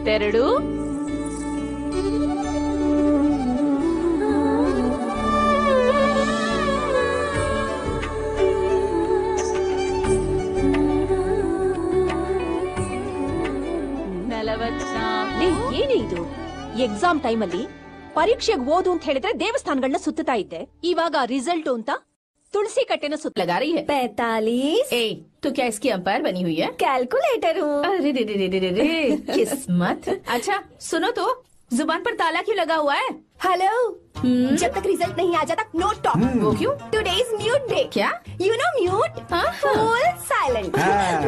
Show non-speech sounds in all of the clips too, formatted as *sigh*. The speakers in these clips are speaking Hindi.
ನಲವತ್ತೆರಡು ನಲವತ್ನಾಲ್ಕು ಲೇ, ಏನೇ ಇದು ಎಕ್ಸಾಮ್ ಟೈಮಲ್ಲಿ ಪರೀಕ್ಷೆಗೆ ಓದು ಅಂತ ಹೇಳಿದ್ರೆ ದೇವಸ್ಥಾನಗಳನ್ನ ಸುತ್ತುತ್ತಾ ಇದ್ದೆ ಇವಾಗ ರಿಸಲ್ಟ್ ಅಂತ तुलसी कट्टे ने सुत लगा रही है। पैतालीस। ए तो क्या इसकी अंपायर बनी हुई है? कैलकुलेटर हूँ। अरे रे रे रे रे रे किस्मत। अच्छा सुनो तो ज़ुबान पर ताला क्यों लगा हुआ है? हेलो। hmm? जब तक रिज़ल्ट नहीं आ जाता नो टॉप hmm. वो क्यों? टुडे इज़ म्यूट डे क्या? You know mute full silent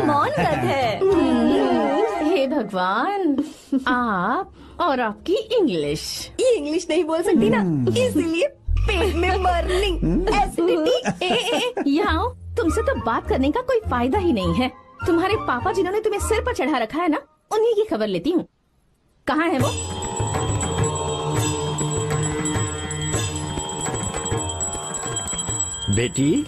मौन व्रत है। Hmm. हे। भगवान आप और आपकी इंग्लिश इंग्लिश नहीं बोल सकती ना। हम्म। इसलिए पेट में बर्निंग एसिडिटी ए, यहाँ तुमसे तो बात करने का कोई फ़ायदा ही नहीं है। तुम्हारे पापा जिन्होंने तुम्हें सिर पर चढ़ा रखा है ना उन्हीं की खबर लेती हूँ। कहाँ है वो? बेटी?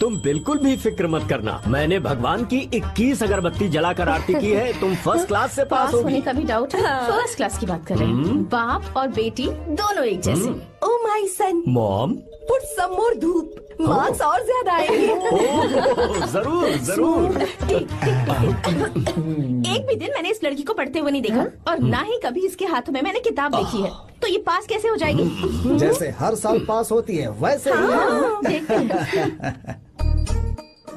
तुम बिल्कुल भी फ़िक्र मत करना। मैंने भगवान की 21 अगरबत्ती जलाकर आरती की है। तुम फ़र्स्ट क्लास से पास पास होने का भी डाउट है। फ़र्स्ट क्लास की बात कर रहे हैं। बाप और बेटी दोनों एक जैसे। ओ my son mom put some more धूप। मार्क्स और ज़्यादा आएँगे। ज़रूर ज़रूर। एक भी दिन मैंने इस लड़की को पढ़ते हुए नहीं देखा और ना ही कभी इसके हाथों में मैंने किताब देखी है। तो ये पास कैसे हो जाएगी? जैसे हर साल पास होती है वैसे ही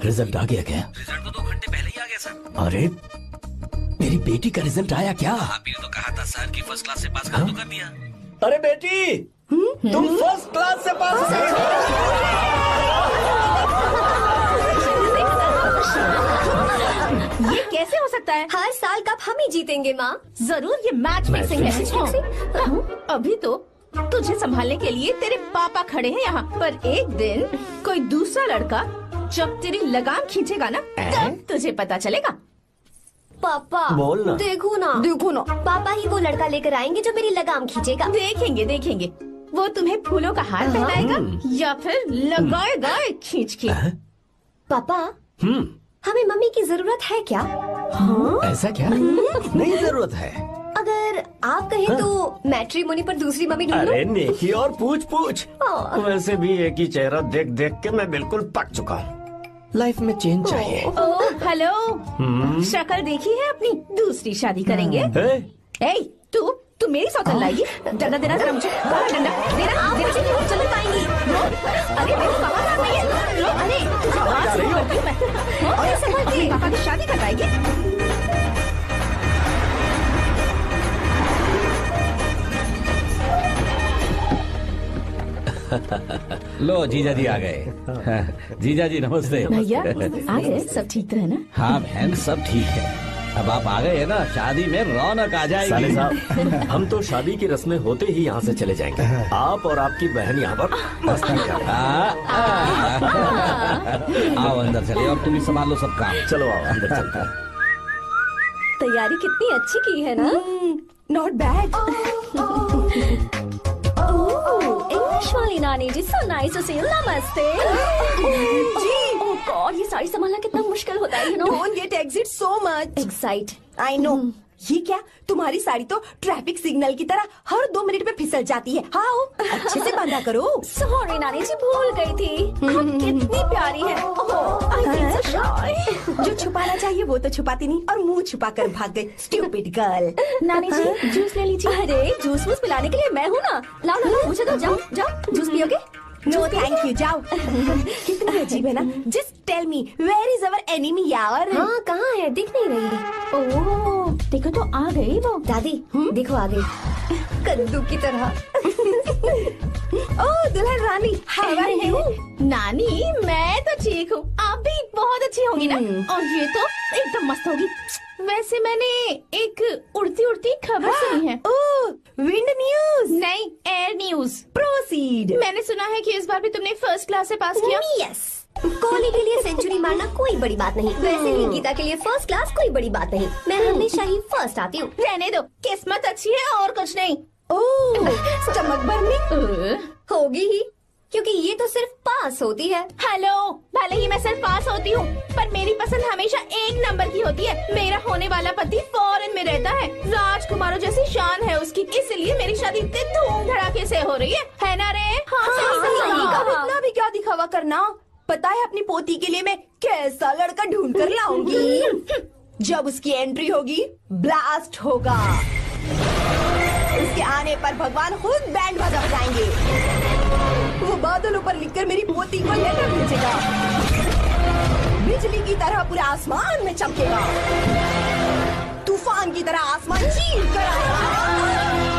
रिज़ल्ट आ गया क्या? रिज़ल्ट तो दो घंटे पहले ही आ गया सर। अरे मेरी बेटी का रिज़ल्ट आया क्या? आपने तो कहा था सर की फ़र्स्ट क्लास से पास कर दिया अरे बेटी! तुम फ़र्स्ट क्लास से पास हो गई ये कैसे हो सकता है? हर साल कप हम ही जीतेंगे माँ। ज़रूर ये मैच फिक्सिंग है। हाँ, अभी तो तुझे संभालने के लिए तेरे पापा खड़े हैं यहाँ। पर एक दिन कोई दूसरा लड़का जब तेरी लगाम खींचेगा ना तब तुझे पता चलेगा। पापा बोल ना। देखो ना। देखो ना। पापा ही वो लड़का लेकर आएँगे जो मेरी लगाम खींचेगा। देखेंगे देखेंगे। वो तुम्हें फूलों का हार पहनाएगा या फिर लगाएगा एक खींच के पापा हम्म। हमें मम्मी की ज़रूरत है क्या? ऐसा क्या? नहीं। ज़रूरत है। अगर आप कहें हाँ? तो मैट्रिमोनी पर दूसरी मम्मी ढूंढ अरे नेकी और पूछ पूछ हाँ। वैसे भी एक ही चेहरा देख देख के मैं बिल्कुल पक चुका हूँ। लाइफ में चेंज चाहिए। Oh hello. शक्ल देखी है अपनी? दूसरी शादी करेंगे। ए, ए तू तू मेरी सौतन लाएगी। डंडा देना जरा मुझे। बाहर डंडा देना आप मुझे नहीं चल पाएँगी अरे मेरे पापा साथ नहीं है। लो, अरे तुझे बात नहीं करती हूँ मैं अरे के पापा की शादी करवाएगी। लो जीजा जी आ गए। जीजा जी नमस्ते। भैया आ गए सब ठीक तो है ना? हाँ बहन सब ठीक है। अब आप आ गए हैं ना शादी में रौनक आ साले जाएगी साहब। *laughs* हम तो शादी की रस्में होते ही यहाँ से चले जाएँगे। आप और आपकी बहन यहाँ पर मस्ती कर हैं। आ, आ, आओ अंदर चलिए अब तुम ही संभाल लो सब काम। चलो आओ अंदर चलते तैयारी कितनी अच्छी की है ना? नॉट बैड इंग्लिश वाली नानी जी सो नाइस नमस्ते। *laughs* जी। गॉड ये साड़ी संभालना कितना मुश्किल होता है you know don't get exit so much excite I know ये क्या? तुम्हारी साड़ी तो ट्रैफ़िक सिग्नल की तरह हर दो मिनट में फिसल जाती है। हाँ अच्छे से बांधा करो। सॉरी नानी जी भूल गई थी। आप कितनी प्यारी है। आई थिंक जो छुपाना चाहिए वो तो छुपाती नहीं और मुँह छुपा कर भाग गई। स्टूपिड गर्ल नानी जी जूस ले लीजिए। अरे जूस वूस पिलाने के लिए मैं हूँ ना। लाओ लाओ मुझे तो जाओ जाओ। जूस पियोगे? नो थैंक यू जाओ। कितनी अजीब है ना। Just tell me where is our enemy यार? हाँ कहाँ है? दिख नहीं रही। ओह देखो तो आ गई वो दादी देखो आ गई कद्दू की तरह। ओह दुल्हन रानी हाउ आर यू नानी मैं तो ठीक हूँ। आप भी बहुत अच्छी होंगी ना। और ये तो एकदम मस्त होगी। वैसे मैंने एक उड़ती उड़ती खबर हाँ, सुनी है। ओह विंड न्यूज़ नहीं एयर न्यूज़ प्रोसीड मैंने सुना है कि इस बार भी तुमने फ़र्स्ट क्लास से पास किया। यस कोहली के लिए सेंचुरी मारना कोई बड़ी बात नहीं। वैसे ही गीता के लिए फ़र्स्ट क्लास कोई बड़ी बात नहीं। मैं हमेशा ही फ़र्स्ट आती हूँ। रहने दो। किस्मत अच्छी है और कुछ नहीं। ओह *laughs* स्टमक बर्निंग होगी ही। क्योंकि ये तो सिर्फ़ पास होती है। हेलो भले ही मैं सिर्फ़ पास होती हूँ पर मेरी पसंद हमेशा एक नंबर की होती है। मेरा होने वाला पति फॉरेन में रहता है। राजकुमारों जैसी शान है उसकी इसलिए मेरी शादी इतने धूम धड़ाके से हो रही है। है ना रे? हाँ, कहा। इतना भी क्या दिखावा करना? पता है अपनी पोती के लिए मैं कैसा लड़का ढूंढ कर लाऊँगी? जब उसकी एंट्री होगी ब्लास्ट होगा। उसके आने पर भगवान खुद बैंड बजा जाएँगे। वो बादलों पर लिखकर मेरी पोती को लेटर भेजेगा। बिजली की तरह पूरे आसमान में चमकेगा। तूफ़ान की तरह आसमान चीर कर आएगा।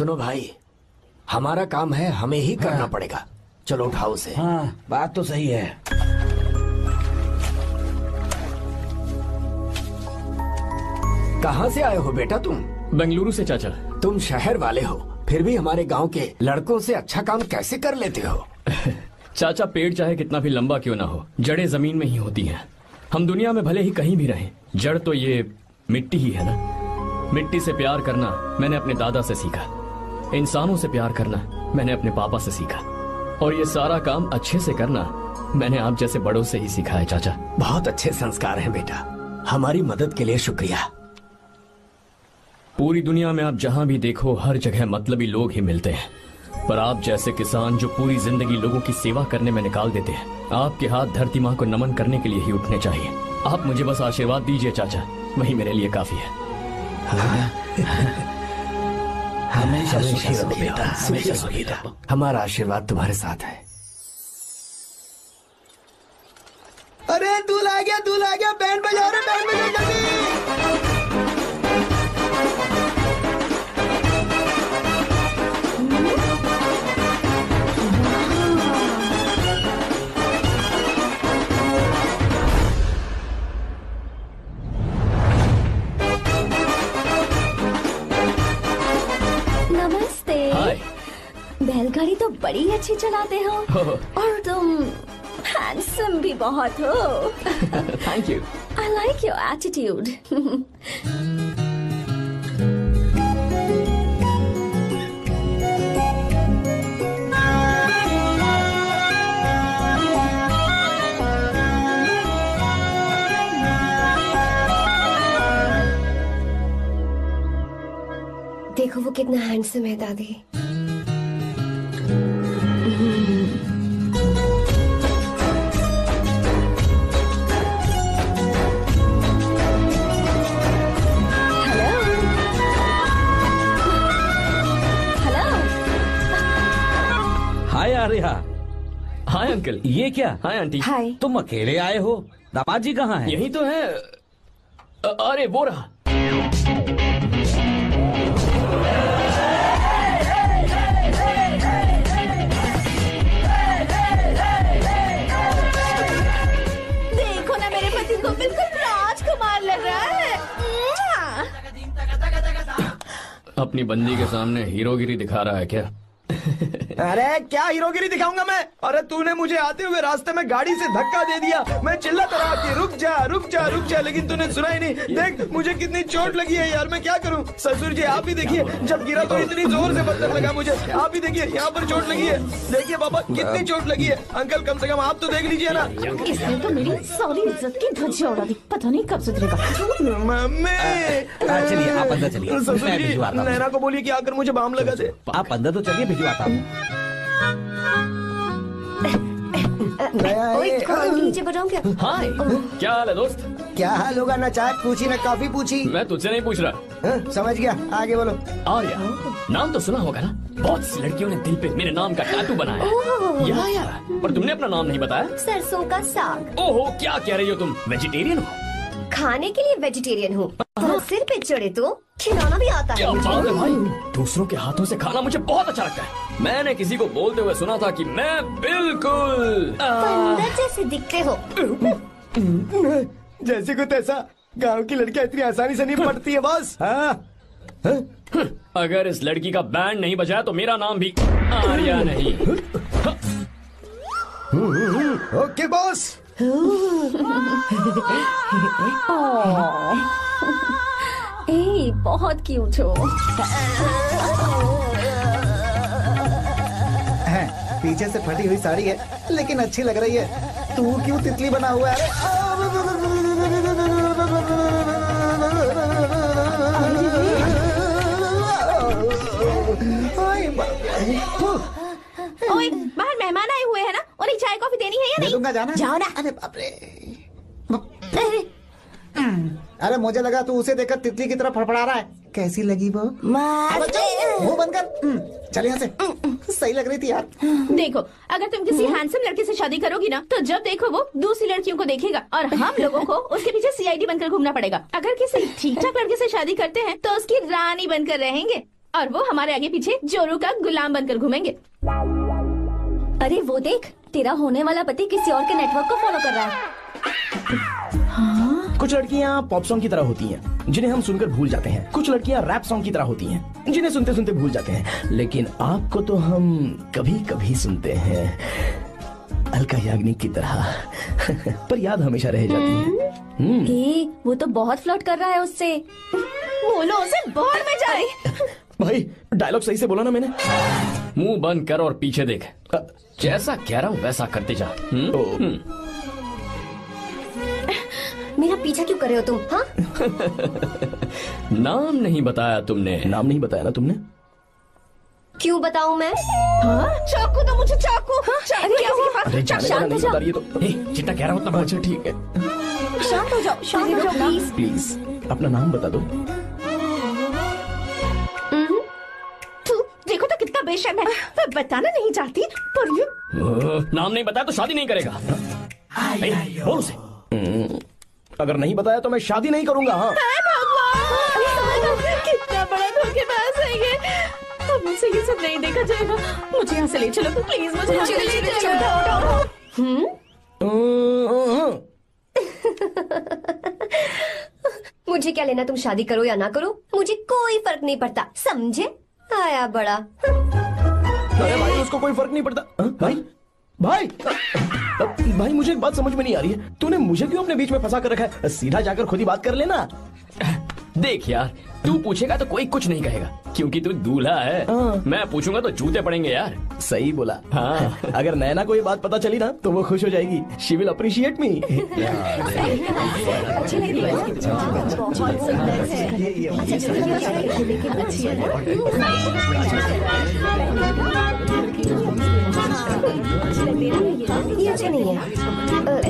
सुनो भाई हमारा काम है हमें ही करना हाँ। पड़ेगा। चलो उठाओ उसे। हाँ बात तो सही है। कहाँ से आए हो बेटा तुम? बेंगलुरु से चाचा। तुम शहर वाले हो फिर भी हमारे गाँव के लड़कों से अच्छा काम कैसे कर लेते हो? *laughs* चाचा पेड़ चाहे कितना भी लंबा क्यों ना हो जड़ें ज़मीन में ही होती हैं। हम दुनिया में भले ही कहीं भी रहें जड़ तो ये मिट्टी ही है ना? मिट्टी से प्यार करना मैंने अपने दादा से सीखा। इंसानों से प्यार करना मैंने अपने पापा से सीखा। और ये सारा काम अच्छे से करना मैंने आप जैसे बड़ों से ही सीखा है चाचा। बहुत अच्छे संस्कार हैं बेटा। हमारी मदद के लिए शुक्रिया। पूरी दुनिया में आप जहाँ भी देखो हर जगह मतलबी लोग ही मिलते हैं। पर आप जैसे किसान जो पूरी ज़िंदगी लोगों की सेवा करने में निकाल देते हैं आपके हाथ धरती माँ को नमन करने के लिए ही उठने चाहिए। आप मुझे बस आशीर्वाद दीजिए चाचा। वही मेरे लिए काफ़ी है। *laughs* हमेशा सुखी रहो बेटा हमेशा सुखी रहो। हमारा आशीर्वाद तुम्हारे साथ है। अरे दूल्हा आ गया दूल्हा आ गया बैंड बजाओ रे बैंड बजाओ बैलगाड़ी तो बड़ी अच्छी चलाते हो। और तुम हैंडसम भी बहुत हो। Thank you I like your attitude देखो वो कितना हैंडसम है दादी। आर्या हाय अंकल ये क्या? Hi aunty hi. तुम अकेले आए हो? दामाद जी कहाँ हैं? यही तो है। अरे वो रहा। देखो ना मेरे पति को बिल्कुल राजकुमार लग रहा है। अपनी बंदी के सामने हीरोगिरी दिखा रहा है क्या? अरे क्या हीरोगिरी दिखाऊँगा मैं? अरे तूने मुझे आते हुए रास्ते में गाड़ी से धक्का दे दिया। मैं चिल्लाता रहा कि रुक जा रुक जा रुक जा लेकिन तूने सुना ही नहीं। देख मुझे कितनी चोट लगी है यार मैं क्या करूँ? ससुर जी आप ही देखिए जब गिरा तो इतनी ज़ोर से पत्थर लगा मुझे। आप ही देखिए यहाँ पर चोट लगी है। देखिए पापा कितनी चोट लगी है। अंकल कम से कम आप तो देख लीजिए ना। इसने तो मेरी सारी इज़्ज़त की धज्जियाँ उड़ा दी। पता नहीं कब सुधरेगा मम्मी! चलिए, आप अंदर चलिए। ससुर जी नैना को बोलिए कि आकर मुझे बाम लगा दे। आप अंदर तो चलिए नया ओए है। कौन नीचे बताऊँ क्या? हाय क्या हाल है दोस्त? क्या हाल होगा ना चाय पूछी ना कॉफ़ी पूछी? मैं तुझसे नहीं पूछ रहा। हाँ, समझ गया आगे बोलो। आर्या नाम तो सुना होगा ना? बहुत सी लड़कियों ने दिल पे मेरे नाम का टैटू बनाया। या या पर तुमने अपना नाम नहीं बताया? सरसों का साग। ओहो क्या कह रही हो तुम? वेजिटेरियन हो? खाने के लिए वेजिटेरियन हूँ। पर सिर पे चढ़े तो खिलाना भी आता क्या है है भाई? दूसरों के हाथों से खाना मुझे बहुत अच्छा लगता है। मैंने किसी को बोलते हुए सुना था कि मैं बिल्कुल बंदर जैसे दिखते हो। जैसे कुछ ऐसा गाँव की लड़कियाँ इतनी आसानी से नहीं पढ़ती है बस। हाँ? अगर इस लड़की का बैंड नहीं बजाया तो मेरा नाम भी आर्या नहीं। Okay boss. ए बहुत क्यूट हो पीछे से फटी हुई साड़ी है लेकिन अच्छी लग रही है तू क्यों तितली बना हुआ है ओए बाहर मेहमान आए हुए हैं ना? उन्हें चाय कॉफ़ी देनी है या नहीं? जाना। जाओ ना। अरे बाप रे अरे मुझे लगा तू उसे देखकर तितली की तरफ़ फड़फड़ा रहा है। कैसी लगी वो? अब चल, मुँह बंद कर। हम्म, चल यहाँ से। सही लग रही थी यार। देखो अगर तुम किसी हैंडसम लड़के से शादी करोगी ना तो जब देखो वो दूसरी लड़कियों को देखेगा और हम लोगों को उसके पीछे सीआईडी बनकर घूमना पड़ेगा। अगर किसी ठीक ठाक लड़के से शादी करते हैं तो उसकी रानी बनकर रहेंगे और वो हमारे आगे पीछे जोरू का गुलाम बनकर घूमेंगे। अरे वो देख तेरा होने वाला पति किसी और के नेटवर्क को फॉलो कर रहा है। कुछ लड़कियाँ पॉप सॉन्ग की तरह होती हैं जिन्हें हम सुनकर भूल जाते हैं। कुछ लड़कियाँ रैप सॉन्ग की तरह होती हैं जिन्हें सुनते सुनते भूल जाते हैं। लेकिन आपको तो हम कभी कभी सुनते हैं अलका याग्निक की तरह। *laughs* पर याद हमेशा रह जाती है। हम्म? ए, वो तो बहुत फ्लर्ट कर रहा है उससे। बोलो उसे बाहर में जाए। *laughs* भाई डायलॉग सही से बोला ना मैंने। मुँह बंद कर और पीछे देख। जैसा कह रहा हूँ वैसा करते जा। हम्म? ओ, हम्म। मेरा पीछा क्यों कर रहे हो तुम हाँ? *laughs* नाम नहीं बताया तुमने। नाम नहीं बताया ना तुमने? क्यों बताऊँ मैं? हाँ? चाकू तो मुझे चाकू। अरे है? तो। जितना कह रहा हूँ उतना अच्छा ठीक है। शांत हो जाओ शांत हो जाओ प्लीज़ प्लीज़ अपना नाम बता दो। तो बेशर्म है मैं बताना नहीं चाहती पर ये नाम नहीं बताया तो शादी नहीं करेगा। ए, बोल उसे। अगर नहीं बताया तो मैं शादी नहीं करूँगा हाँ। कितना बड़ा धोखेबाज है ये। अब मुझसे ये सब नहीं देखा जाएगा। मुझे यहाँ से ले चलो प्लीज़ मुझे यहाँ से ले चलो *laughs* मुझे क्या लेना तुम शादी करो या ना करो? मुझे कोई फ़र्क नहीं पड़ता समझे? आया बड़ा। अरे भाई उसको कोई फ़र्क नहीं पड़ता। हाँ? भाई भाई भाई मुझे एक बात समझ में नहीं आ रही है। तूने मुझे क्यों अपने बीच में फंसा कर रखा है? सीधा जाकर खुद ही बात कर लेना। देख यार तू पूछेगा तो कोई कुछ नहीं कहेगा क्योंकि तू दूल्हा है हाँ। मैं पूछूँगा तो जूते पड़ेंगे यार सही बोला हाँ। अगर नैना को ये बात पता चली ना तो वो खुश हो जाएगी शी विल अप्रिशिएट मी ये अच्छी नहीं है अ,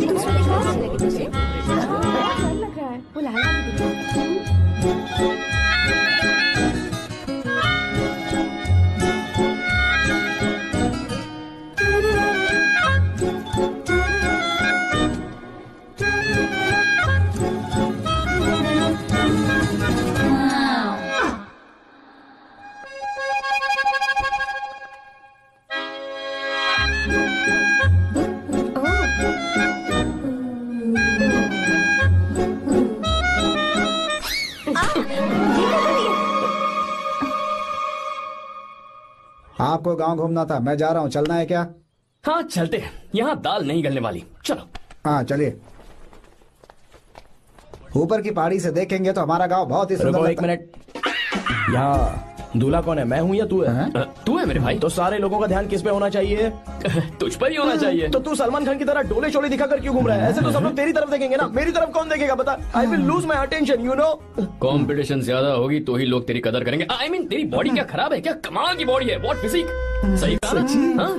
आपको गाँव घूमना था। मैं जा रहा हूँ। चलना है क्या? हाँ चलते हैं। यहाँ दाल नहीं गलने वाली। चलो। हाँ चलिए। ऊपर की पहाड़ी से देखेंगे तो हमारा गाँव बहुत ही सुंदर एक मिनट। यहाँ। दूल्हा कौन है? मैं हूँ या तू है? तू है मेरे भाई। तो सारे लोगों का ध्यान किस पे होना चाहिए? तुझ पर ही होना चाहिए। तो तू सलमान खान की तरह डोले शोले दिखाकर क्यों घूम रहा है? ऐसे तो सब लोग तेरी तरफ़ देखेंगे ना। मेरी तरफ़ कौन देखेगा? बता। I will lose my attention you know competition ज़्यादा होगी तो ही लोग तेरी कदर करेंगे। आई मीन तेरी बॉडी क्या खराब है? क्या कमाल की बॉडी है? व्हाट फिजिक सही कहा हाँ?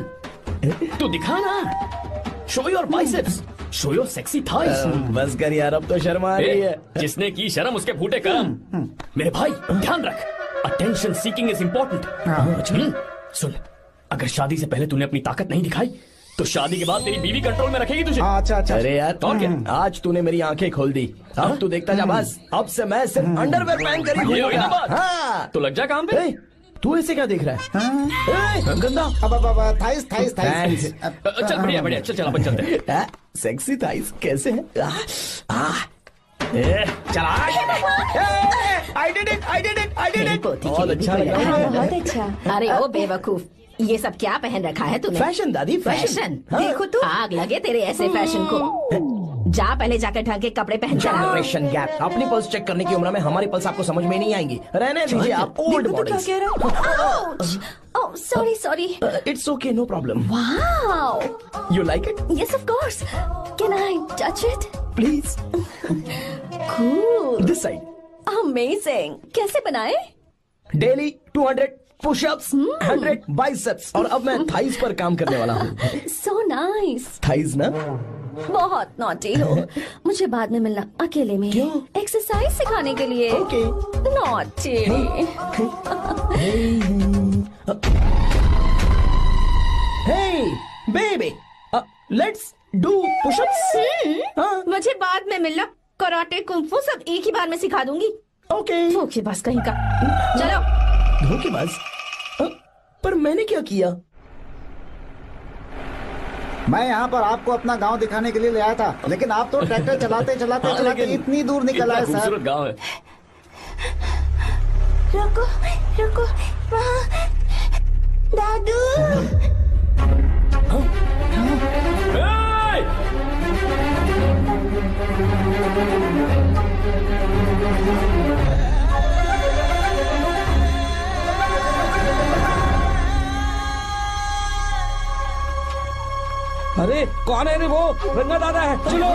तू दिखा ना। Show your biceps show your sexy thighs बस कर यार अब तो शर्मा आ रही है। जिसने की शर्म उसके फूटे कर्म मेरे भाई ध्यान रख। अटेंशन सीकिंग इज़ इम्पोर्टेंट सुन अगर शादी से पहले तूने अपनी ताकत नहीं दिखाई तो शादी के बाद तेरी बीवी कंट्रोल में रखेगी तुझे। हाँ अच्छा अच्छा। अरे यार और क्या? आज तूने मेरी आँखें खोल दी। अब तू देखता जा बस। अब से मैं सिर्फ़ अंडरवेयर पहन कर ही हाँ तो लग जा काम पे। तू ऐसे क्या देख रहा है? ए, गंदा। अब अब अब थाइस थाइस थाइस चल बढ़िया बढ़िया। चल चल अपन चलते हैं। *laughs* सेक्सी थाइस कैसे है। चला I did it I did it I did it बहुत अच्छा है बहुत अच्छा। अरे ओ बेवकूफ़ ये सब क्या पहन रखा है तूने? फ़ैशन दादी फ़ैशन फ़ैशन हाँ। देखो तो। आग लगे तेरे ऐसे फ़ैशन को। जा पहले जाकर ढंग के कपड़े पहन जनरेशन गैप अपनी पल्स चेक करने की उम्र में हमारी पल्स आपको समझ में नहीं आएँगी। रहने दीजिए आप old models Oh, sorry, sorry. It's okay no problem Wow. You like it Yes, of course. Can I touch it? Please Cool. This side Amazing. कैसे बनाए? डेली 200 पुशअप्स 100 बाइसेप्स और अब मैं थाइस पर काम करने वाला हूँ। सो नाइस थाइस ना? बहुत नॉटी हो। मुझे बाद में मिलना अकेले में एक्सरसाइज सिखाने के लिए। Okay. Naughty hey baby let's do pushups मुझे बाद में मिलना कराटे कुंफू सब एक ही बार में सिखा दूँगी। ओके धोखेबाज कहीं का। चलो। धोखेबाज? अ, पर मैंने क्या किया? मैं यहाँ पर आपको अपना गाँव दिखाने के लिए ले आया था लेकिन आप तो ट्रैक्टर चलाते चलाते हाँ, चलाते इतनी दूर निकल आए सर गाँव गाँव है रुको रुको दादू हाँ? Hey! अरे कौन है रे वो? रंगा दादा है। चलो।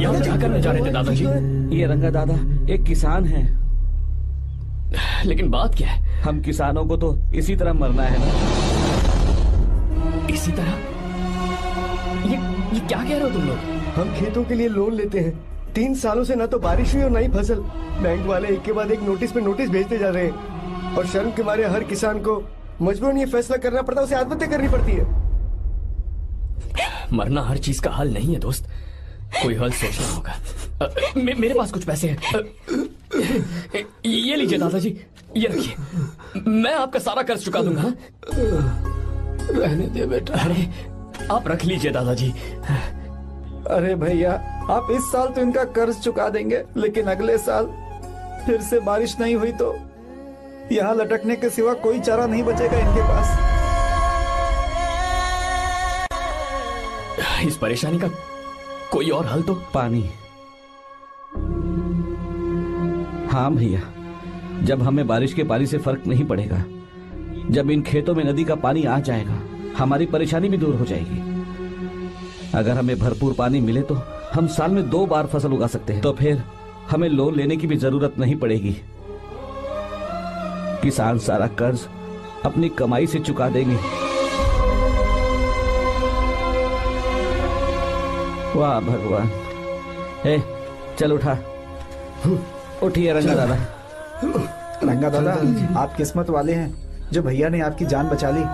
यहाँ क्या करने जा रहे थे दादाजी। ये रंगा दादा एक किसान है। लेकिन बात क्या है? हम किसानों को तो इसी तरह मरना है। ना इसी तरह? ये ये क्या कह रहे हो तुम लोग? हम खेतों के लिए लोन लेते हैं। तीन सालों से ना तो बारिश हुई और ना ही फ़सल। बैंक वाले एक के बाद एक नोटिस पे नोटिस भेजते जा रहे हैं। और शर्म के मारे हर किसान को मजबूरन ये फैसला करना पड़ता है उसे आत्महत्या करनी पड़ती है। मरना हर चीज़ का हल नहीं है दोस्त। कोई हल सोचना होगा। मे, मेरे पास कुछ पैसे हैं। ये लीजिए दादाजी ये रखिए। मैं आपका सारा कर्ज चुका दूँगा। रहने दे बेटा। अरे आप रख लीजिए दादाजी। अरे भैया आप इस साल तो इनका कर्ज चुका देंगे लेकिन अगले साल फिर से बारिश नहीं हुई तो यहाँ लटकने के सिवा कोई चारा नहीं बचेगा इनके पास। इस परेशानी का कोई और हल तो? पानी। हाँ भैया जब हमें बारिश के पानी से फ़र्क नहीं पड़ेगा जब इन खेतों में नदी का पानी आ जाएगा हमारी परेशानी भी दूर हो जाएगी। अगर हमें भरपूर पानी मिले तो हम साल में दो बार फ़सल उगा सकते हैं। तो फिर हमें लोन लेने की भी ज़रूरत नहीं पड़ेगी। किसान सारा कर्ज अपनी कमाई से चुका देंगे। वाह, भगवान। ए, चल उठा। उठिए, रंगा दादा। रंगा दादा, आप किस्मत वाले हैं। जो भैया ने आपकी जान बचा ली।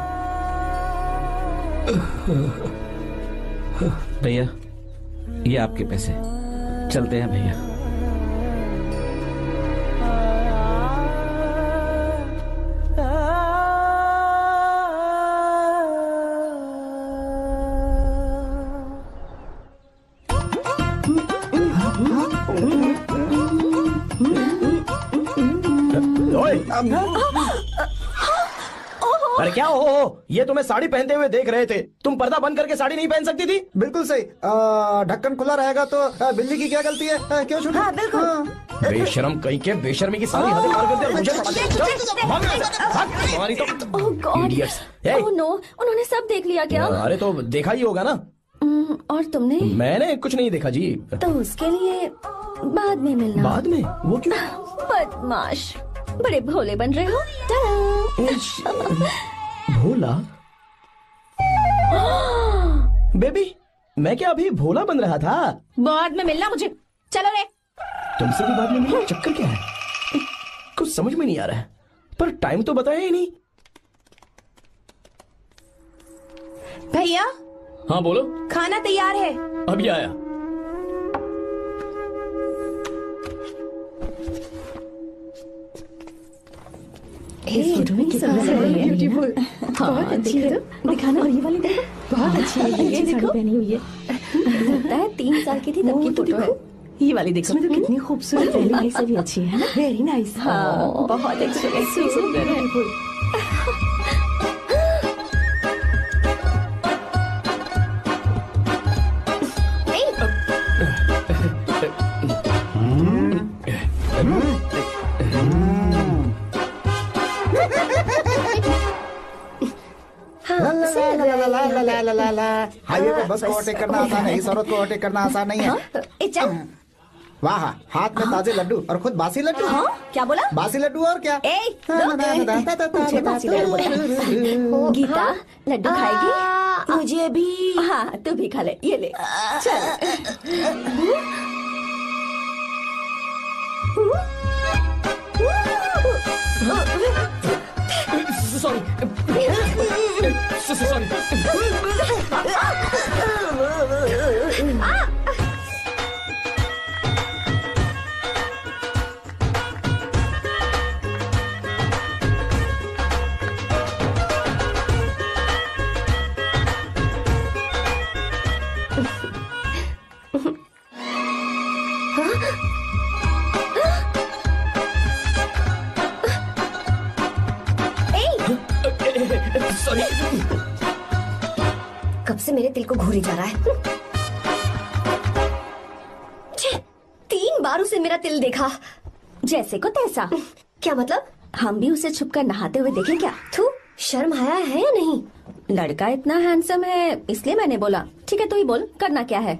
भैया ये आपके पैसे चलते हैं भैया। तुम्हें साड़ी पहनते हुए देख रहे थे। तुम पर्दा बंद करके साड़ी नहीं पहन सकती थी? बिल्कुल सही। ढक्कन खुला रहेगा तो बिल्ली की क्या गलती है? आ, क्यों छूटी? हाँ, बिल्कुल। बेशरम कहीं के बेशर्मी की सारी हदें पार कर दे मुझे से, भाग, तुम्हारी तो नो उन्होंने सब देख लिया क्या? अरे तो देखा ही होगा ना। हम्म, और तुमने? मैंने कुछ नहीं देखा जी। तो उसके लिए बाद में मिलना। बाद में? वो क्यों? बदमाश। बड़े भोले बन रहे हो। भोला? *gasps* बेबी मैं क्या अभी भोला बन रहा था? बाद में मिलना मुझे। चलो रे। तुमसे भी बाद में मिलना चक्कर क्या है? कुछ समझ में नहीं आ रहा है। पर टाइम तो बताया ही नहीं। भैया हाँ बोलो। खाना तैयार है। अभी आया। *laughs* ब्यूटीफुल बहुत अच्छी है दिखाना ये वाली देखो बहुत अच्छी है ये देखो। पहनी हुई है। लगता है तीन साल की थी तब की फ़ोटो है। ये वाली देखो इसमें तो कितनी खूबसूरत पहली वाली से अच्छी है ना? *laughs* वेरी नाइस हाँ बहुत अच्छी है। सुंदर है *laughs* ला ला ला। हाईवे पे बस को ओवरटेक करना आसान है इस औरत को ओवरटेक करना आसान नहीं है। ए वाह हाथ में ताजे लड्डू और खुद बासी लड्डू। हाँ क्या बोला? बासी लड्डू और क्या? ए मुझे गीता लड्डू खाएगी? मुझे भी हाँ तू भी खा ले ये ले। चल। 少女不是是少女啊 घूरी जा रहा है। तीन बार उसे मेरा तिल देखा। जैसे को तैसा। क्या मतलब? हम भी उसे छुपकर नहाते हुए देखें क्या? थू शर्म आया है या नहीं? लड़का इतना हैंडसम है इसलिए मैंने बोला। ठीक है तू ही बोल करना क्या है?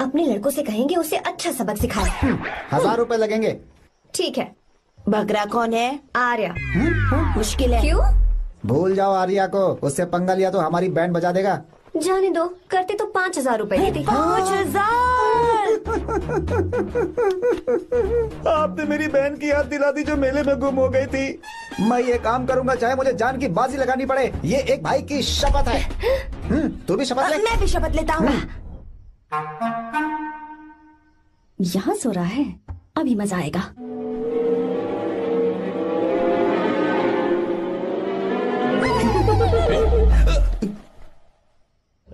अपने लड़कों से कहेंगे उसे अच्छा सबक सिखाए। हज़ार रुपए लगेंगे। ठीक है। बकरा कौन है? आर्या। मुश्किल है। क्यों? भूल जाओ आर्या को उससे पंगा लिया तो हमारी बैंड बजा देगा। जाने दो। करते तो पाँच हज़ार रूपए देते। पाँच हज़ार? *laughs* आपने मेरी बहन की याद दिला दी जो मेले में गुम हो गई थी। मैं ये काम करूँगा चाहे मुझे जान की बाजी लगानी पड़े। ये एक भाई की शपथ है। हम्म, तू भी शपथ ले। मैं भी शपथ लेता हूँ। यहाँ सो रहा है। अभी मज़ा आएगा।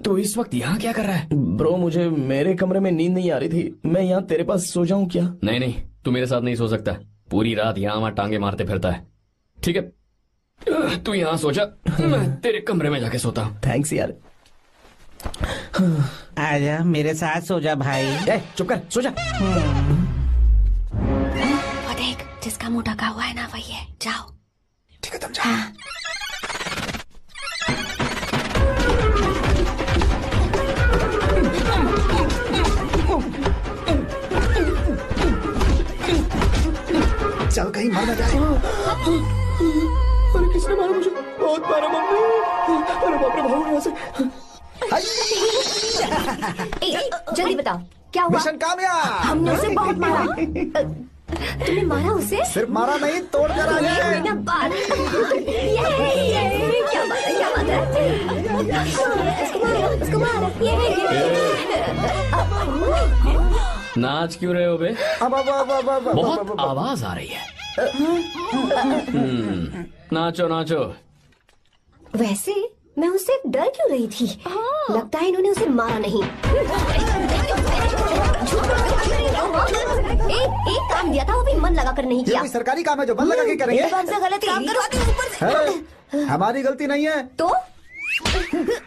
तो इस वक्त यहाँ क्या कर रहा है? ब्रो मुझे मेरे कमरे में नींद नहीं आ रही थी। मैं यहाँ तेरे पास सो जाऊँ क्या? नहीं नहीं तू मेरे साथ नहीं सो सकता। पूरी रात यहाँ वहाँ टांगे मारते फिरता है। ठीक है? तू यहाँ सो जा। मैं तेरे कमरे में जाके सोता हूँ। थैंक्स यार। आजा मेरे साथ सो जा भाई। ए, चुप कर सो जा। वो देख जिसका मुँह ढका हुआ है ना वही है। जाओ। ठीक है तुम जाओ। चल कहीं मर न जाए। अरे किसने मारा मुझे? बहुत मारा मम्मी। अरे बाप रे भागो यहाँ से जल्दी बताओ क्या हुआ? मिशन कामयाब। हमने उसे बहुत मारा। *laughs* तुमने मारा उसे? सिर्फ़ मारा नहीं तोड़ कर आ ये गए ये ये क्या बात है? क्या बात है? उसको मारो उसको मारो। ये ये नाच क्यों रहे हो बे? अब अब अब अब अब- अब बहुत आवाज़ आ रही है। हम्म, नाचो नाचो। वैसे मैं उससे डर क्यों रही थी? लगता है इन्होंने उसे मारा नहीं। एक एक काम दिया था वो भी मन लगा कर नहीं किया। सरकारी काम है जो मन लगा के करेंगे? एक बार से गलत काम करो ऊपर हमारी गलती नहीं है। तो?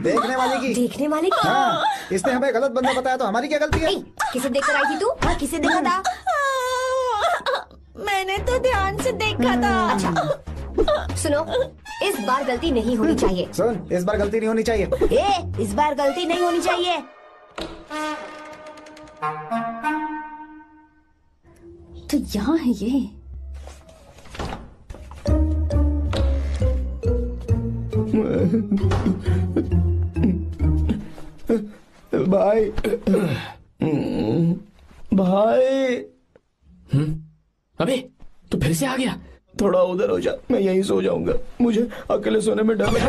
देखने वाले की। देखने वाले की? हाँ इसने हमें गलत बंदा बताया तो हमारी क्या गलती है? किसे देखकर आई थी तू? हाँ किसे देखा था? मैंने तो ध्यान से देखा था। अच्छा सुनो इस बार गलती नहीं होनी चाहिए। सुन इस बार गलती नहीं होनी चाहिए। ए इस बार गलती नहीं होनी चाहिए। तो यहाँ है ये। भाई। भाई। अबे तू फिर से आ गया? थोड़ा उधर हो जा मैं यहीं सो जाऊँगा। मुझे अकेले सोने में डर लग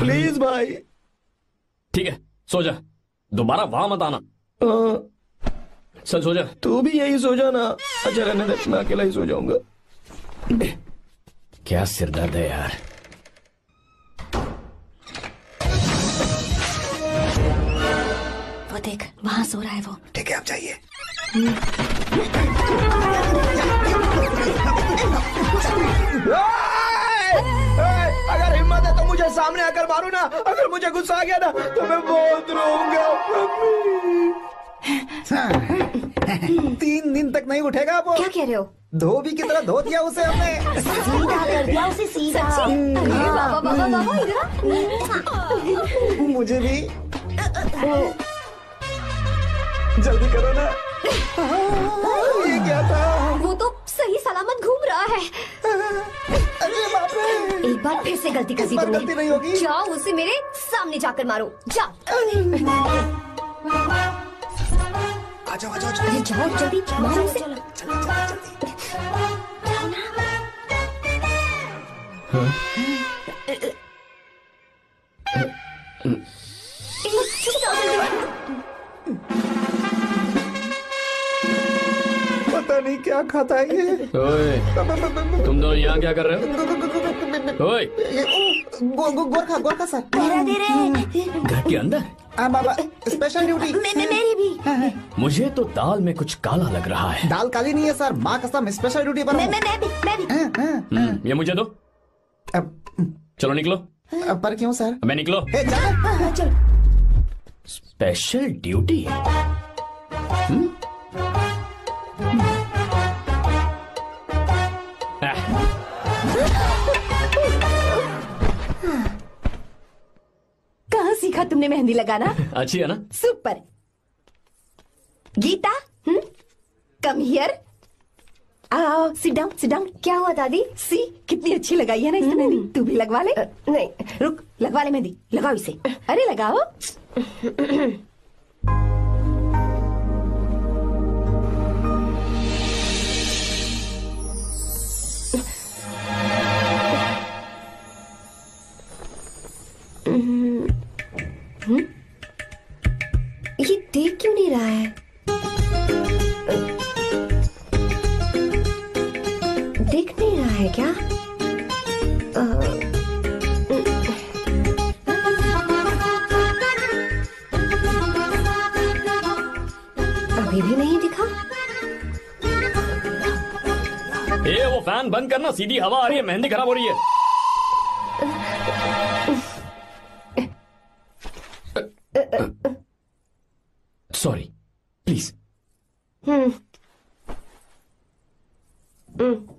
प्लीज़ भाई। ठीक है सो जा। दोबारा वहाँ मत आना। चल सो जा। तू भी यहीं सो जा ना अच्छा रहने दे मैं अकेला ही सो जाऊँगा। क्या सिरदर्द है यार? वो देख वहाँ सो रहा है वो। ठीक है आप जाइए। अगर हिम्मत है तो मुझे सामने आकर मारो ना। अगर मुझे गुस्सा आ गया ना तो मैं बहुत रोऊँगा *laughs* तीन दिन तक नहीं उठेगा वो। क्या कह रहे हो? धोबी की तरह धो दिया उसे हमने। सीधा कर दिया उसे सीधा। अरे बाबा बाबा बाबा इधर मुझे भी। जल्दी करो ना। ये क्या था? वो तो सही सलामत घूम रहा है। अरे बाप रे। एक बार फिर से गलती कर दी तुमने गलती नहीं होगी। जाओ उसे मेरे सामने जाकर मारो। जा। जाओ आ जाओ आ जाओ अरे जाओ जल्दी चलो जल्दी जाओ जल्दी पता नहीं क्या खाता है ये। ओए तुम दोनों यहाँ क्या कर रहे हो? ओए। गोरखा गोरखा सर। मेरा दे रे घर के अंदर? हाँ बाबा स्पेशल ड्यूटी मे- मे- मेरी भी। मुझे तो दाल में कुछ काला लग रहा है। दाल काली नहीं है सर। माँ कसम स्पेशल ड्यूटी पर मैं मैं मैं भी मैं भी। हाँ, हाँ, हम्म, ये मुझे दो। अब, चलो निकलो। अब पर क्यों सर? मैं निकलो। हे चलो हाँ, चल। स्पेशल ड्यूटी हम्म? सीखा तुमने मेहंदी लगाना? अच्छी है ना? सुपर। गीता हुँ? कम हियर आओ सिट डाउन सिट डाउन क्या हुआ दादी? सी कितनी अच्छी लगाई है ना इसने मेहंदी। तू भी लगवा ले। नहीं। रुक लगवा ले मेहंदी। लगाओ इसे। अरे लगाओ। *clears throat* देख क्यों नहीं रहा है? देख नहीं रहा है क्या? अभी भी नहीं दिखा? ए, वो फ़ैन बंद करना सीधी हवा आ रही है मेहंदी खराब हो रही है। Uh, uh, uh. Sorry please hmm hmm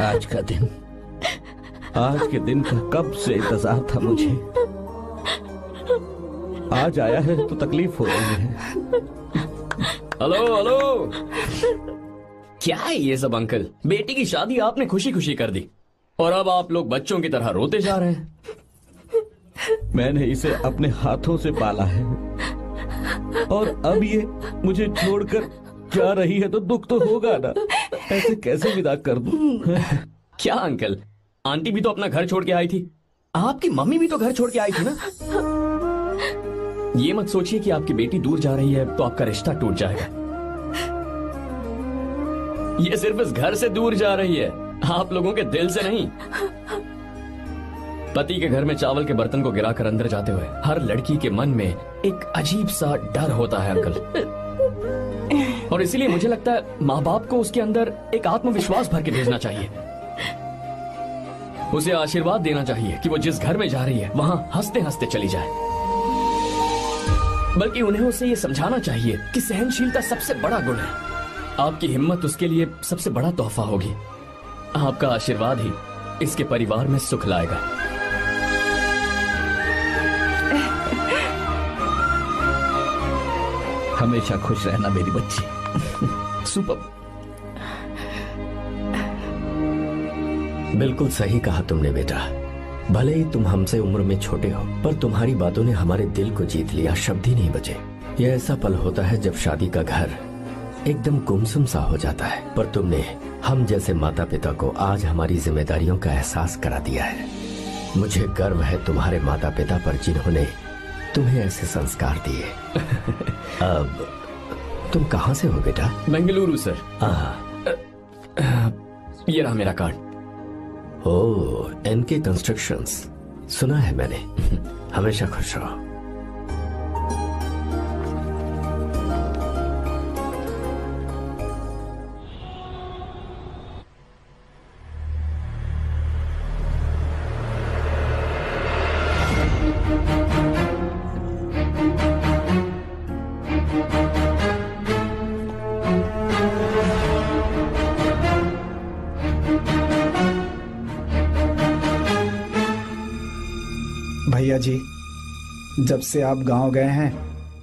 आज का दिन आज के दिन का कब से इंतज़ार था मुझे? आज आया है तो तकलीफ़ हो रही है। Hello hello. क्या है ये सब अंकल? बेटी की शादी आपने खुशी खुशी कर दी। और अब आप लोग बच्चों की तरह रोते जा रहे हैं। मैंने इसे अपने हाथों से पाला है। और अब ये मुझे छोड़कर जा रही है तो दुख तो होगा ना। ऐसे कैसे विदा कर दूँ? क्या अंकल? आंटी भी तो अपना घर छोड़ के आई थी। आपकी मम्मी भी तो घर छोड़ के आई थी ना? ये मत सोचिए कि आपकी बेटी दूर जा रही है तो आपका रिश्ता टूट जाएगा। ये सिर्फ़ इस घर से दूर जा रही है, आप लोगों के दिल से नहीं। पति के घर में चावल के बर्तन को गिराकर अंदर जाते हुए, हर लड़की के मन में एक अजीब सा डर होता है, अंकल। और इसीलिए मुझे लगता है, माँ बाप को उसके अंदर एक आत्मविश्वास भर के भेजना चाहिए। उसे आशीर्वाद देना चाहिए कि वो जिस घर में जा रही है वहाँ हँसते हँसते चली जाए। बल्कि उन्हें उसे ये समझाना चाहिए कि सहनशीलता सबसे बड़ा गुण है। आपकी हिम्मत उसके लिए सबसे बड़ा तोहफा होगी। आपका आशीर्वाद ही इसके परिवार में सुख लाएगा। *laughs* हमेशा खुश रहना मेरी बच्ची। *laughs* सुपर। बिल्कुल सही कहा तुमने बेटा। भले ही तुम हमसे उम्र में छोटे हो पर तुम्हारी बातों ने हमारे दिल को जीत लिया शब्द ही नहीं बचे। यह ऐसा पल होता है जब शादी का घर एकदम गुमसुम सा हो जाता है पर तुमने हम जैसे माता पिता को आज हमारी जिम्मेदारियों का एहसास करा दिया है। मुझे गर्व है तुम्हारे माता पिता पर जिन्होंने तुम्हें ऐसे संस्कार दिए। *laughs* अब तुम कहाँ से हो बेटा? बेंगलुरु सर। हाँ ये रहा मेरा कार्ड। ओ एनके कंस्ट्रक्शंस सुना है मैंने। *laughs* हमेशा खुश रहो। जब से आप गाँव गए हैं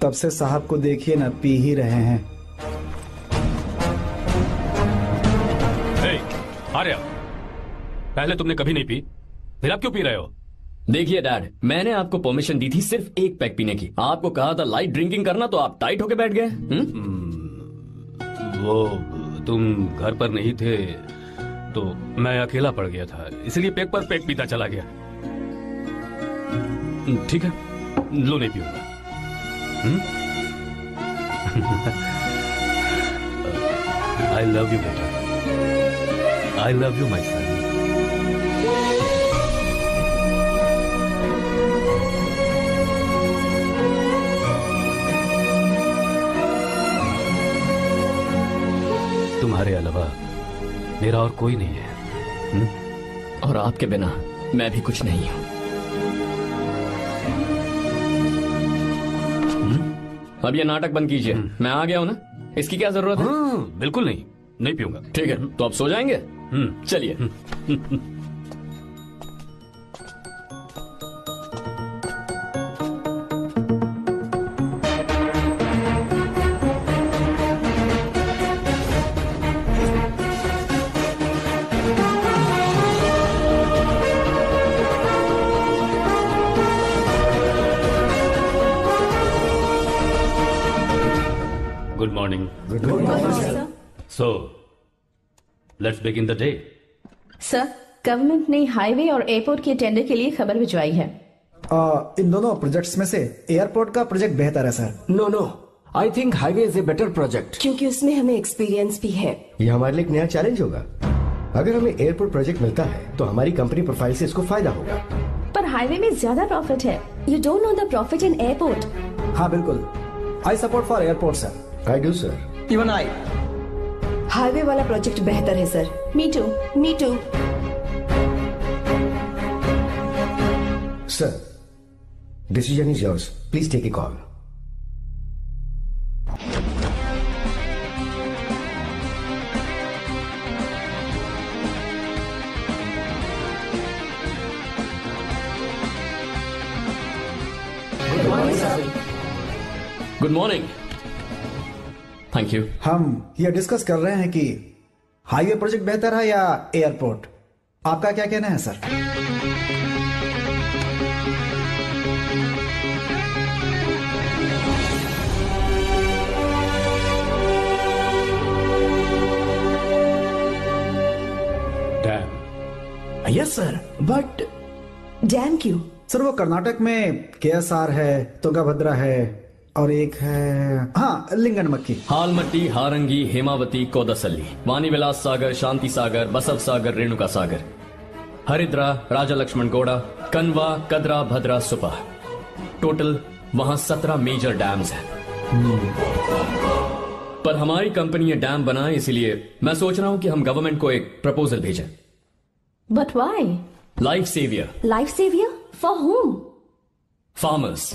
तब से साहब को देखिए ना पी ही रहे हैं। आर्या पहले तुमने कभी नहीं पी? फिर आप क्यों पी रहे हो? देखिए डैड मैंने आपको परमिशन दी थी सिर्फ़ एक पैक पीने की। आपको कहा था लाइट ड्रिंकिंग करना तो आप टाइट होके बैठ गए हम्म? वो तुम घर पर नहीं थे तो मैं अकेला पड़ गया था इसलिए पेक पर पेक पीता चला गया। ठीक है। लो नहीं पीऊँगा। आई लव यू बेटा आई लव यू माई सन तुम्हारे अलावा मेरा और कोई नहीं है। हुँ? और आपके बिना मैं भी कुछ नहीं हूँ। अब ये नाटक बंद कीजिए। मैं आ गया हूँ ना? इसकी क्या ज़रूरत है? हाँ, बिल्कुल नहीं। नहीं पीऊँगा। ठीक है तो आप सो जाएँगे? हम्म। चलिए। Let's begin the day. Sir government ने हाईवे और एयरपोर्ट के टेंडर के लिए खबर भिजवाई है। आ, इन दोनों प्रोजेक्ट्स में से एयरपोर्ट का प्रोजेक्ट बेहतर है sir no no I think highway is a better project क्योंकि उसमें हमें एक्सपीरियंस भी है। ये हमारे लिए एक नया चैलेंज होगा। अगर हमें एयरपोर्ट प्रोजेक्ट मिलता है तो हमारी कंपनी प्रोफ़ाइल से इसको फ़ायदा होगा। पर हाईवे में ज़्यादा प्रॉफिट है। You don't know the profit in airport हाँ बिल्कुल। I support for airport sir I do sir even I highway वाला प्रोजेक्ट बेहतर है sir. Me too me too sir decision is yours please take a call good morning thank you हम ये डिस्कस कर रहे हैं कि हाईवे प्रोजेक्ट बेहतर है या एयरपोर्ट आपका क्या कहना है sir dam yes sir but dam क्यों? सर वो कर्नाटक में केएसआर है तुंगाभद्रा है और एक है हाँ लिंगन मक्की हालमट्टी हारंगी हेमावती कोदसल्ली वानी विलास सागर शांति सागर बसव सागर रेणुका सागर। हरिद्रा राजा लक्ष्मण गोड़ा कनवा कदरा भद्रा सुपा। टोटल वहाँ सत्रह मेजर डैम्स हैं। पर हमारी कंपनी ये डैम बनाए इसलिए मैं सोच रहा हूँ कि हम गवर्नमेंट को एक प्रपोजल भेजें। But why life saviour life saviour for home farmers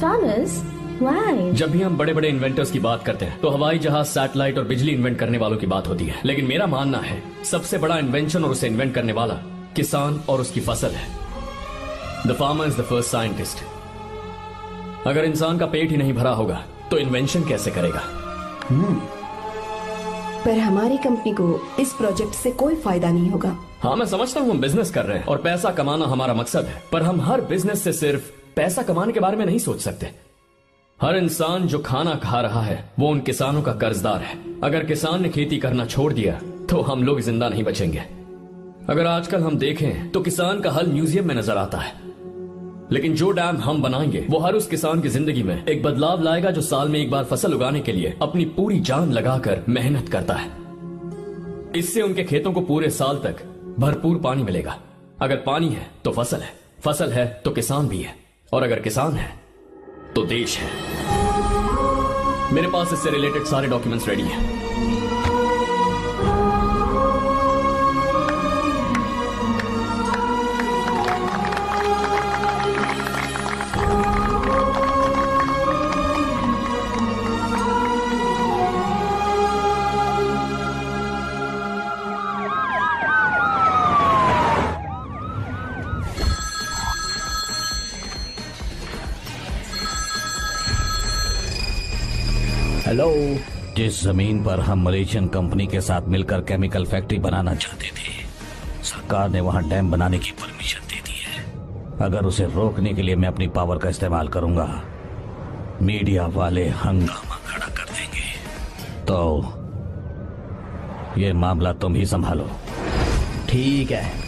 farmers why जब भी हम बड़े बड़े इन्वेंटर्स की बात करते हैं तो हवाई जहाज़ सैटेलाइट और बिजली इन्वेंट करने वालों की बात होती है। लेकिन मेरा मानना है सबसे बड़ा इन्वेंशन और उसे इन्वेंट करने वाला किसान और उसकी फ़सल है। The farmer is the first scientist अगर इंसान का पेट ही नहीं भरा होगा तो इन्वेंशन कैसे करेगा? Hmm. पर हमारी कंपनी को इस प्रोजेक्ट से कोई फ़ायदा नहीं होगा। हाँ मैं समझता हूँ हम बिज़नेस कर रहे हैं और पैसा कमाना हमारा मकसद है पर हम हर बिज़नेस से सिर्फ़ पैसा कमाने के बारे में नहीं सोच सकते। हर इंसान जो खाना खा रहा है, वो उन किसानों का कर्जदार है। अगर किसान ने खेती करना छोड़ दिया तो हम लोग ज़िंदा नहीं बचेंगे। अगर आजकल हम देखें तो किसान का हल म्यूज़ियम में नज़र आता है। लेकिन जो डैम हम बनाएँगे, वो हर उस किसान की ज़िंदगी में एक बदलाव लाएगा जो साल में एक बार फ़सल उगाने के लिए अपनी पूरी जान लगाकर मेहनत करता है। इससे उनके खेतों को पूरे साल तक भरपूर पानी मिलेगा। अगर पानी है तो फ़सल है। फ़सल है तो किसान भी है। और अगर किसान है तो देश है। मेरे पास इससे रिलेटेड सारे डॉक्यूमेंट्स रेडी हैं। जिस ज़मीन पर हम मलेशियन कंपनी के साथ मिलकर केमिकल फैक्ट्री बनाना चाहते थे, सरकार ने वहाँ डैम बनाने की परमिशन दे दी है। अगर उसे रोकने के लिए मैं अपनी पावर का इस्तेमाल करूँगा, मीडिया वाले हंगामा खड़ा कर देंगे। तो ये मामला तुम ही संभालो। ठीक है।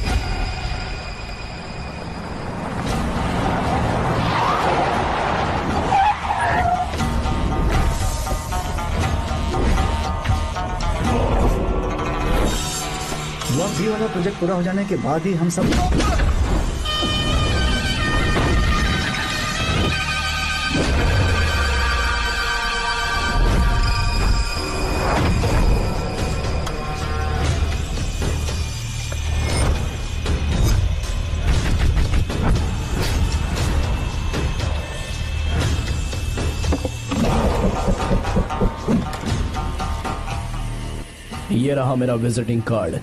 पूरा हो जाने के बाद ही हम सब ये रहा मेरा विजिटिंग कार्ड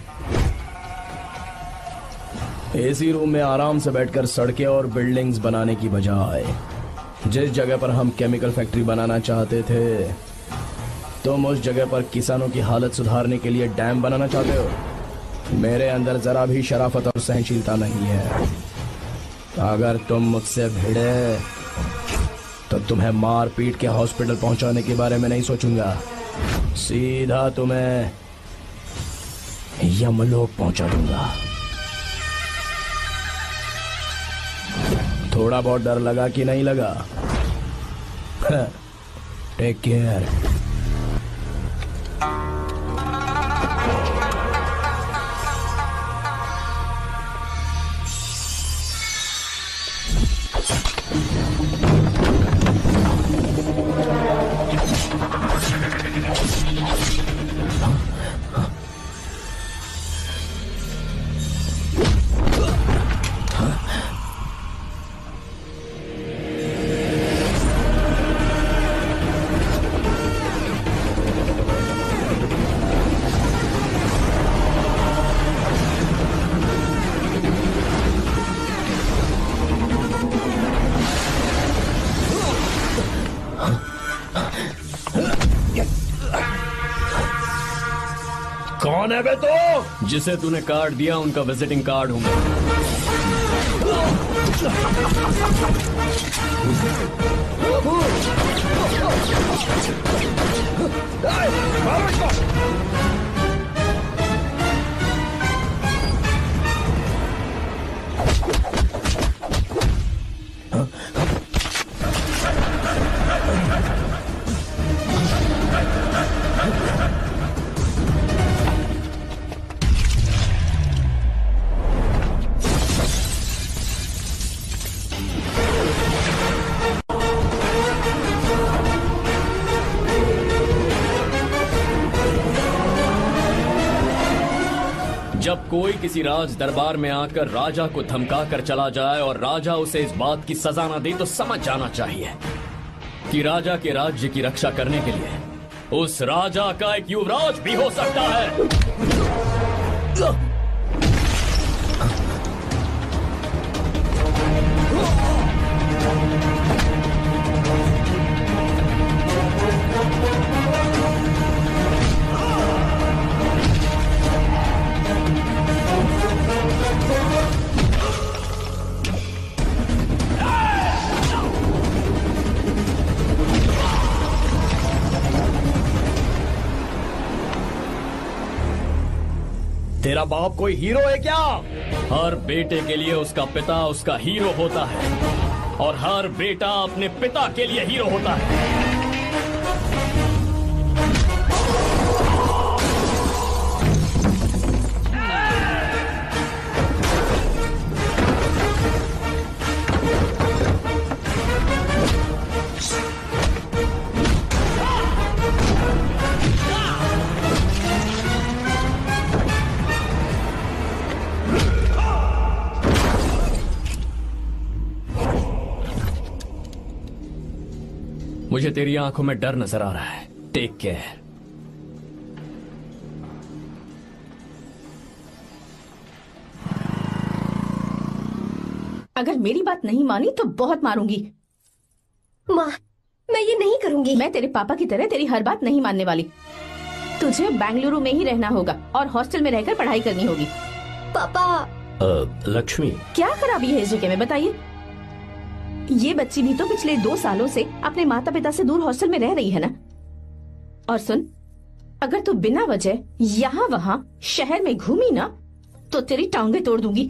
एसी रूम में आराम से बैठकर सड़कें और बिल्डिंग्स बनाने की बजाय, जिस जगह पर हम केमिकल फैक्ट्री बनाना चाहते थे, तुम उस जगह पर किसानों की हालत सुधारने के लिए डैम बनाना चाहते हो? मेरे अंदर जरा भी शराफत और सहनशीलता नहीं है। अगर तुम मुझसे भिड़े तो तुम्हें मार पीट के हॉस्पिटल पहुँचाने के बारे में नहीं सोचूँगा। सीधा तुम्हें यमलोक पहुँचा दूँगा। थोड़ा बहुत डर लगा कि नहीं लगा? *laughs* टेक केयर जिसे तूने कार्ड दिया उनका विजिटिंग कार्ड हूँ मैं किसी राज दरबार में आकर राजा को धमका कर चला जाए और राजा उसे इस बात की सजा ना दे तो समझ जाना चाहिए कि राजा के राज्य की रक्षा करने के लिए उस राजा का एक युवराज भी हो सकता है। तेरा बाप कोई हीरो है क्या? हर बेटे के लिए उसका पिता उसका हीरो होता है। और हर बेटा अपने पिता के लिए हीरो होता है। तेरी आँखों में डर नज़र आ रहा है। टेक केयर अगर मेरी बात नहीं मानी तो बहुत मारूँगी। माँ मैं ये नहीं करूँगी। मैं तेरे पापा की तरह तेरी हर बात नहीं मानने वाली। तुझे बेंगलुरु में ही रहना होगा और हॉस्टल में रहकर पढ़ाई करनी होगी। पापा। अ, लक्ष्मी। क्या खराबी है इस जगह में बताइए। ये बच्ची भी तो पिछले दो सालों से अपने माता पिता से दूर हॉस्टल में रह रही है ना? और सुन अगर तू बिना वजह यहाँ वहाँ शहर में घूमी ना तो तेरी टांगे तोड़ दूँगी।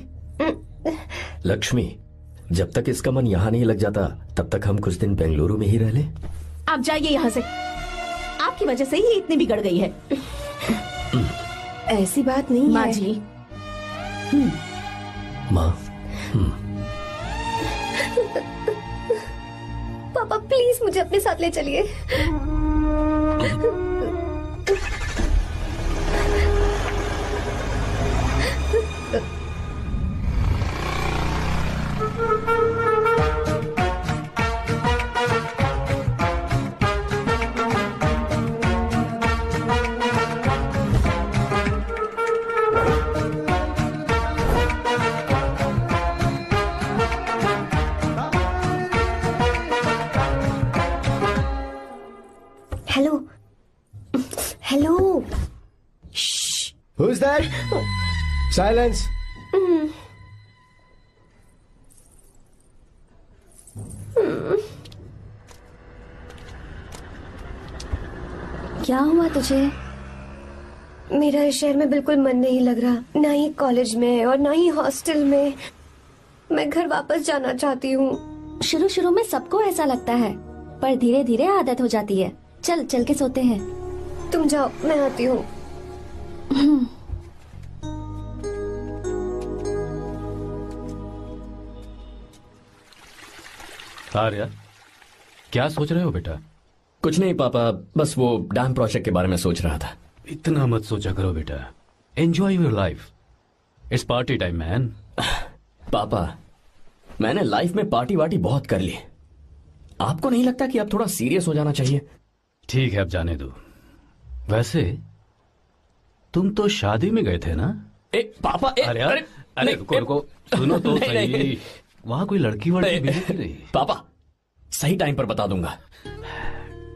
लक्ष्मी जब तक इसका मन यहाँ नहीं लग जाता तब तक हम कुछ दिन बेंगलुरु में ही रह ले। आप जाइए यहाँ से। आपकी वजह से ही इतनी बिगड़ गई है। ऐसी बात नहीं माँ जी। माँ प्लीज़ मुझे अपने साथ ले चलिए। Hello Silence. क्या हुआ तुझे? मेरा इस शहर में बिल्कुल मन नहीं लग रहा। ना ही कॉलेज में और ना ही हॉस्टल में। मैं घर वापस जाना चाहती हूँ। शुरू शुरू में सबको ऐसा लगता है पर धीरे धीरे आदत हो जाती है। चल चल के सोते हैं। तुम जाओ मैं आती हूँ। आर्या क्या सोच रहे हो बेटा? कुछ नहीं पापा बस वो डैम प्रोजेक्ट के बारे में सोच रहा था। इतना मत सोचा करो बेटा। Enjoy your life it's party time man पापा मैंने लाइफ में पार्टी वार्टी बहुत कर ली। आपको नहीं लगता कि अब थोड़ा सीरियस हो जाना चाहिए? ठीक है अब जाने दो। वैसे तुम तो शादी में गए थे ना? ए पापा ए, अरे यार अरे, अरे नहीं, रुको रुको सुनो तो *laughs* नहीं, नहीं, सही। वहाँ कोई लड़की वड़की मिली नहीं? पापा सही टाइम पर बता दूँगा।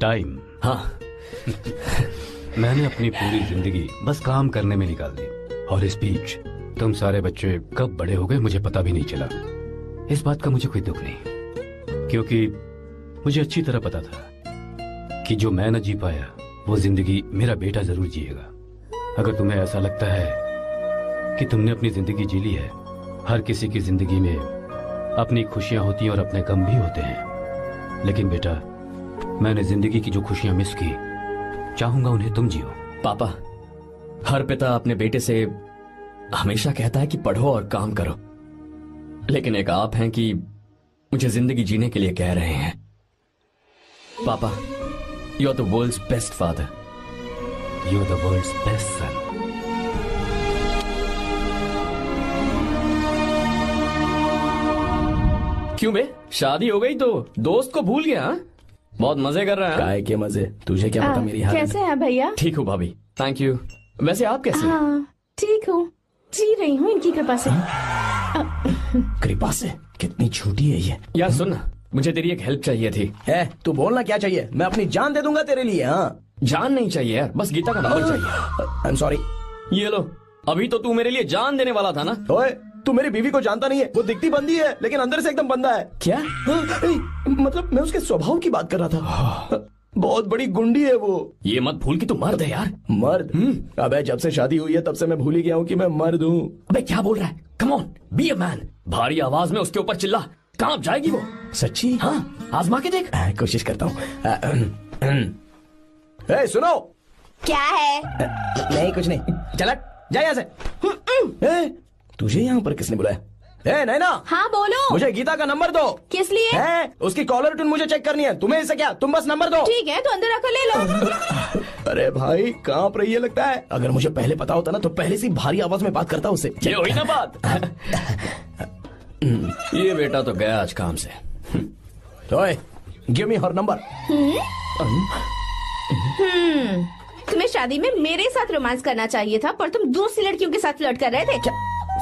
टाइम हाँ। *laughs* मैंने अपनी पूरी ज़िंदगी बस काम करने में निकाल दी। और इस बीच तुम सारे बच्चे कब बड़े हो गए मुझे पता भी नहीं चला। इस बात का मुझे कोई दुख नहीं। क्योंकि मुझे अच्छी तरह पता था कि जो मैं न जी पाया वो ज़िंदगी मेरा बेटा ज़रूर जिएगा। अगर तुम्हें ऐसा लगता है कि तुमने अपनी ज़िंदगी जी ली है हर किसी की ज़िंदगी में अपनी खुशियाँ होती हैं और अपने गम भी होते हैं। लेकिन बेटा मैंने ज़िंदगी की जो खुशियाँ मिस की चाहूँगा उन्हें तुम जियो। पापा हर पिता अपने बेटे से हमेशा कहता है कि पढ़ो और काम करो। लेकिन एक आप हैं कि मुझे ज़िंदगी जीने के लिए कह रहे हैं। पापा you are the world's best father you are the world's best son क्यों बे? शादी हो गई तो दोस्त को भूल गया हाँ? बहुत मज़े कर रहा है हाँ? काय के मज़े? तुझे क्या पता मेरी हालत कैसे हैं भैया? ठीक हूँ भाभी थैंक यू वैसे आप कैसे हैं? हाँ ठीक हूँ जी रही हूँ इनकी कृपा से। कृपा से? कितनी छोटी है ये। यार सुन मुझे तेरी एक हेल्प चाहिए थी। है तू बोलना क्या चाहिए? मैं अपनी जान दे दूँगा तेरे लिए हाँ? जान नहीं चाहिए यार बस गीता का नंबर चाहिए। आई एम सॉरी ये लो अभी तो तू मेरे लिए जान देने वाला था ना? ओए तू मेरी बीवी को जानता नहीं है। वो दिखती बंदी है लेकिन अंदर से एकदम बंदा है। क्या? हाँ, ए, मतलब मैं उसके स्वभाव की बात कर रहा था। बहुत बड़ी गुंडी है वो। ये मत भूल कि तू मर्द है यार। मर्द? अबे जब से शादी हुई है तब से मैं भूल ही गया हूँ कि मैं मर्द हूँ। अबे क्या बोल रहा है? Come on be a man भारी आवाज़ में उसके ऊपर चिल्ला। कहाँ जाएगी वो? सच्ची? हाँ आजमा के देख। आ, कोशिश करता हूँ। सुनो। क्या है? नहीं कुछ नहीं। चला जा यहाँ से। ए, तुझे यहाँ पर किसने बुलाया? ए नैना? हाँ बोलो। मुझे गीता का नंबर दो। किस लिए? है उसकी कॉलर ट्यून मुझे चेक करनी है। तुम्हें इससे क्या? तुम बस नंबर दो। ठीक है तो अंदर आकर ले लो। अरे भाई काँप रही है लगता है। अगर मुझे पहले पता होता ना तो पहले से भारी आवाज़ में बात करता उससे ये हुई ना बात। *laughs* ये बेटा तो गया आज काम से। ओए गिव मी हर नंबर तुम्हें शादी में मेरे साथ रोमांस करना चाहिए था पर तुम दूसरी लड़कियों के साथ फ्लर्ट कर रहे थे। क्या?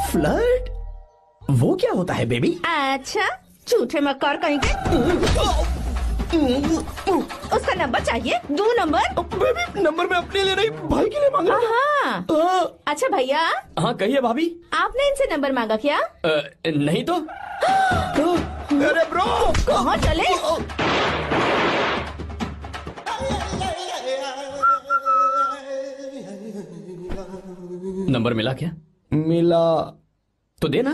फ्लर्ट वो क्या होता है बेबी अच्छा झूठे मक्कार कहीं के। उसका नंबर चाहिए दो नंबर। बेबी नंबर मैं अपने लिए नहीं भाई के लिए मांग रहा हाँ। अच्छा भैया। हाँ कहिए भाभी। आपने इनसे नंबर मांगा क्या? अ, नहीं तो। *gasps* अरे ब्रो कहाँ चले? नंबर मिला क्या? मिला। तो देना।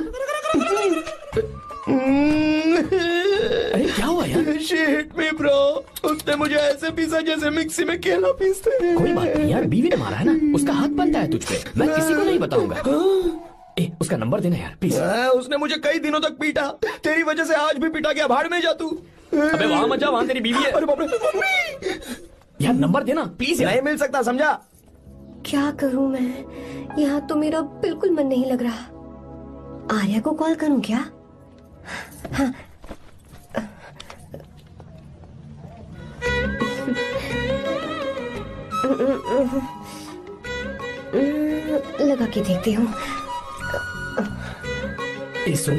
अरे क्या हुआ यार? शिट मी ब्रो उसने मुझे ऐसे पीसा जैसे मिक्सी में केला पीसते हैं। कोई बात नहीं यार बीवी ने मारा है ना? उसका हाथ बनता है तुझ पे। मैं किसी को नहीं बताऊँगा। ए, उसका नंबर देना यार प्लीज़ उसने मुझे कई दिनों तक पीटा। तेरी वजह से आज भी पीटा गया भाड़ में जा तू। अबे वहाँ मत जा वहाँ तेरी बीवी है। अरे बाप रे यार नंबर देना प्लीज़ नहीं मिल सकता समझा? क्या करूँ मैं? यहाँ तो मेरा बिल्कुल मन नहीं लग रहा। आर्या को कॉल करूँ क्या? हाँ। लगा के देखती हूँ।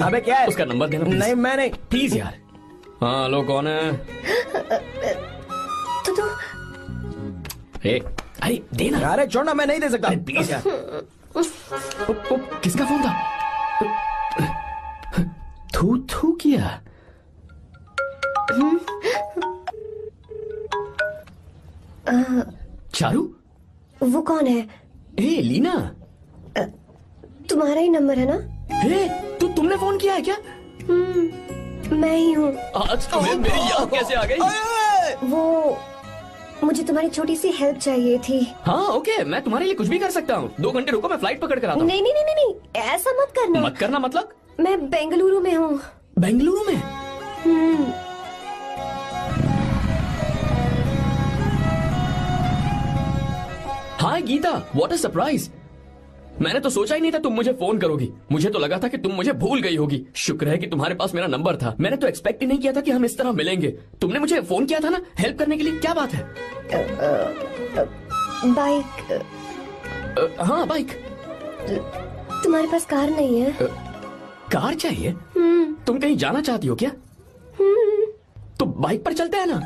अबे क्या है? उसका नंबर देना नहीं मैं नहीं। प्लीज़ यार। हाँ हेलो कौन है? तो तो ए, अरे देना अरे छोड़ना मैं नहीं दे सकता। प्लीज़ यार। *laughs* ओ, ओ, किसका फ़ोन था? थू थू किया? चारू? वो कौन है? ए लीना। तुम्हारा ही नंबर है ना? ए तो तुमने फ़ोन किया है क्या? मैं ही हूँ। आज तुम्हें मेरी याद कैसे आ गई? वो मुझे तुम्हारी छोटी सी हेल्प चाहिए थी। हाँ ओके मैं तुम्हारे लिए कुछ भी कर सकता हूँ। दो घंटे रुको मैं फ़्लाइट पकड़ कर आता हूँ। नहीं नहीं नहीं नहीं ऐसा मत करना। मत करना मतलब? मैं बेंगलुरु में हूँ। बेंगलुरु में? हम्म, hi Geeta what a surprise मैंने तो सोचा ही नहीं था तुम मुझे फ़ोन करोगी। मुझे तो लगा था कि तुम मुझे भूल गई होगी। शुक्र है कि तुम्हारे पास मेरा नंबर था। मैंने तो एक्सपेक्ट ही नहीं किया था कि हम इस तरह मिलेंगे। तुमने मुझे फ़ोन किया था ना? हेल्प करने के लिए क्या बात है? बाइक। हाँ बाइक। तुम्हारे पास कार नहीं है? कार चाहिए? हम्म, तुम कहीं जाना चाहती हो क्या? हम्म, तो बाइक पर चलते हैं ना?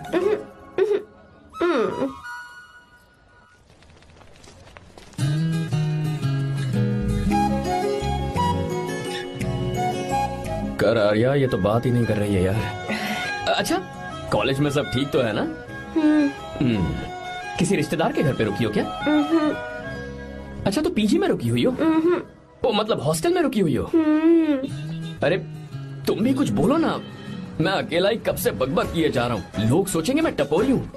कर आर्या ये तो बात ही नहीं कर रही है यार। अच्छा कॉलेज में सब ठीक तो है ना? हम्म, हम्म, किसी रिश्तेदार के घर पे रुकी हो क्या? हम्म, अच्छा तो पीजी में रुकी हुई हो? ओ मतलब हॉस्टल में रुकी हुई हो। अरे तुम भी कुछ बोलो ना। मैं अकेला ही कब से बकबक किए जा रहा हूँ। लोग सोचेंगे मैं टपोरी हूँ।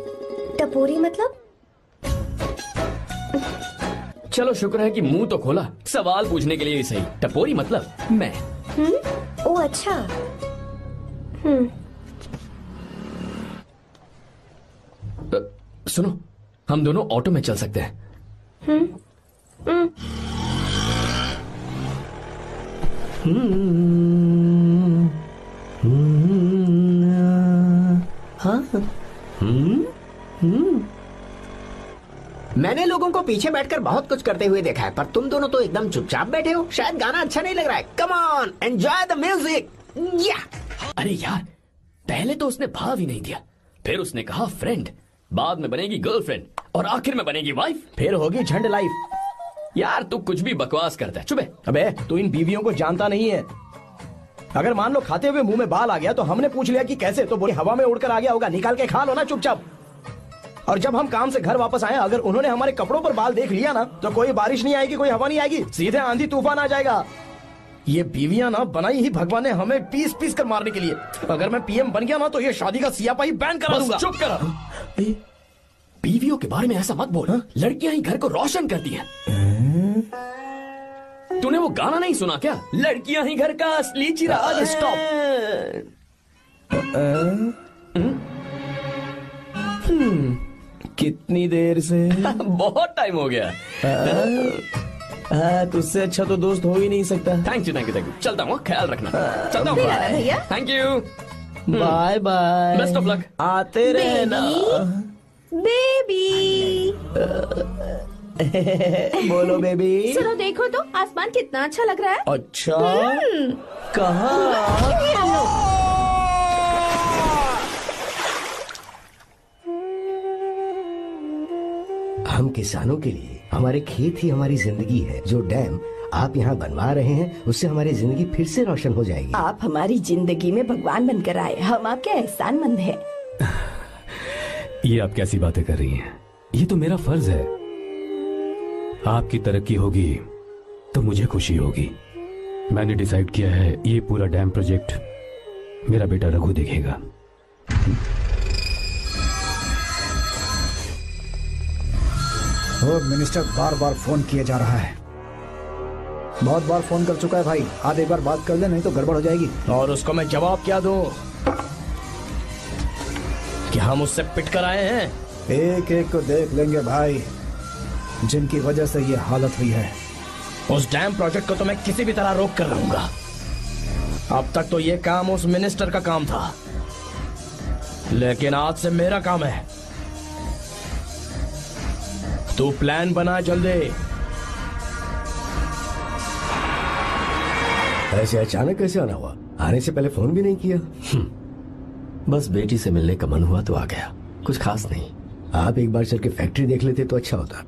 टपोरी मतलब? चलो शुक्र है कि मुँह तो खोला। सवाल पूछने के लिए ही सही। टपोरी मतलब मैं। हम्म, ओ अच्छा। हम्म सुनो हम दोनों ऑटो में चल सकते हैं। हम्म हम्म हाँ हम्म हम्म मैंने लोगों को पीछे बैठकर बहुत कुछ करते हुए देखा है पर तुम दोनों तो एकदम चुपचाप बैठे हो। शायद गाना अच्छा नहीं लग रहा है। Come on enjoy the music या अरे यार पहले तो उसने भाव ही नहीं दिया। फिर उसने कहा फ्रेंड बाद में बनेगी गर्लफ्रेंड और आखिर में बनेगी वाइफ फिर होगी झंड लाइफ यार तू कुछ भी बकवास करता है। चुपे अबे तू इन बीवियों को जानता नहीं है। अगर मान लो खाते हुए मुँह में बाल आ गया तो हमने पूछ लिया कि कैसे? तो बोले हवा में उड़कर आ गया होगा। निकाल के खा लो ना चुपचाप। और जब हम काम से घर वापस आए अगर उन्होंने हमारे कपड़ों पर बाल देख लिया ना तो कोई बारिश नहीं आएगी कोई हवा नहीं आएगी। सीधे आंधी तूफ़ान आ जाएगा। ये बीवियाँ ना बनाई ही भगवान ने हमें पीस पीस कर मारने के लिए। अगर मैं पीएम बन गया ना तो ये शादी का सियापाही बैन करा दूँगा। चुप कर। बीवियों के बारे में ऐसा मत बोल लड़कियाँ ही घर को रोशन करती हैं। तूने वो गाना नहीं सुना क्या? लड़कियाँ ही घर का असली चिराग। स्टॉप कितनी देर से? *laughs* बहुत टाइम हो गया। हाँ, तुझसे अच्छा तो दोस्त हो ही नहीं सकता। Thank you thank you thank you चलता हूँ ख्याल रखना। चलता हूँ भैया। Thank you bye bye best of luck आते रहना बेबी *laughs* बोलो बेबी सुनो देखो तो आसमान कितना अच्छा लग रहा है। अच्छा। हम्म। कहाँ? *laughs* हम किसानों के लिए हमारे खेत ही हमारी ज़िंदगी है। जो डैम आप यहाँ बनवा रहे हैं उससे हमारी ज़िंदगी फिर से रोशन हो जाएगी। आप हमारी ज़िंदगी में भगवान बनकर आए। हम आपके एहसानमंद हैं। *sighs* ये आप कैसी बातें कर रही हैं? ये तो मेरा फ़र्ज़ है। आपकी तरक्की होगी तो मुझे खुशी होगी। मैंने डिसाइड किया है ये पूरा डैम प्रोजेक्ट मेरा बेटा रघु देखेगा। वो मिनिस्टर बार बार फ़ोन किए जा रहा है। बहुत बार फ़ोन कर चुका है भाई। आज एक बार बात कर ले नहीं तो गड़बड़ हो जाएगी। और उसको मैं जवाब क्या दूँ? कि हम उससे पिट कर आए हैं? एक एक को देख लेंगे भाई जिनकी वजह से ये हालत हुई है। उस डैम प्रोजेक्ट को तो मैं किसी भी तरह रोक कर रहूँगा। अब तक तो ये काम उस मिनिस्टर का काम था। लेकिन आज से मेरा काम है। तू प्लान बना जल्दी। ऐसे अचानक कैसे आना हुआ? आने से पहले फ़ोन भी नहीं किया। बस बेटी से मिलने का मन हुआ तो आ गया। कुछ खास नहीं। आप एक बार चल के फैक्ट्री देख लेते तो अच्छा होता।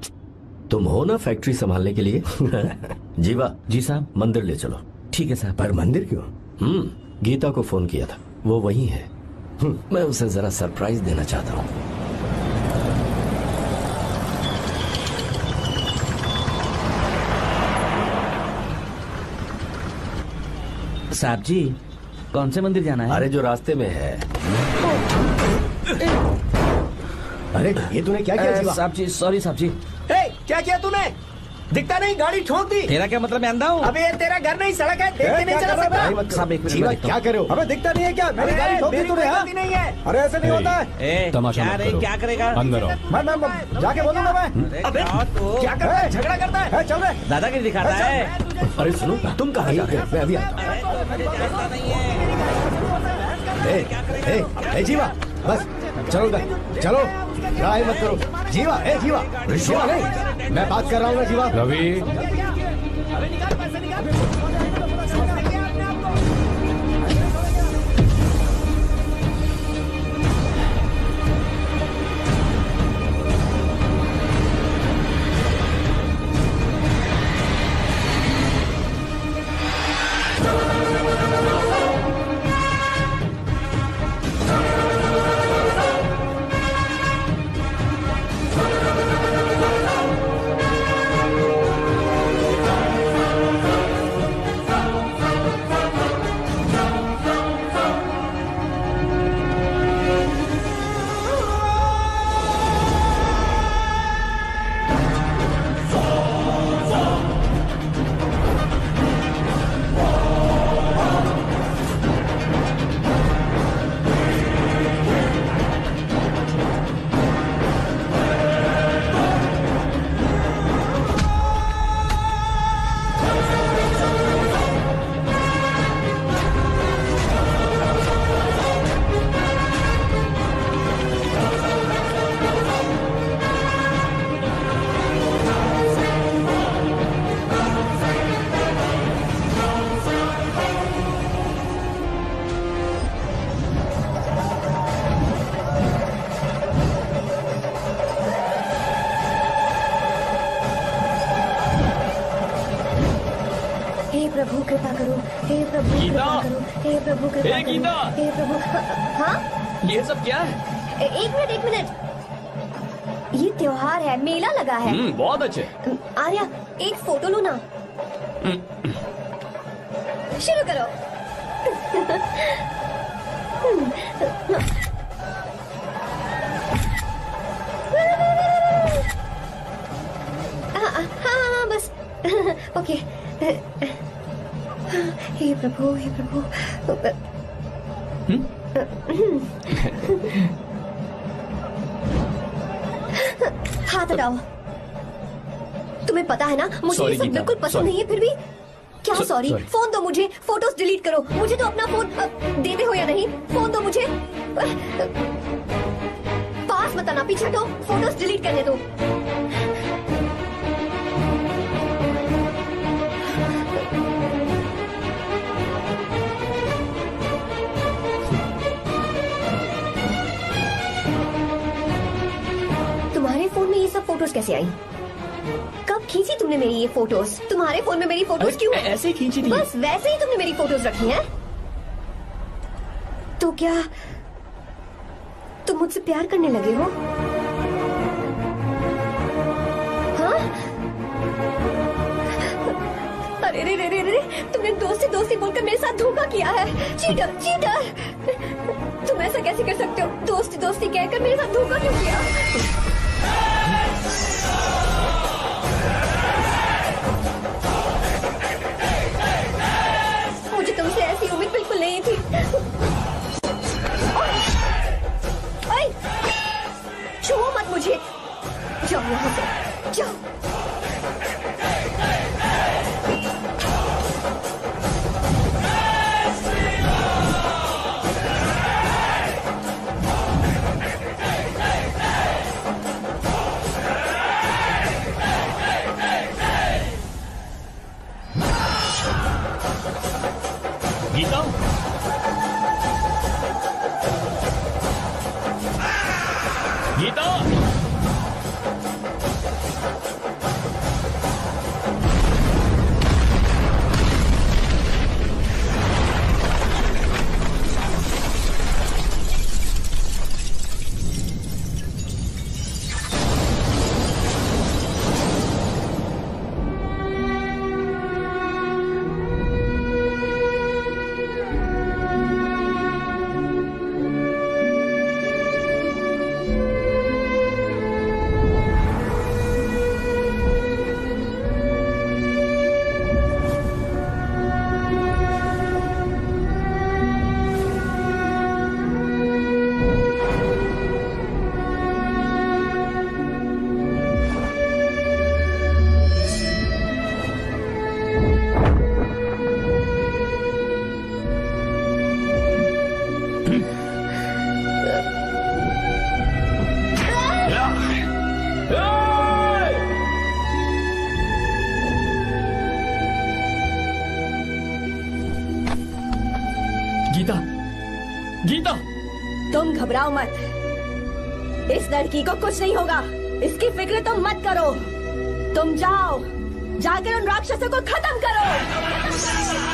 तुम हो ना फैक्ट्री संभालने के लिए? *laughs* जीवा जी साहब। मंदिर ले चलो। ठीक है साहब। पर मंदिर क्यों? हम्म। गीता को फ़ोन किया था। वो वही है। हम्म, मैं उसे जरा सरप्राइज़ देना चाहता हूँ। साहब जी कौन से मंदिर जाना है? अरे जो रास्ते में है। अरे ये तूने क्या किया साहब जी सॉरी साहब जी। ए, क्या किया तूने? दिखता नहीं गाड़ी ठोक दी तेरा क्या मतलब मैं अंधा हूँ? अबे ये तेरा घर नहीं सड़क है। देख के नहीं चला सकता। साहब एक मिनट क्या। करे? हो अबे दिखता नहीं है क्या? मेरी अरे, गाड़ी ठोक दी तूने हाँ? नहीं है। अरे ऐसे नहीं होता है। ए, तमाशा क्या रे क्या करेगा? अंदर आओ मैं मैं जाके बोलूँगा मैं? अबे क्या करता है? झगड़ा करता है? चल रहे दादागिरी दिखाता है? अरे सुनो तुम कहाँ जा रहे हो? मैं अभी आता हूँ। ए, ए, ए, जीवा बस चलो उधर चलो। लड़ाई मत करो। जीवा ए जीवा जीवा नहीं। मैं बात कर रहा हूँ ना जीवा। रवि। कृपा गीता! हे प्रभु। हाँ? ये सब क्या है? एक मिनट एक मिनट। ये त्योहार है मेला लगा है। हम्म बहुत अच्छे। आर्या एक फ़ोटो लो ना। गीता, बिल्कुल पसंद नहीं है फिर भी? क्या सॉरी फ़ोन दो मुझे। फ़ोटोज़ डिलीट करो। मुझे तो अपना फ़ोन देते हो या नहीं? फ़ोन दो मुझे। पास बताना पीछे हटो। फ़ोटोज़ डिलीट करने दो। तुम्हारे फ़ोन में ये सब फ़ोटोज़ कैसे आई? तुमने मेरी ये फ़ोटोज़ तुम्हारे फ़ोन में मेरी फ़ोटोज़ क्यों ऐसे खींची थी। बस वैसे ही तुमने मेरी फ़ोटोज़ रखी हैं। घबराओ मत। इस लड़की को कुछ नहीं होगा। इसकी फ़िक्र तुम मत करो। तुम जाओ। जाकर उन राक्षसों को खत्म करो।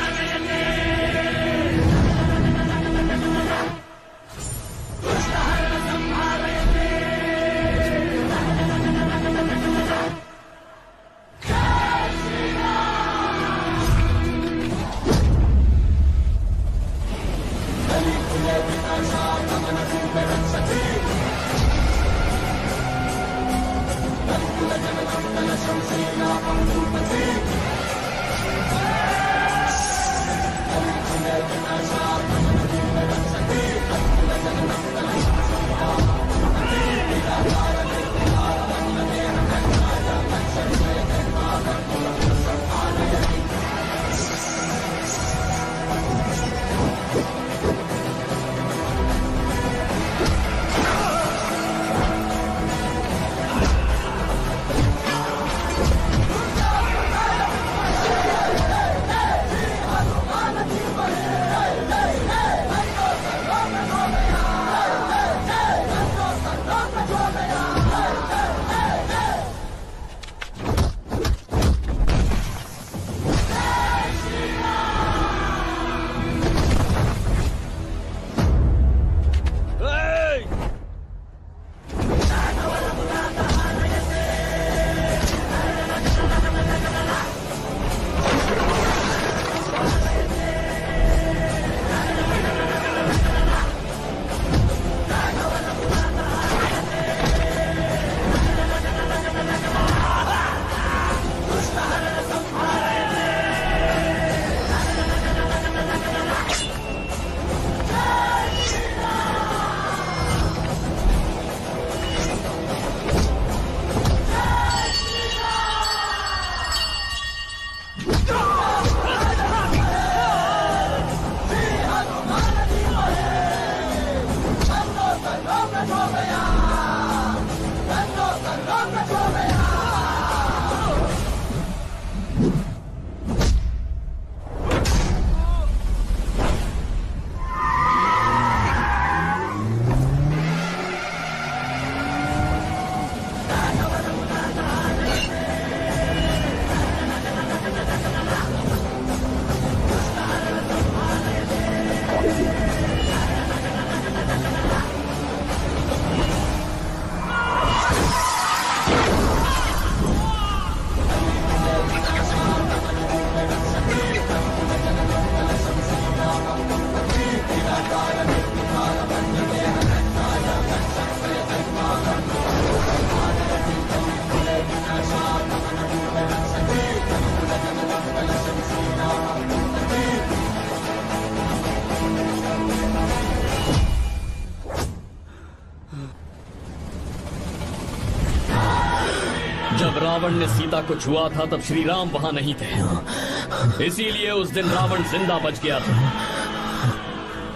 रावण ने सीता को छुआ था तब श्री राम वहाँ नहीं थे इसीलिए उस दिन रावण ज़िंदा बच गया था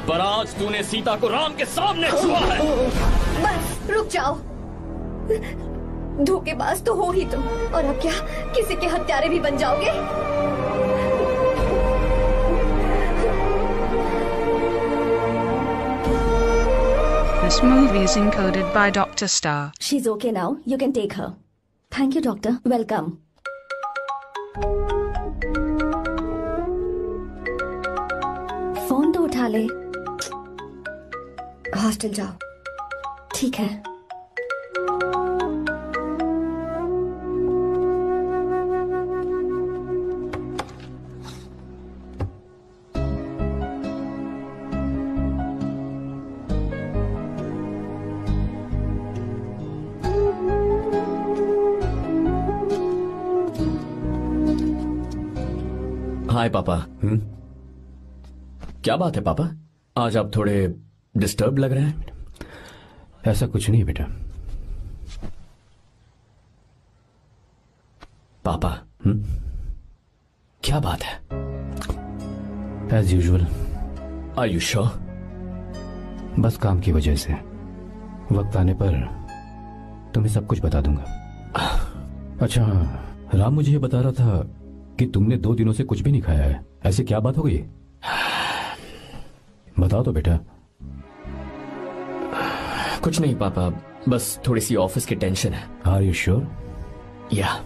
पर आज तूने सीता को राम के सामने छुआ है बस रुक जाओ धोखेबाज तो हो ही तुम और अब क्या किसी के हत्यारे भी बन जाओगे This movie is encoded by Dr. Star. She's okay now. You can take her. Thank you, doctor. Welcome. Phone तो उठा ले हॉस्टल जाओ ठीक है हाय पापा। क्या बात है पापा? आज आप थोड़े डिस्टर्ब लग रहे हैं? ऐसा कुछ नहीं बेटा। पापा क्या बात है? As usual are you sure बस काम की वजह से। वक्त आने पर तुम्हें सब कुछ बता दूँगा। अच्छा राम मुझे ये बता रहा था कि तुमने दो दिनों से कुछ भी नहीं खाया है। ऐसे क्या बात हो गई? बताओ तो बेटा। कुछ नहीं पापा। बस थोड़ी सी ऑफ़िस की टेंशन है। आर यू श्योर या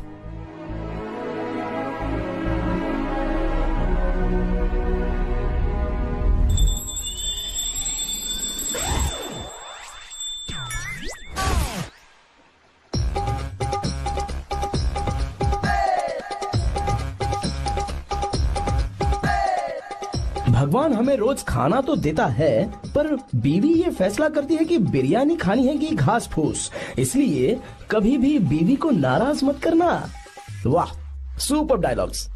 हमें रोज खाना तो देता है, पर बीवी ये फैसला करती है कि बिरयानी खानी है कि घास फूस इसलिए कभी भी बीवी को नाराज़ मत करना। वाह सुपर डायलॉग्स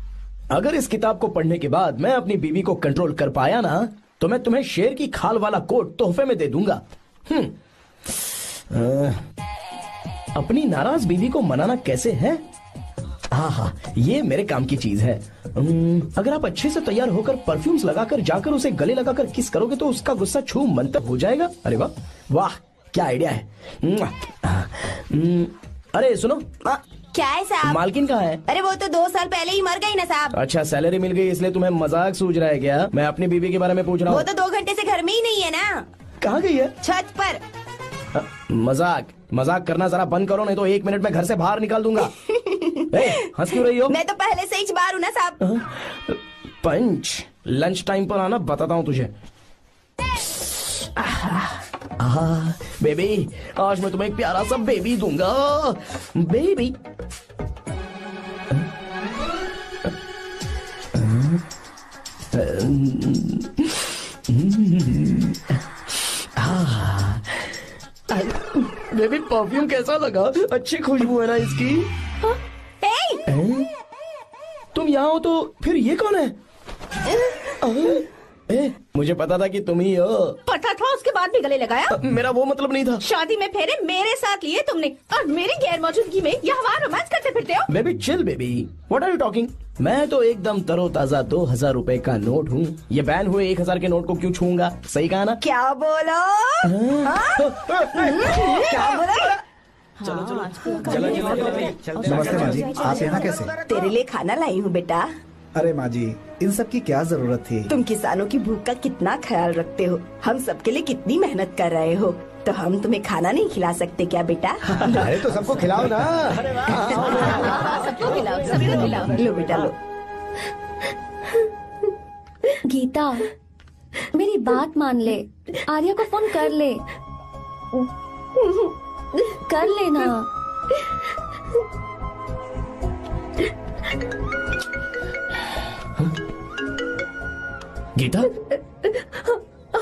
अगर इस किताब को पढ़ने के बाद मैं अपनी बीवी को कंट्रोल कर पाया ना तो मैं तुम्हें शेर की खाल वाला कोट तोहफे में दे दूँगा। हम्म। अपनी नाराज़ बीवी को मनाना कैसे है? हाँ हाँ ये मेरे काम की चीज़ है। अगर आप अच्छे से तैयार होकर परफ्यूम्स लगाकर जाकर उसे गले लगाकर किस करोगे तो उसका गुस्सा छू मंतक हो जाएगा। अरे वाह वाह क्या आइडिया है। अरे सुनो। आ, क्या है साहब? मालकिन कहाँ है? अरे वो तो दो साल पहले ही मर गई ना साहब। अच्छा सैलरी मिल गई इसलिए तुम्हें मज़ाक सूझ रहा है क्या? मैं अपनी बीबी के बारे में पूछ रहा हूँ। वो तो दो घंटे से घर में ही नहीं है ना। कहाँ गई है? छत पर। मज़ाक मज़ाक करना जरा बंद करो नहीं तो एक मिनट में घर से बाहर निकाल दूँगा हंस क्यों रही हो मैं तो पहले से ही बाहर हूँ ना साहब पंच लंच टाइम पर आना बताता हूँ तुझे बेबी आज मैं तुम्हें एक प्यारा सा बेबी दूँगा बेबी आह, बेबी परफ्यूम कैसा लगा? अच्छी खुशबू है ना इसकी। ए? तुम यहाँ हो तो फिर ये कौन है? अ, ए, मुझे पता था कि तुम ही हो। पता था उसके बाद भी गले लगाया? मेरा वो मतलब नहीं था। शादी में फेरे मेरे साथ लिए तुमने और मेरी गैर मौजूदगी में यहाँ रोमांस करते फिरते हो? Baby chill baby what are you talking मैं तो एकदम तरोताजा दो हज़ार रूपए का नोट हूँ। ये बैन हुए एक हज़ार के नोट को क्यों छूँगा सही कहा ना? क्या बोलो? *laughs* क्या बोलो? चलो चलो। नमस्ते माँ जी। आप यहाँ कैसे तेरे लिए खाना लाई हूँ बेटा। अरे माँ जी इन सब की क्या ज़रूरत थी? तुम किसानों की भूख का कितना ख्याल रखते हो। हम सबके लिए कितनी मेहनत कर रहे हो। तो हम तुम्हें खाना नहीं खिला सकते क्या बेटा? *laughs* अरे तो सबको खिलाओ ना। सबको खिलाओ सबको खिलाओ। लो बेटा लो। गीता मेरी बात मान ले। आर्या को फ़ोन कर ले। कर लेना। गीता?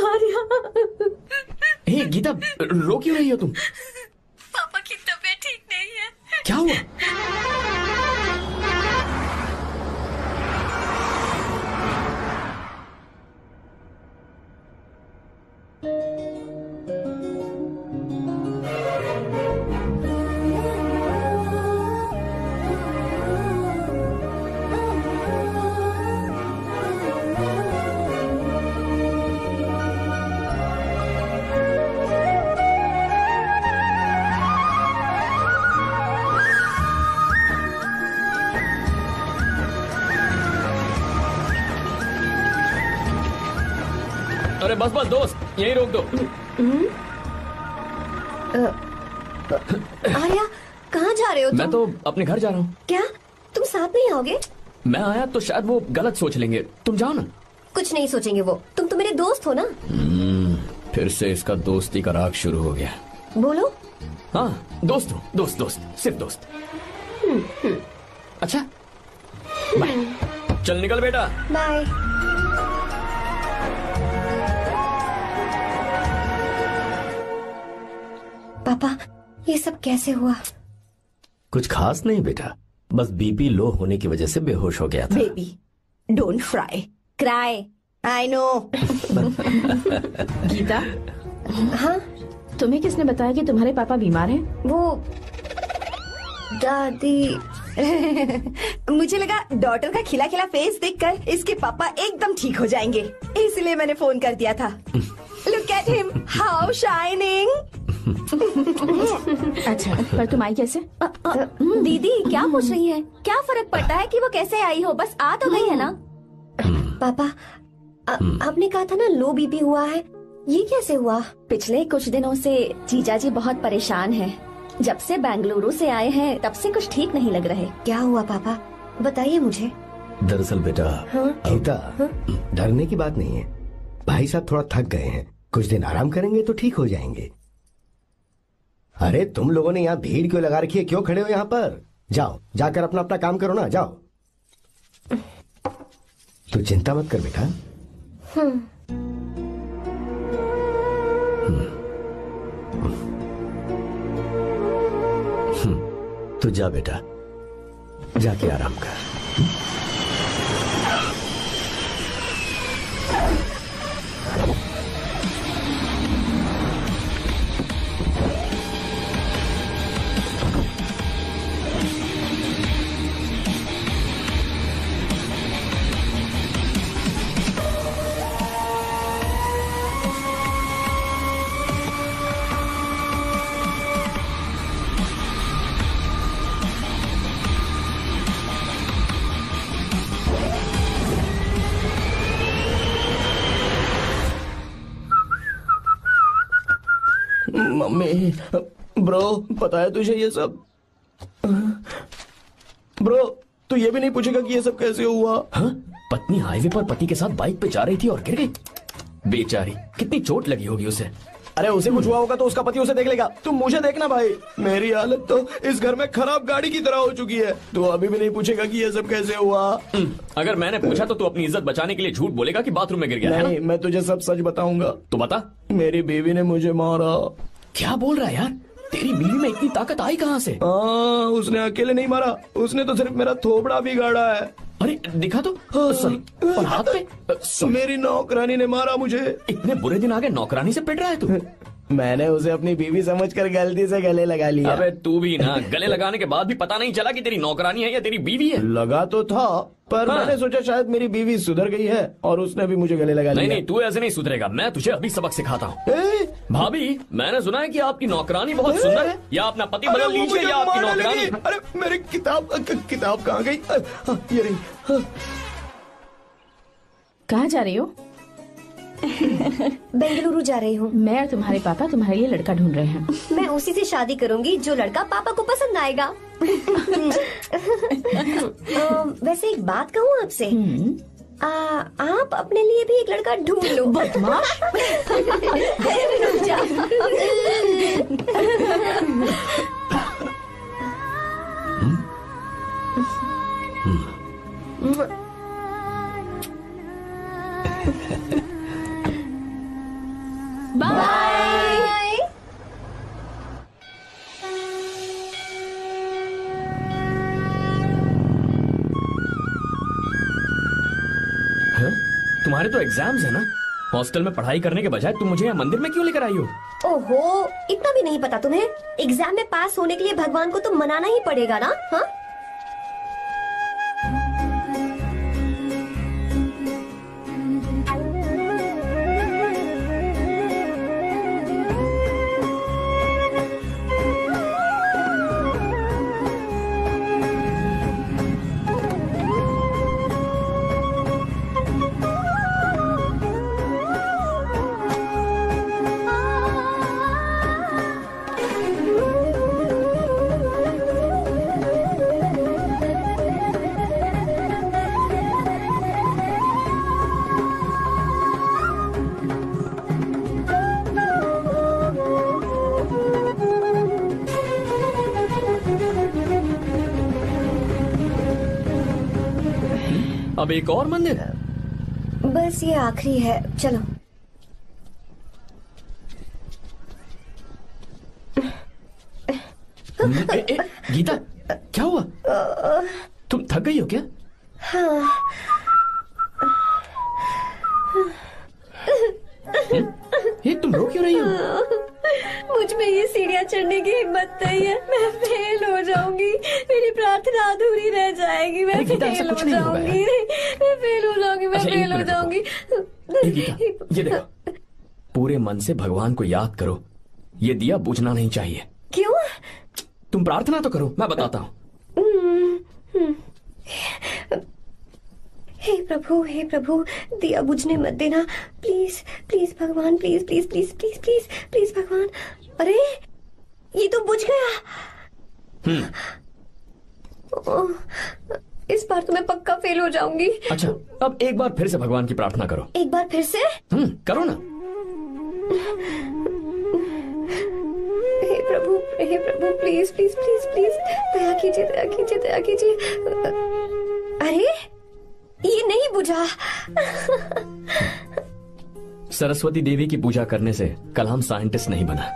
आर्या हे गीता रो क्यों रही हो तुम? पापा की तबीयत ठीक नहीं है। क्या हुआ? बस बस दोस्त यही रोक दो। आर्या कहाँ जा रहे हो तुम? मैं तो अपने घर जा रहा हूँ। क्या? तुम साथ नहीं आओगे? मैं आया तो शायद वो गलत सोच लेंगे। तुम जाओ ना। कुछ नहीं सोचेंगे वो। तुम तो मेरे दोस्त हो ना? हम्म, फिर से इसका दोस्ती का राग शुरू हो गया। बोलो। हाँ दोस्त हूँ। दोस्त दोस्त सिर्फ़ दोस्त। अच्छा बाय। चल निकल बेटा। बाय। पापा ये सब कैसे हुआ? कुछ खास नहीं बेटा। बस बीपी लो होने की वजह से बेहोश हो गया था। Baby don't fry cry I know Geeta? हाँ? तुम्हें किसने बताया कि तुम्हारे पापा बीमार हैं? वो दादी। मुझे लगा डॉटर का खिला खिला फेस देखकर इसके पापा एकदम ठीक हो जाएँगे। इसलिए मैंने फ़ोन कर दिया था। *laughs* Look at him how shining अच्छा पर तुम आई कैसे? दीदी क्या पूछ रही है? क्या फ़र्क पड़ता है कि वो कैसे आई हो? बस आ तो गई है ना? पापा आ- आपने कहा था ना लो बीपी हुआ है। ये कैसे हुआ? पिछले कुछ दिनों से जीजा जी बहुत परेशान हैं। जब से बेंगलुरु से आए हैं तब से कुछ ठीक नहीं लग रहे। क्या हुआ पापा? बताइए मुझे। दरअसल बेटा हाँ? गीता डरने की बात नहीं है। भाई साहब थोड़ा थक गए हैं। कुछ दिन आराम करेंगे तो ठीक हो जाएँगे। अरे तुम लोगों ने यहाँ भीड़ क्यों लगा रखी है? क्यों खड़े हो यहाँ पर? जाओ जाकर अपना अपना काम करो ना जाओ। तू चिंता मत कर बेटा। तू जा बेटा जाके आराम कर। मम्मी। ब्रो पता है तुझे ये सब? ब्रो तू ये भी नहीं पूछेगा कि ये सब कैसे हुआ? हाँ? पत्नी हाईवे पर पति के साथ बाइक पे जा रही थी और गिर गई। बेचारी कितनी चोट लगी होगी उसे। अरे उसे कुछ हुआ होगा तो उसका पति उसे देख लेगा। तुम मुझे देखना भाई। मेरी हालत तो इस घर में खराब गाड़ी की तरह हो चुकी है। तू अभी भी नहीं पूछेगा कि ये सब कैसे हुआ। अगर मैंने पूछा तो तू अपनी इज़्ज़त बचाने के लिए झूठ बोलेगा कि बाथरूम में गिर गया है नहीं ना? मैं तुझे सब सच बताऊँगा। तो बता। मेरी बीवी ने मुझे मारा। क्या बोल रहा है यार? तेरी बीवी में इतनी ताकत आई कहाँ से? आ, उसने अकेले नहीं मारा। उसने तो सिर्फ़ मेरा थोबड़ा बिगाड़ा है। अरे दिखा तो। सॉरी और हाथ पे? मेरी नौकरानी ने मारा मुझे। इतने बुरे दिन आगे गए नौकरानी से पिट रहा है तू? मैंने उसे अपनी बीवी समझकर गलती से गले लगा लिया। अबे तू भी ना। गले लगाने के बाद भी पता नहीं चला कि तेरी नौकरानी है या तेरी बीवी है। लगा तो था पर हाँ। मैंने सोचा शायद मेरी बीवी सुधर गई है और उसने भी मुझे गले लगा नहीं लिया। नहीं तू ऐसे नहीं सुधरेगा। मैं तुझे अभी सबक सिखाता हूँ। भाभी मैंने सुना है कि आपकी नौकरानी बहुत सुंदर है। या अपना पति बदल लीजिए या आपकी नौकरानी। अरे मेरी किताब किताब कहाँ गई? अ, ये रही। कहाँ जा रही हो? बेंगलुरु जा रही हूँ। मैं और तुम्हारे पापा तुम्हारे लिए लड़का ढूंढ रहे हैं। मैं उसी से शादी करूँगी जो लड़का पापा को पसंद आएगा। वैसे एक बात कहूँ आपसे। आ, आप अपने लिए भी एक लड़का ढूंढ लो। बदमाश? बाय? तुम्हारे तो एग्ज़ाम्स है ना? हॉस्टल में पढ़ाई करने के बजाय तुम मुझे यहाँ मंदिर में क्यों लेकर आई हो? ओहो, इतना भी नहीं पता तुम्हें। एग्ज़ाम में पास होने के लिए भगवान को तो मनाना ही पड़ेगा ना? हाँ एक और मंदिर है। बस ये आखिरी है चलो। ए, ए, गीता से भगवान को याद करो। ये दिया बुझना नहीं चाहिए। क्यों? तुम प्रार्थना तो करो मैं बताता हूँ। हम्म, हम्म। हे प्रभु हे प्रभु दिया बुझने मत देना। प्लीज़ प्लीज़ भगवान please please please please please please भगवान। अरे ये तो बुझ गया। ओह, इस बार तो मैं पक्का फेल हो जाऊँगी। अच्छा अब एक बार फिर से भगवान की प्रार्थना करो। एक बार फिर से? हम्म करो ना। हे प्रभु हे प्रभु प्लीज़ प्लीज़ प्लीज़ प्लीज़ दया कीजिए दया कीजिए दया कीजिए। अरे ये नहीं बुझा। सरस्वती देवी की पूजा करने से कलाम साइंटिस्ट नहीं बना।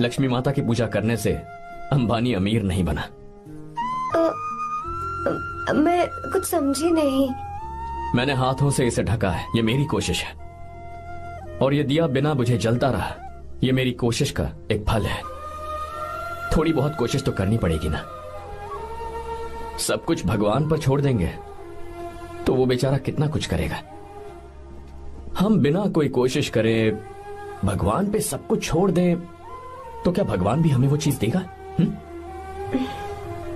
लक्ष्मी माता की पूजा करने से अंबानी अमीर नहीं बना। अ, मैं कुछ समझी नहीं। मैंने हाथों से इसे ढका है ये मेरी कोशिश है। और ये दिया बिना बुझे जलता रहा। ये मेरी कोशिश का एक फल है। थोड़ी बहुत कोशिश तो करनी पड़ेगी ना। सब कुछ भगवान पर छोड़ देंगे तो वो बेचारा कितना कुछ करेगा। हम बिना कोई कोशिश करें भगवान पे सब कुछ छोड़ दें तो क्या भगवान भी हमें वो चीज़ देगा? हुँ?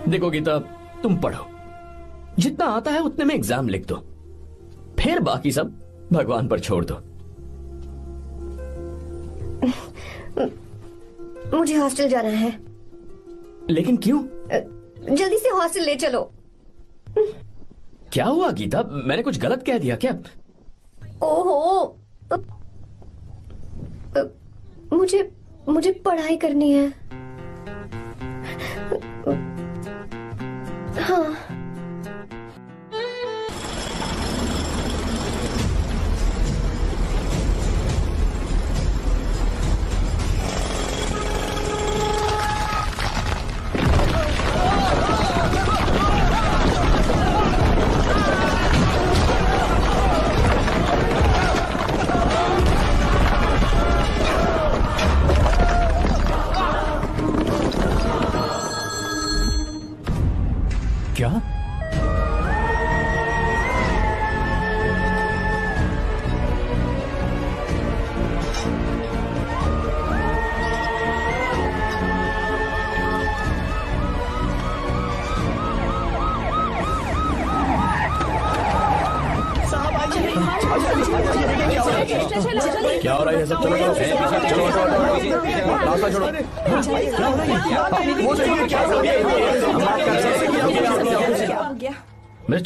देखो गीता, तुम पढ़ो। जितना आता है उतने में एग्ज़ाम लिख दो। फिर बाकी सब भगवान पर छोड़ दो। *laughs* मुझे हॉस्टल जाना है। लेकिन क्यों? जल्दी से हॉस्टल ले चलो। क्या हुआ गीता? मैंने कुछ गलत कह दिया क्या? ओहो। मुझे मुझे पढ़ाई करनी है। हाँ।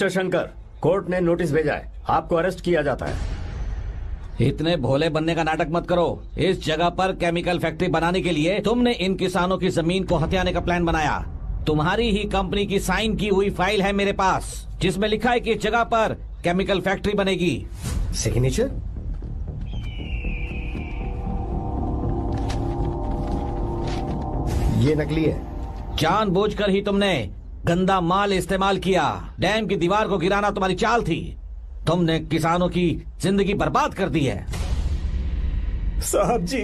मिस्टर शंकर कोर्ट ने नोटिस भेजा है। आपको अरेस्ट किया जाता है। इतने भोले बनने का नाटक मत करो। इस जगह पर केमिकल फैक्ट्री बनाने के लिए तुमने इन किसानों की ज़मीन को हथियाने का प्लान बनाया। तुम्हारी ही कंपनी की साइन की हुई फ़ाइल है मेरे पास जिसमें लिखा है कि इस जगह पर केमिकल फैक्ट्री बनेगी। सिग्नेचर ये नकली है। जानबूझकर ही तुमने गंदा माल इस्तेमाल किया। डैम की दीवार को गिराना तुम्हारी चाल थी। तुमने किसानों की ज़िंदगी बर्बाद कर दी है। साहब जी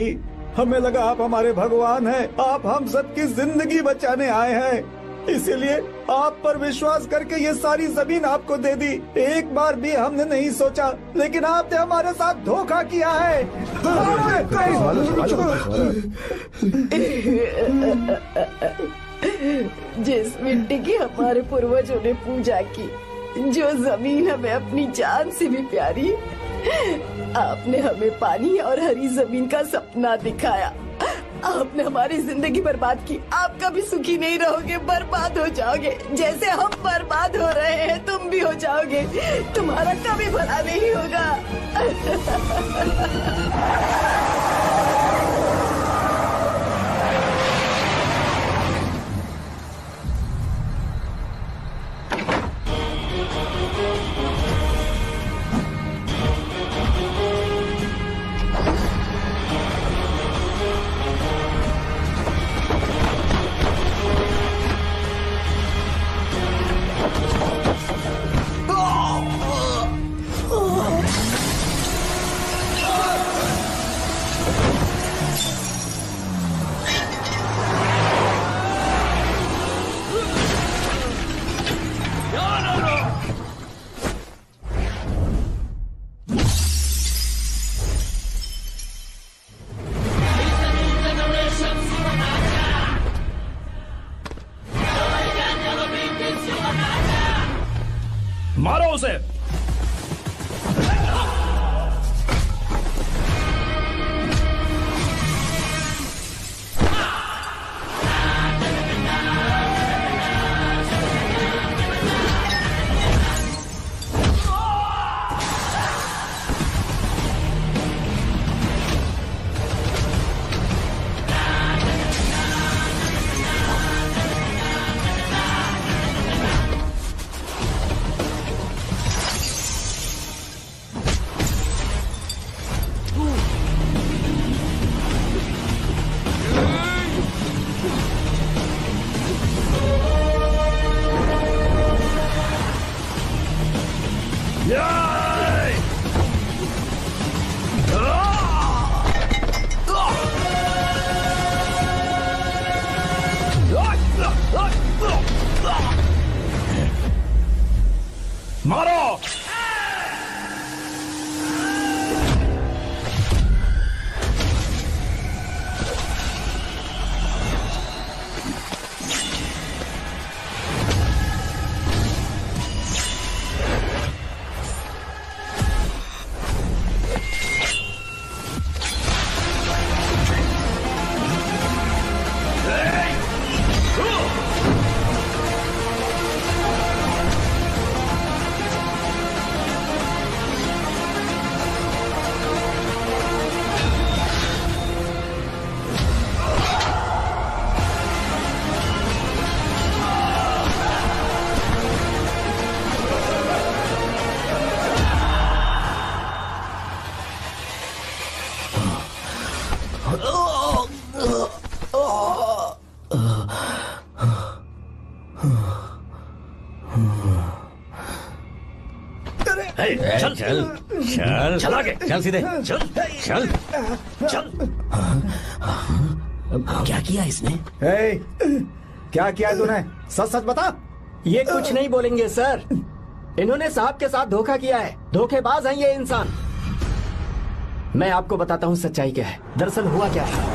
हमें लगा आप हमारे भगवान हैं। आप हम सबकी ज़िंदगी बचाने आए हैं। इसीलिए आप पर विश्वास करके ये सारी ज़मीन आपको दे दी। एक बार भी हमने नहीं सोचा लेकिन आपने हमारे साथ धोखा किया है। जिस मिट्टी की हमारे पूर्वजों ने पूजा की, जो ज़मीन हमें अपनी जान से भी प्यारी, आपने हमें पानी और हरी ज़मीन का सपना दिखाया। आपने हमारी ज़िंदगी बर्बाद की। आप कभी सुखी नहीं रहोगे, बर्बाद हो जाओगे। जैसे हम बर्बाद हो रहे हैं, तुम भी हो जाओगे। तुम्हारा कभी भला नहीं होगा। *laughs* चल चल चल चल। आगे। चल सीधे चल चल। चल क्या किया इसने? ए, क्या किया तूने? सच सच बता। ये कुछ नहीं बोलेंगे सर। इन्होंने साहब के साथ धोखा किया है। धोखेबाज हैं ये इंसान। मैं आपको बताता हूँ सच्चाई क्या है। दरअसल हुआ क्या है?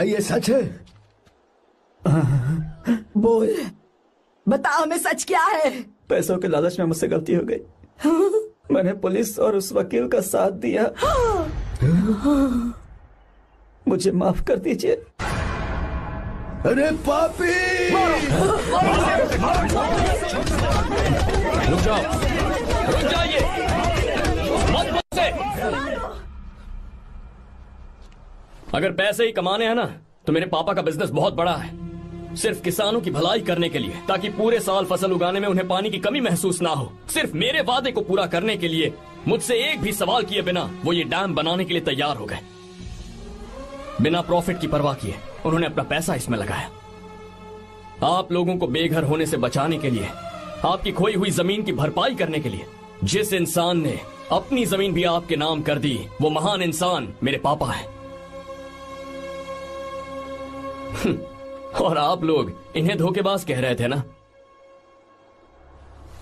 क्या ये सच है? बोल। बता हमें सच क्या है? पैसों के लालच में मुझसे गलती हो गई। मैंने पुलिस और उस वकील का साथ दिया। मुझे माफ़ कर दीजिए। अरे पापी! मारो, मारो, मारो, मारो, मारो, मारो, रुक जाओ। अगर पैसे ही कमाने हैं ना तो मेरे पापा का बिज़नेस बहुत बड़ा है। सिर्फ़ किसानों की भलाई करने के लिए, ताकि पूरे साल फ़सल उगाने में उन्हें पानी की कमी महसूस ना हो। सिर्फ़ मेरे वादे को पूरा करने के लिए, मुझसे एक भी सवाल किए बिना, वो ये डैम बनाने के लिए तैयार हो गए। बिना प्रॉफिट की परवाह किए, उन्होंने अपना पैसा इसमें लगाया। आप लोगों को बेघर होने से बचाने के लिए, आपकी खोई हुई ज़मीन की भरपाई करने के लिए, जिस इंसान ने अपनी ज़मीन भी आपके नाम कर दी, वो महान इंसान मेरे पापा है। और आप लोग इन्हें धोखेबाज कह रहे थे ना?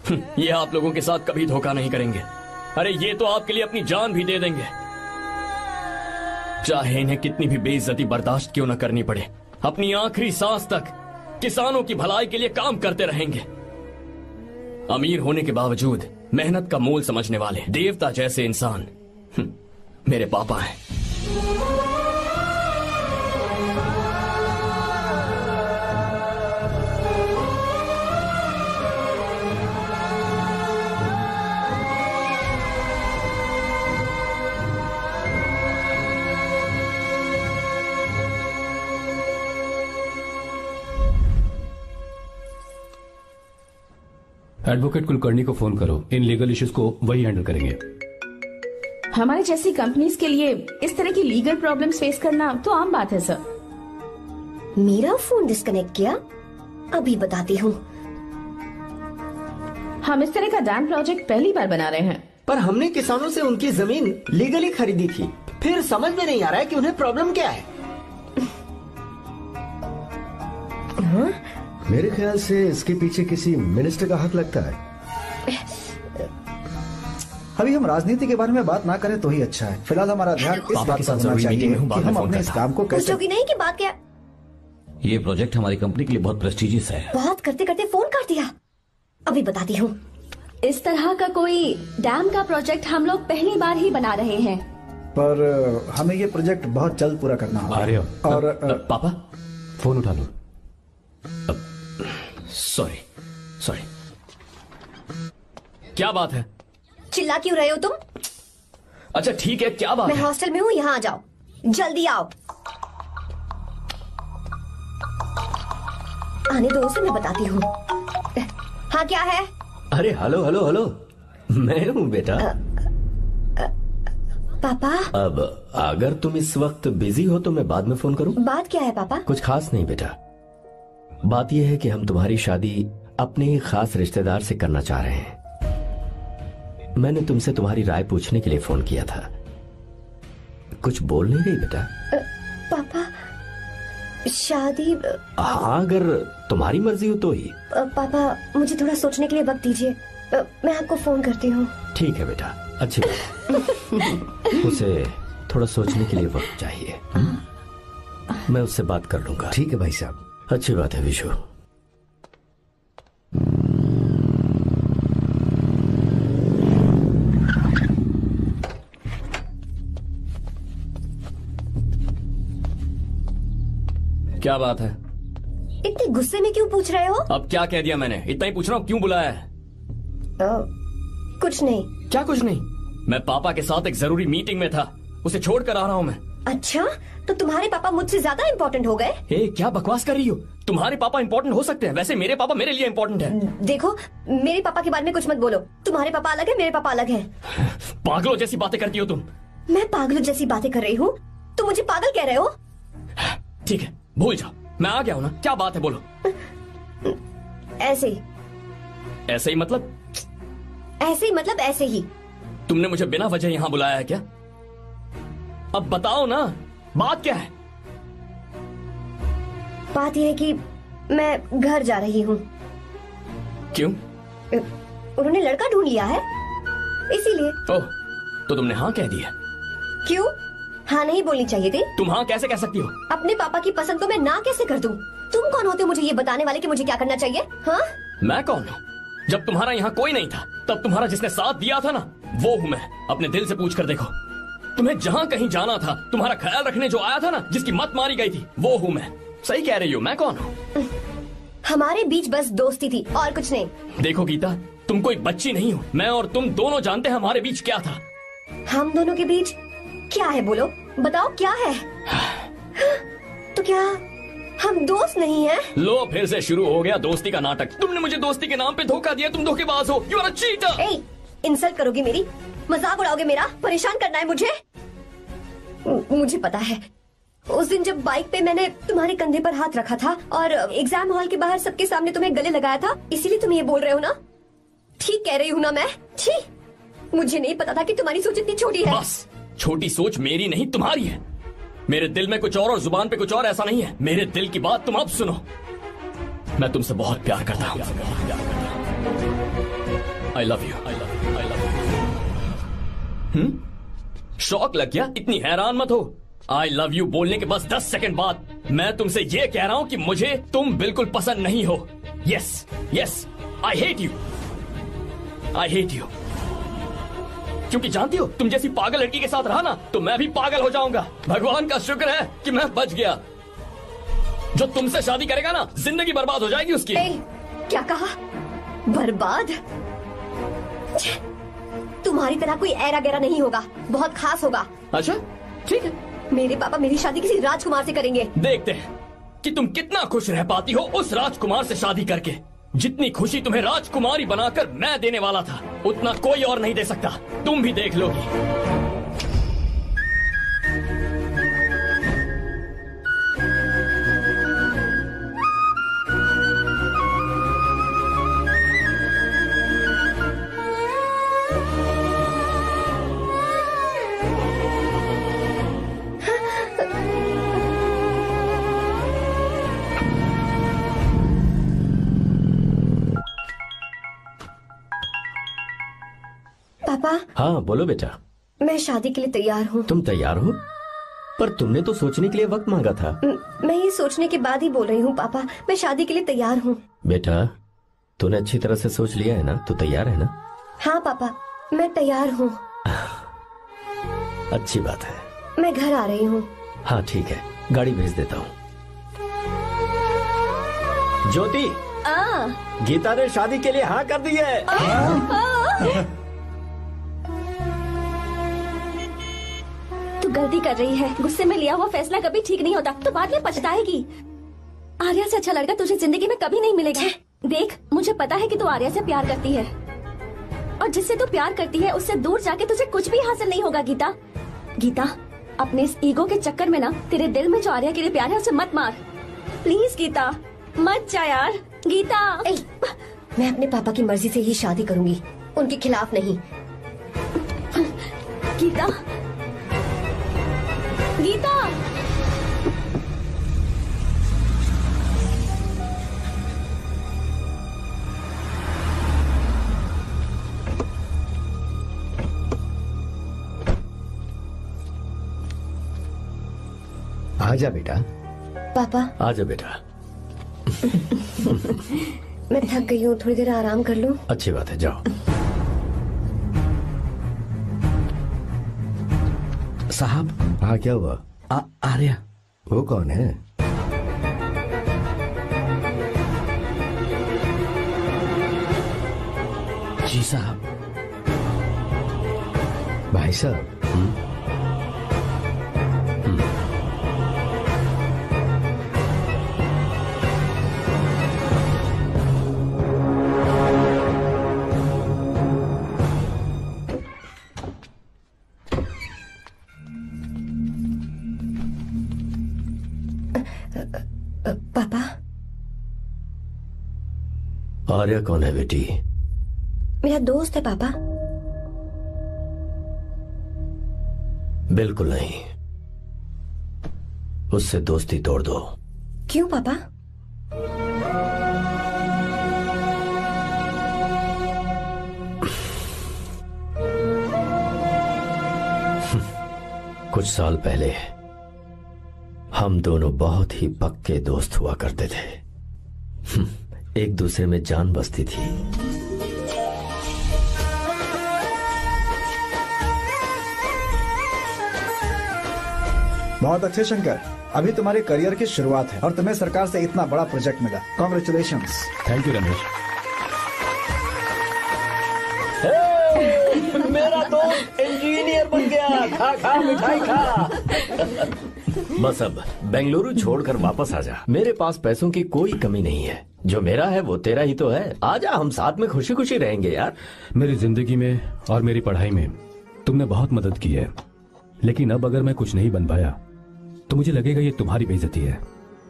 हम्म, ये आप लोगों के साथ कभी धोखा नहीं करेंगे। अरे ये तो आपके लिए अपनी जान भी दे देंगे। चाहे इन्हें कितनी भी बेइज्जती बर्दाश्त क्यों ना करनी पड़े अपनी आखिरी सांस तक किसानों की भलाई के लिए काम करते रहेंगे। अमीर होने के बावजूद मेहनत का मोल समझने वाले देवता जैसे इंसान हम्म, मेरे पापा हैं। एडवोकेट कुलकर्णी को फ़ोन करो। इन लीगल इश्यूज़ को वही हैंडल करेंगे। हमारे जैसी कंपनीज़ के लिए इस तरह की लीगल प्रॉब्लम्स फेस करना तो आम बात है सर मेरा फ़ोन डिस्कनेक्ट किया? अभी बताती हूँ। हम इस तरह का डैम प्रोजेक्ट पहली बार बना रहे हैं। पर हमने किसानों से उनकी ज़मीन लीगली खरीदी थी। फिर समझ में नहीं आ रहा है कि उन्हें प्रॉब्लम क्या है? मेरे ख्याल से इसके पीछे किसी मिनिस्टर का हक लगता है। अभी हम राजनीति के बारे में बात ना करें तो ही अच्छा है। फ़िलहाल हमारा ध्यान इस बात के पर होना चाहिए मीटिंग में हूँ, बाद कि हम अपने इस काम को कैसे नहीं कि बात क्या? ये प्रोजेक्ट हमारी कंपनी के लिए बहुत प्रेस्टिजियस है। बात करते करते फ़ोन कर दिया। अभी बताती हूँ। इस तरह का कोई डैम का प्रोजेक्ट हम लोग पहली बार ही बना रहे हैं। पर हमें ये प्रोजेक्ट बहुत जल्द पूरा करना होगा। और पापा फ़ोन उठा लो। सॉरी सॉरी क्या बात है? चिल्ला क्यों रहे हो तुम? अच्छा ठीक है क्या बात मैं हॉस्टल में हूँ यहाँ आ जाओ। जल्दी आओ। आने दो उसे मैं बताती हूँ। हाँ क्या है? अरे हेलो हेलो हेलो। मैं हूँ बेटा। आ, आ, पापा? अब अगर तुम इस वक्त बिज़ी हो तो मैं बाद में फ़ोन करूँ? बात क्या है पापा? कुछ खास नहीं बेटा। बात यह है कि हम तुम्हारी शादी अपने ही खास रिश्तेदार से करना चाह रहे हैं। मैंने तुमसे तुम्हारी राय पूछने के लिए फ़ोन किया था। कुछ बोल नहीं रही बेटा? पापा शादी हाँ अगर तुम्हारी मर्ज़ी हो तो ही। पापा मुझे थोड़ा सोचने के लिए वक्त दीजिए। मैं आपको फ़ोन करती हूँ। ठीक है बेटा अच्छी बात। *laughs* उसे थोड़ा सोचने के लिए वक्त चाहिए। मैं उससे बात कर लूँगा। ठीक है भाई साहब। अच्छी बात है विशु। क्या बात है? इतने गुस्से में क्यों पूछ रहे हो? अब क्या कह दिया मैंने? इतना ही पूछ रहा हूँ क्यों बुलाया है? कुछ नहीं। क्या कुछ नहीं? मैं पापा के साथ एक ज़रूरी मीटिंग में था उसे छोड़कर आ रहा हूँ मैं। अच्छा तो तुम्हारे पापा मुझसे ज़्यादा इम्पोर्टेंट हो गए? ए, क्या बकवास कर रही हो? तुम्हारे पापा इंपॉर्टेंट हो सकते हैं। वैसे मेरे पापा मेरे लिए इंपॉर्टेंट है। देखो मेरे पापा के बारे में कुछ मत बोलो। तुम्हारे पापा अलग है मेरे पापा अलग है। पागलों जैसी बातें करती हो तुम। मैं पागल जैसी बातें कर रही हूँ। तुम मुझे पागल कह रहे हो? ठीक है भूल जाओ। मैं आ गया हूँ ना। क्या बात है बोलो। ऐसे। ही ऐसे ही मतलब? ऐसे ही मतलब ऐसे ही। तुमने मुझे बिना वजह यहाँ बुलाया है क्या? अब बताओ ना बात क्या है? बात यह है कि मैं घर जा रही हूँ। क्यों? उन्होंने लड़का ढूंढ लिया है। इसीलिए। ओह तो तुमने हाँ कह दिया। क्यों? हाँ नहीं बोलनी चाहिए थी। तुम हाँ कैसे कह सकती हो? अपने पापा की पसंद को मैं ना कैसे कर दूँ? तुम कौन होते हो मुझे ये बताने वाले कि मुझे क्या करना चाहिए? हाँ? मैं कौन हूँ? जब तुम्हारा यहाँ कोई नहीं था तब तुम्हारा जिसने साथ दिया था ना वो हूँ मैं। अपने दिल से पूछ कर देखो। तुम्हें जहाँ कहीं जाना था तुम्हारा ख्याल रखने जो आया था ना जिसकी मत मारी गई थी वो हूँ मैं। सही कह रही हूँ मैं कौन हूँ? हमारे बीच बस दोस्ती थी और कुछ नहीं। देखो गीता तुम कोई बच्ची नहीं हो मैं और तुम दोनों जानते हैं हमारे बीच क्या था। हम दोनों के बीच क्या है बोलो? बताओ क्या है? तो क्या हम दोस्त नहीं है? लो फिर से शुरू हो गया दोस्ती का नाटक। तुमने मुझे दोस्ती के नाम पे धोखा दिया तुम धोखेबाज हो। You are a cheater insult करोगी मेरी। मज़ाक उड़ाओगे मेरा? परेशान करना है मुझे? मुझे पता है। उस दिन जब बाइक पे मैंने तुम्हारे कंधे पर हाथ रखा था और एग्ज़ाम हॉल के बाहर सबके सामने तुम्हें गले लगाया था, इसीलिए तुम ये बोल रहे हो ना? ठीक कह रही हूँ ना मैं? ठीक मुझे नहीं पता था कि तुम्हारी सोच इतनी छोटी है। बस! छोटी सोच मेरी नहीं, तुम्हारी है। मेरे दिल में कुछ और और ज़ुबान पे कुछ और ऐसा नहीं है। मेरे दिल की बात तुम अब सुनो। मैं तुमसे बहुत प्यार करता हूँ। I love you I love hmm? शौक लग गया? इतनी हैरान मत हो। आई लव यू बोलने के बस दस सेकंड बाद। मैं तुमसे ये कह रहा हूँ कि मुझे तुम बिल्कुल पसंद नहीं हो। Yes yes I hate you I hate you क्योंकि जानती हो तुम जैसी पागल लड़की के साथ रहा ना तो मैं भी पागल हो जाऊँगा। भगवान का शुक्र है कि मैं बच गया। जो तुमसे शादी करेगा ना ज़िंदगी बर्बाद हो जाएगी उसकी। ए, क्या कहा? बर्बाद? तुम्हारी तरह कोई ऐरा गहरा नहीं होगा। बहुत खास होगा। अच्छा ठीक है। मेरे पापा मेरी शादी किसी राजकुमार से करेंगे। देखते हैं कि तुम कितना खुश रह पाती हो उस राजकुमार से शादी करके। जितनी खुशी तुम्हें राजकुमारी बनाकर मैं देने वाला था उतना कोई और नहीं दे सकता। तुम भी देख लोगी। पापा? हाँ बोलो बेटा। मैं शादी के लिए तैयार हूँ। तुम तैयार हो? पर तुमने तो सोचने के लिए वक्त मांगा था। म- मैं ये सोचने के बाद ही बोल रही हूँ पापा। मैं शादी के लिए तैयार हूँ। बेटा तूने अच्छी तरह से सोच लिया है ना? तू तैयार है ना? हाँ पापा। मैं तैयार हूँ। अच्छी बात है। मैं घर आ रही हूँ। हाँ ठीक है। गाड़ी भेज देता हूँ। ज्योति! गीता ने शादी के लिए हाँ कर दी है। तू गलती कर रही है। गुस्से में लिया हुआ फैसला कभी ठीक नहीं होता तो बाद में पछताएगी। आर्या से अच्छा लड़का तुझे ज़िंदगी में कभी नहीं मिलेगा। देख मुझे पता है कि तू आर्या से प्यार करती है। और जिससे तू प्यार करती है उससे दूर जाके तुझे कुछ भी हासिल नहीं होगा गीता। गीता अपने इस ईगो के चक्कर में ना तेरे दिल में जो आर्या के लिए प्यार है उसे मत मार। प्लीज़ गीता मत जा यार। गीता! मैं अपने पापा की मर्ज़ी से ही शादी करूँगी। उनके खिलाफ नहीं। गीता गीता आ जा बेटा। पापा। आ जा बेटा। *laughs* मैं थक गई हूँ थोड़ी देर आराम कर लूँ। अच्छी बात है जाओ। हाँ क्या हुआ? आ, आर्या वो कौन है? जी साहब। भाई साहब हम्म? आर्या कौन है बेटी? मेरा दोस्त है पापा। बिल्कुल नहीं। उससे दोस्ती तोड़ दो। क्यों पापा? *laughs* कुछ साल पहले हम दोनों बहुत ही पक्के दोस्त हुआ करते थे। *laughs* एक दूसरे में जान बसती थी। बहुत अच्छे शंकर। अभी तुम्हारे करियर की शुरुआत है और तुम्हें सरकार से इतना बड़ा प्रोजेक्ट मिला। कॉन्ग्रेचुलेशन थैंक यू रमेश मेरा दोस्त इंजीनियर बन गया। खा खा मिठाई खा। बस अब बेंगलुरु छोड़कर वापस आ जा। मेरे पास पैसों की कोई कमी नहीं है। जो मेरा है वो तेरा ही तो है। आजा हम साथ में खुशी खुशी रहेंगे यार। मेरी ज़िंदगी में और मेरी पढ़ाई में तुमने बहुत मदद की है। लेकिन अब अगर मैं कुछ नहीं बन पाया तो मुझे लगेगा ये तुम्हारी बेइज्जती है।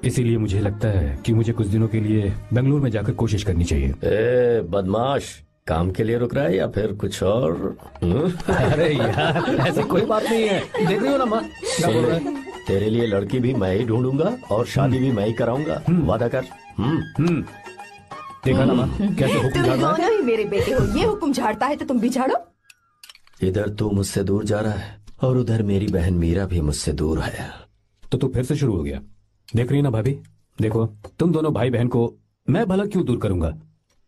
इसीलिए मुझे लगता है कि मुझे कुछ दिनों के लिए बेंगलुरु में जाकर कोशिश करनी चाहिए। ए बदमाश काम के लिए रुक रहा है या फिर कुछ और? हम्म? *laughs* अरे यार ऐसी कोई बात नहीं है। देख रही हो ना माँ? क्या बोल रहा है? तेरे लिए लड़की भी मैं ही ढूंढूँगा और शादी भी मैं ही कराऊँगा। वादा कर। हम्म देखा ना माँ कैसे हुक्म तुम झाड़ रहा है? दोनों ही मेरे बेटे हो ये हुक्म झाड़ता है तो तुम भी झाड़ो। इधर तू मुझसे दूर जा रहा है और उधर मेरी बहन मीरा भी मुझसे दूर है। तो तू फिर से शुरू हो गया। देख रही ना भाभी? देखो तुम दोनों भाई बहन को मैं भला क्यों दूर करूँगा?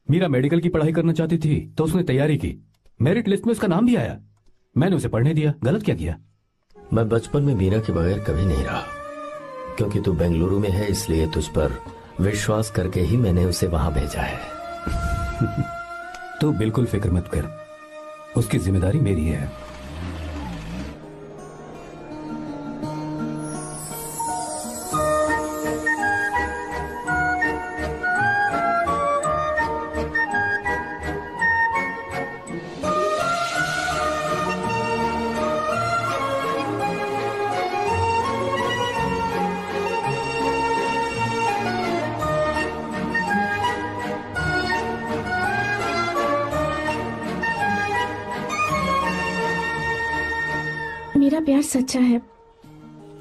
मीरा मेडिकल की पढ़ाई करना चाहती थी तो उसने तैयारी की। मेरिट लिस्ट में उसका नाम भी आया। मैंने उसे पढ़ने दिया गलत क्या किया? मैं बचपन में मीरा के बगैर कभी नहीं रहा क्योंकि तू बेंगलुरु में है इसलिए तुझ पर विश्वास करके ही मैंने उसे वहाँ भेजा है। *laughs* तो बिल्कुल फ़िक्र मत कर। उसकी ज़िम्मेदारी मेरी है। सच्चा है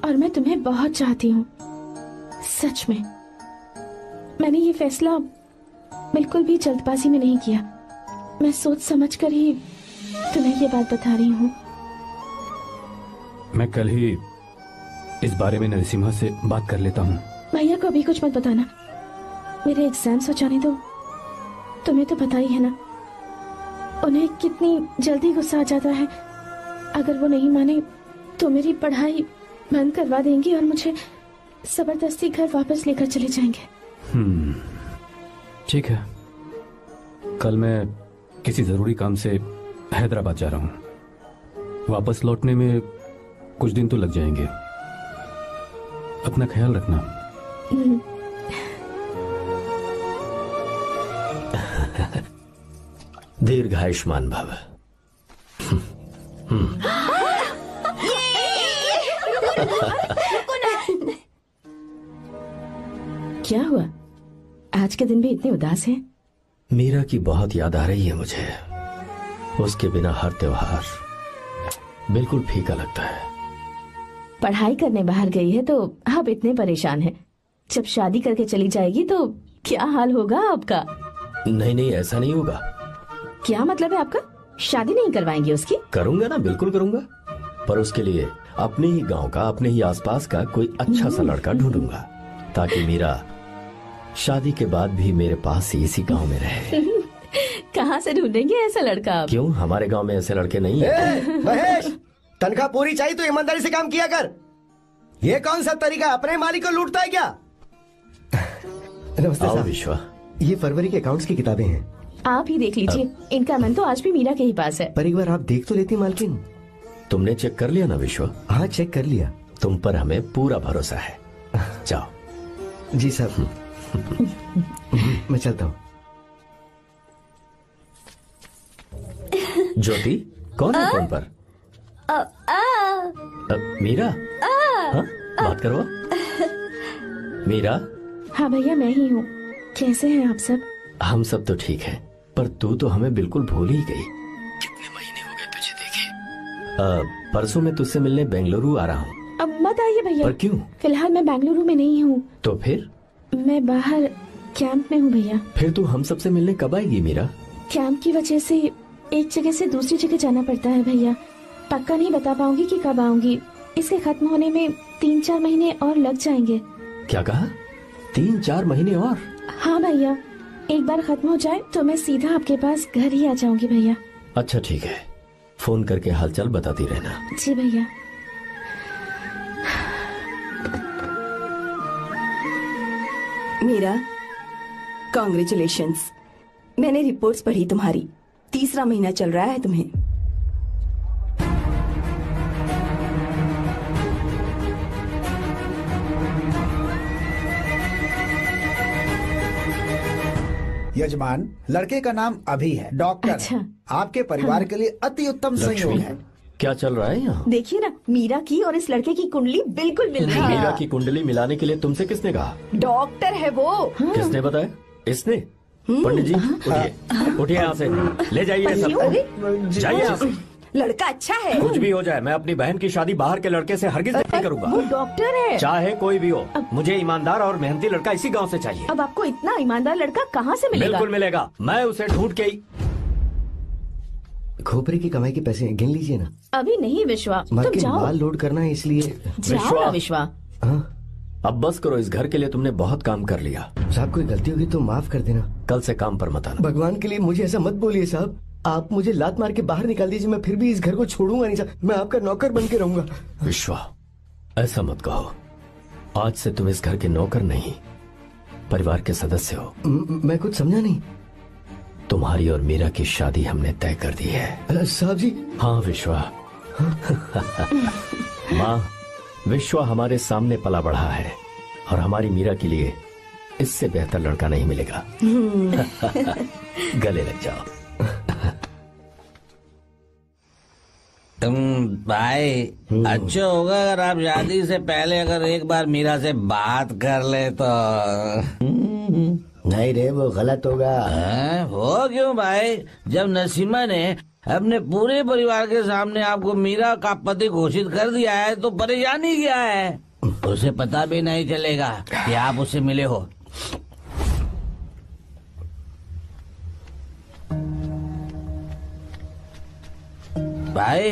और मैं तुम्हें बहुत चाहती हूँ। सच में। मैंने ये फैसला बिल्कुल भी जल्दबाजी में नहीं किया। मैं सोच समझ कर ही तुम्हें ये बात बता रही हूँ। मैं कल ही इस बारे में नरसिम्हा से बात कर लेता हूँ। भैया को अभी कुछ मत बताना। मेरे एग्ज़ाम्स हो जाने दो। तुम्हें तो पता ही है ना। उन्हें कितनी जल्दी गुस्सा आ जाता है। अगर वो नहीं माने तो मेरी पढ़ाई बंद करवा देंगी और मुझे ज़बरदस्ती घर वापस लेकर चले जाएँगे। हम्म ठीक है। कल मैं किसी ज़रूरी काम से हैदराबाद जा रहा हूँ। वापस लौटने में कुछ दिन तो लग जाएँगे। अपना ख्याल रखना। हम्म, दीर्घायुष्मान भव। हम्म, *laughs* क्या हुआ? आज के दिन भी इतने उदास हैं? मीरा की बहुत याद आ रही है मुझे। उसके बिना हर त्योहार बिल्कुल फीका लगता है। पढ़ाई करने बाहर गई है तो अब इतने परेशान है। जब शादी करके चली जाएगी तो क्या हाल होगा आपका? नहीं नहीं ऐसा नहीं होगा। क्या मतलब है आपका? शादी नहीं करवाएँगे उसकी? करूँगा ना बिल्कुल करूँगा। पर उसके लिए अपने ही गाँव का अपने ही आसपास का कोई अच्छा सा लड़का ढूंढूँगा ताकि मीरा शादी के बाद भी मेरे पास ही इसी गाँव में रहे। *laughs* कहाँ से ढूंढेंगे ऐसा लड़का आप? क्यों? हमारे गाँव में ऐसे लड़के नहीं है। महेश तनख्वाह पूरी चाहिए तो ईमानदारी से काम किया कर। ये कौन सा तरीका अपने मालिक को लूटता है क्या? नमस्ते आओ साहब। विश्वा। ये फरवरी के अकाउंट्स की किताबें हैं। आप ही देख लीजिए इनका मन तो आज भी मीरा के ही पास है। पर एक बार आप देख तो लेती मालकिन। तुमने चेक कर लिया ना विश्व? हाँ चेक कर लिया। तुम पर हमें पूरा भरोसा है। जाओ। जी सर। *laughs* मैं चलता हूँ। ज्योति कौन है फ़ोन पर? आ, मीरा? आ, हाँ? बात करो मीरा? हाँ भैया मैं ही हूँ। कैसे हैं आप सब? हम सब तो ठीक है पर तू तो हमें बिल्कुल भूल ही गई। परसों मैं तुझसे मिलने बेंगलुरु आ रहा हूँ। अब मत आइए भैया। पर क्यों? फ़िलहाल मैं बेंगलुरु में नहीं हूँ। तो फिर? मैं बाहर कैंप में हूँ भैया। फिर तू हम सबसे मिलने कब आएगी मीरा? कैंप की वजह से एक जगह से दूसरी जगह जाना पड़ता है भैया। पक्का नहीं बता पाऊँगी कि कब आऊँगी। इसके खत्म होने में तीन चार महीने और लग जाएँगे। क्या कहा? तीन चार महीने और? हाँ भैया। एक बार खत्म हो जाए तो मैं सीधा आपके पास घर ही आ जाऊँगी भैया। अच्छा ठीक है। फ़ोन करके हालचाल बताती रहना। जी भैया। मीरा कॉन्ग्रेचुलेशन मैंने रिपोर्ट्स पढ़ी तुम्हारी। तीसरा महीना चल रहा है तुम्हें। यजमान लड़के का नाम अभी है डॉक्टर। अच्छा। आपके परिवार के लिए अति उत्तम संयोग है। क्या चल रहा है यहाँ? देखिए ना मीरा की और इस लड़के की कुंडली बिल्कुल मिल रही है। मीरा की कुंडली मिलाने के लिए तुमसे किसने कहा? डॉक्टर है वो। हाँ। किसने बताया? इसने? पंडित जी उठिए। उठिए यहाँ से। ले जाइए सब। जाइए। लड़का अच्छा है। कुछ भी हो जाए मैं अपनी बहन की शादी बाहर के लड़के से हरगिज नहीं वो करूँगा। डॉक्टर है। चाहे कोई भी हो मुझे ईमानदार और मेहनती लड़का इसी गाँव से चाहिए। अब आपको इतना ईमानदार लड़का कहाँ से मिलेगा? बिल्कुल मिलेगा। मैं उसे ढूंढ के ही खोपरे की कमाई के पैसे गिन लीजिए ना। अभी नहीं विश्वा। तुम जाओ। माल लोड करना है इसलिए। ना विश्वा। अब बस करो इस घर के लिए तुमने बहुत काम कर लिया। साहब कोई गलती होगी तो माफ़ कर देना। कल से काम पर मत आना। भगवान के लिए मुझे ऐसा मत बोलिए साहब। आप मुझे लात मार के बाहर निकाल दीजिए मैं फिर भी इस घर को छोड़ूँगा नहीं मैं आपका नौकर बन के रहूँगा। विश्वा ऐसा मत कहो। आज से तुम इस घर के नौकर नहीं परिवार के सदस्य हो। म- मैं कुछ समझा नहीं। तुम्हारी और मीरा की शादी हमने तय कर दी है। साहब जी। हाँ विश्वा। *laughs* माँ विश्वा हमारे सामने पला बढ़ा है और हमारी मीरा के लिए इससे बेहतर लड़का नहीं मिलेगा। *laughs* गले लग जाओ। तुम भाई अच्छा होगा अगर आप शादी से पहले अगर एक बार मीरा से बात कर ले तो। नहीं रे वो गलत होगा। हैं? हो क्यों भाई? जब नसीमा ने अपने पूरे परिवार के सामने आपको मीरा का पति घोषित कर दिया है तो परेशानी क्या है? उसे पता भी नहीं चलेगा कि आप उससे मिले हो। भाई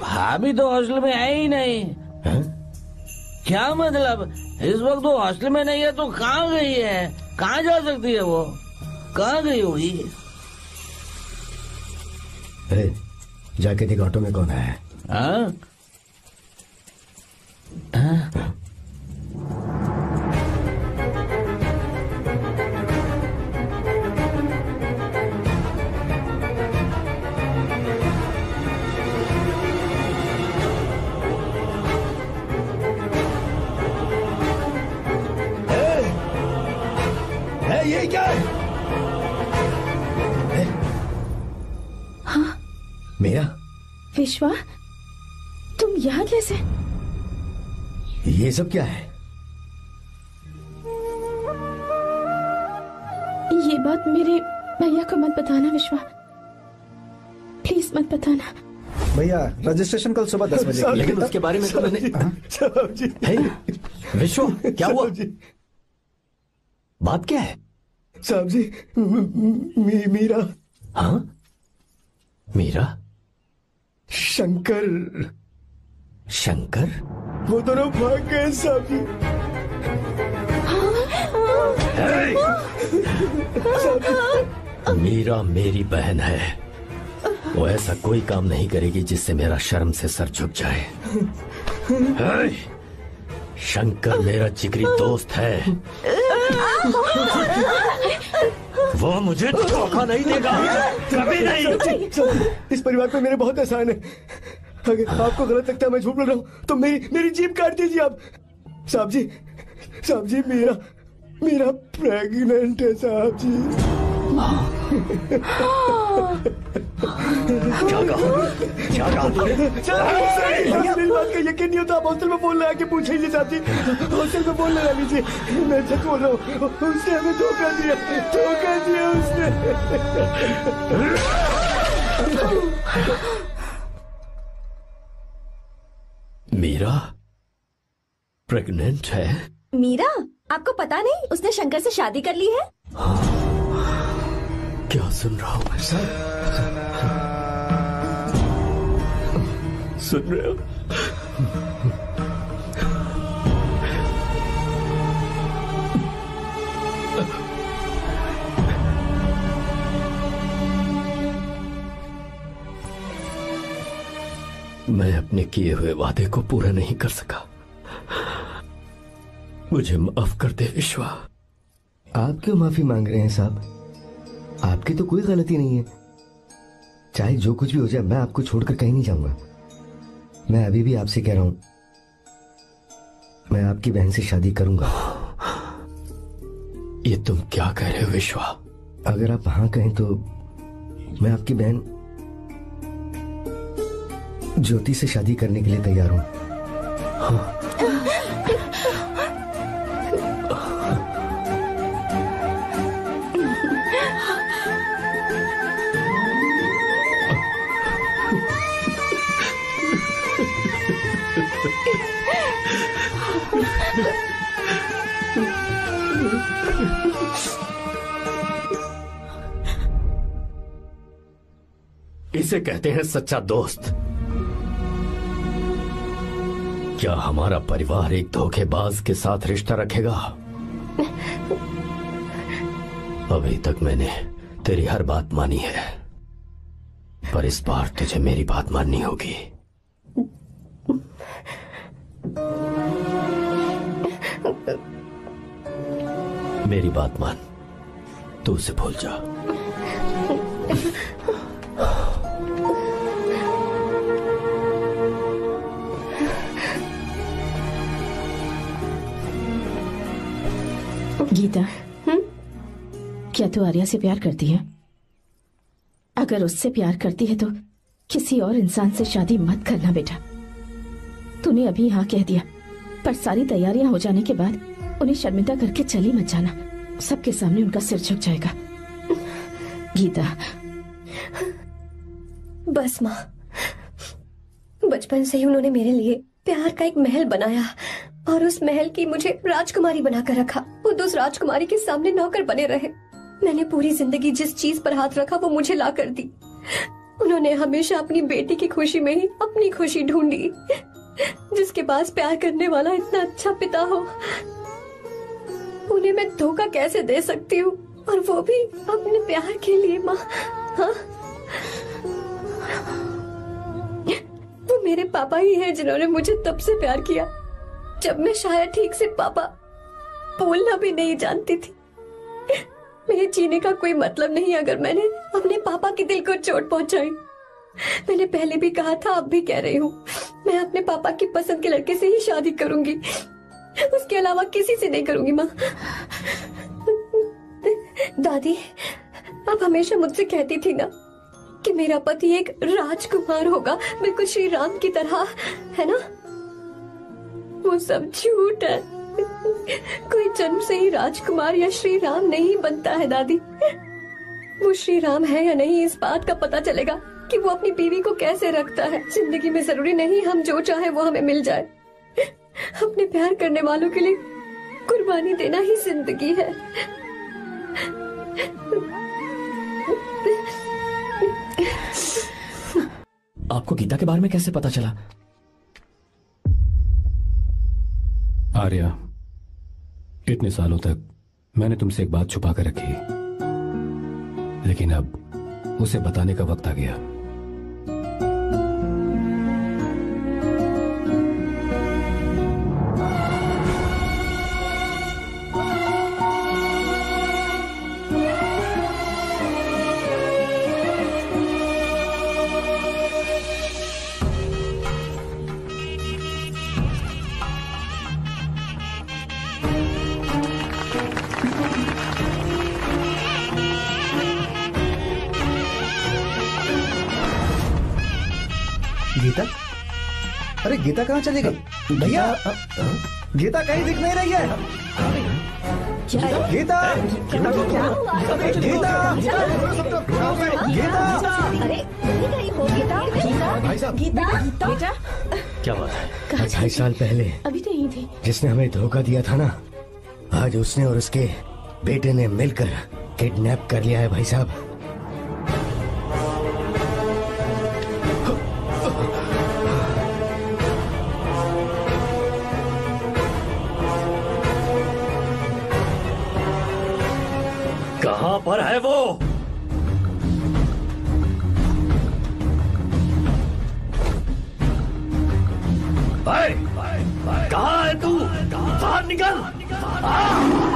भाभी तो हॉस्टल में है ही नहीं। क्या मतलब? इस वक्त वो हॉस्टल में नहीं है तो कहाँ गई है? कहाँ जा सकती है वो? कहाँ गई होगी? अरे जाके देख ऑटो में कौन आया है? हाँ? हाँ? है? क्या है? हाँ मेरा? विश्वा तुम यहाँ कैसे? ये सब क्या है? ये बात मेरे भैया को मत बताना विश्वा। प्लीज़ मत बताना। भैया रजिस्ट्रेशन कल सुबह दस बजे लेकिन उसके बारे में तो मैंने विश्व क्या हुआ? बात क्या है? साहब जी मी, मीरा। हाँ? मीरा? शंकर। शंकर? वो दोनों भाग गए साहब जी। मीरा मेरी बहन है। वो ऐसा कोई काम नहीं करेगी जिससे मेरा शर्म से सर झुक जाए। हे, शंकर मेरा जिगरी दोस्त है। *laughs* *laughs* वो मुझे धोखा नहीं देगा। कभी नहीं। इस परिवार पे मेरे बहुत एहसान है। अगर आपको गलत लगता है, मैं झूठ बोल रहा हूँ। तो मेरी मेरी जीप काट दीजिए आप। साहब जी साहब जी, मेरा मेरा प्रेग्नेंट है, साहब जी। क्या कहा क्या कहा तूने मेरी बात का यकीन नहीं होता आप हॉस्टल में फ़ोन लगा के पूछ हॉस्टल में फ़ोन लगा लीजिए मैं सच बोल रहा हूँ उसने हमें धोखा दिया धोखा दिया उसने मीरा प्रेग्नेंट है मीरा आपको पता नहीं उसने शंकर से शादी कर ली है? क्या सुन रहा हूँ मैं? सुन रहे हो? मैं अपने किए हुए वादे को पूरा नहीं कर सका। मुझे माफ़ कर दे, विश्वा। आप क्यों माफ़ी मांग रहे हैं साहब। आपकी तो कोई गलती नहीं है। चाहे जो कुछ भी हो जाए मैं आपको छोड़कर कहीं नहीं जाऊँगा। मैं अभी भी आपसे कह रहा हूँ मैं आपकी बहन से शादी करूँगा। ये तुम क्या कह रहे हो विश्वा? अगर आप हाँ कहें तो मैं आपकी बहन ज्योति से शादी करने के लिए तैयार हूँ। इसे कहते हैं सच्चा दोस्त। क्या हमारा परिवार एक धोखेबाज के साथ रिश्ता रखेगा? अभी तक मैंने तेरी हर बात मानी है, पर इस बार तुझे मेरी बात माननी होगी। मेरी बात मान, तू उसे भूल जा। गीता। क्या तू आर्या से प्यार करती है? अगर उससे प्यार करती है तो किसी और इंसान से शादी मत करना बेटा। तूने अभी हाँ कह दिया, पर सारी तैयारियाँ हो जाने के बाद उन्हें शर्मिंदा करके चली मत जाना। सबके सामने उनका सिर झुक जाएगा। गीता। बस माँ। बचपन से ही उन्होंने मेरे लिए प्यार का एक महल बनाया और उस महल की मुझे राजकुमारी बनाकर रखा। खुद उस राजकुमारी के सामने नौकर बने रहे। मैंने पूरी ज़िंदगी जिस चीज़ पर हाथ रखा, वो मुझे ला कर दी। उन्होंने हमेशा अपनी बेटी की खुशी में ही अपनी खुशी ढूंढी, जिसके पास प्यार करने वाला इतना अच्छा पिता हो। उन्हें मैं धोखा कैसे दे सकती हूँ? और वो भी अपने प्यार के लिए, माँ। हाँ। वो मेरे पापा ही हैं जिन्होंने मुझे तब से प्यार किया, जब मैं शायद ठीक से पापा बोलना भी नहीं जानती थी। मेरे जीने का कोई मतलब नहीं अगर मैंने अपने पापा के दिल को चोट पहुंचाई। मैंने पहले भी कहा था, अब भी कह रही हूँ। मैं अपने पापा की पसंद के लड़के से ही शादी करूँगी। उसके अलावा किसी से नहीं करूँगी, माँ। दादी, आप हमेशा मुझसे कहती थी ना कि मेरा पति एक राजकुमार होगा, बिल्कुल श्री राम की तरह, है ना? वो सब झूठ है। कोई जन्म से ही राजकुमार या श्री राम नहीं बनता है, दादी। वो श्री राम है या नहीं, इस बात का पता चलेगा कि वो अपनी बीवी को कैसे रखता है। ज़िंदगी में ज़रूरी नहीं हम जो चाहे वो हमें मिल जाए। अपने प्यार करने वालों के लिए कुर्बानी देना ही ज़िंदगी है। आपको गीता के बारे में कैसे पता चला? आर्या इतने सालों तक मैंने तुमसे एक बात छुपा कर रखी लेकिन अब उसे बताने का वक्त आ गया। अरे गीता कहाँ चली गई? भैया गीता कहीं दिख नहीं रही है? गीता! क्या गीता! गीता! अरे कहीं कहीं हो गीता? गीता? गीता? क्या बात है? ढाई साल पहले अभी तो यही थी। जिसने हमें धोखा दिया था ना आज उसने और उसके बेटे ने मिलकर किडनैप कर लिया है भाई साहब। क्या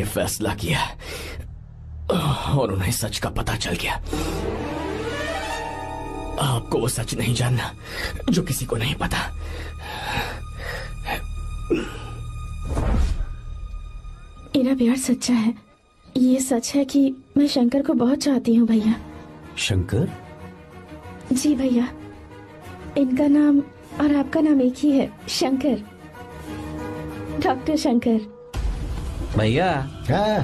ये फैसला किया। और उन्हें सच का पता चल गया। आपको वो सच नहीं जानना जो किसी को नहीं पता। मेरा प्यार सच्चा है। ये सच है कि मैं शंकर को बहुत चाहती हूँ भैया। शंकर? जी भैया। इनका नाम और आपका नाम एक ही है शंकर। डॉक्टर शंकर। भैया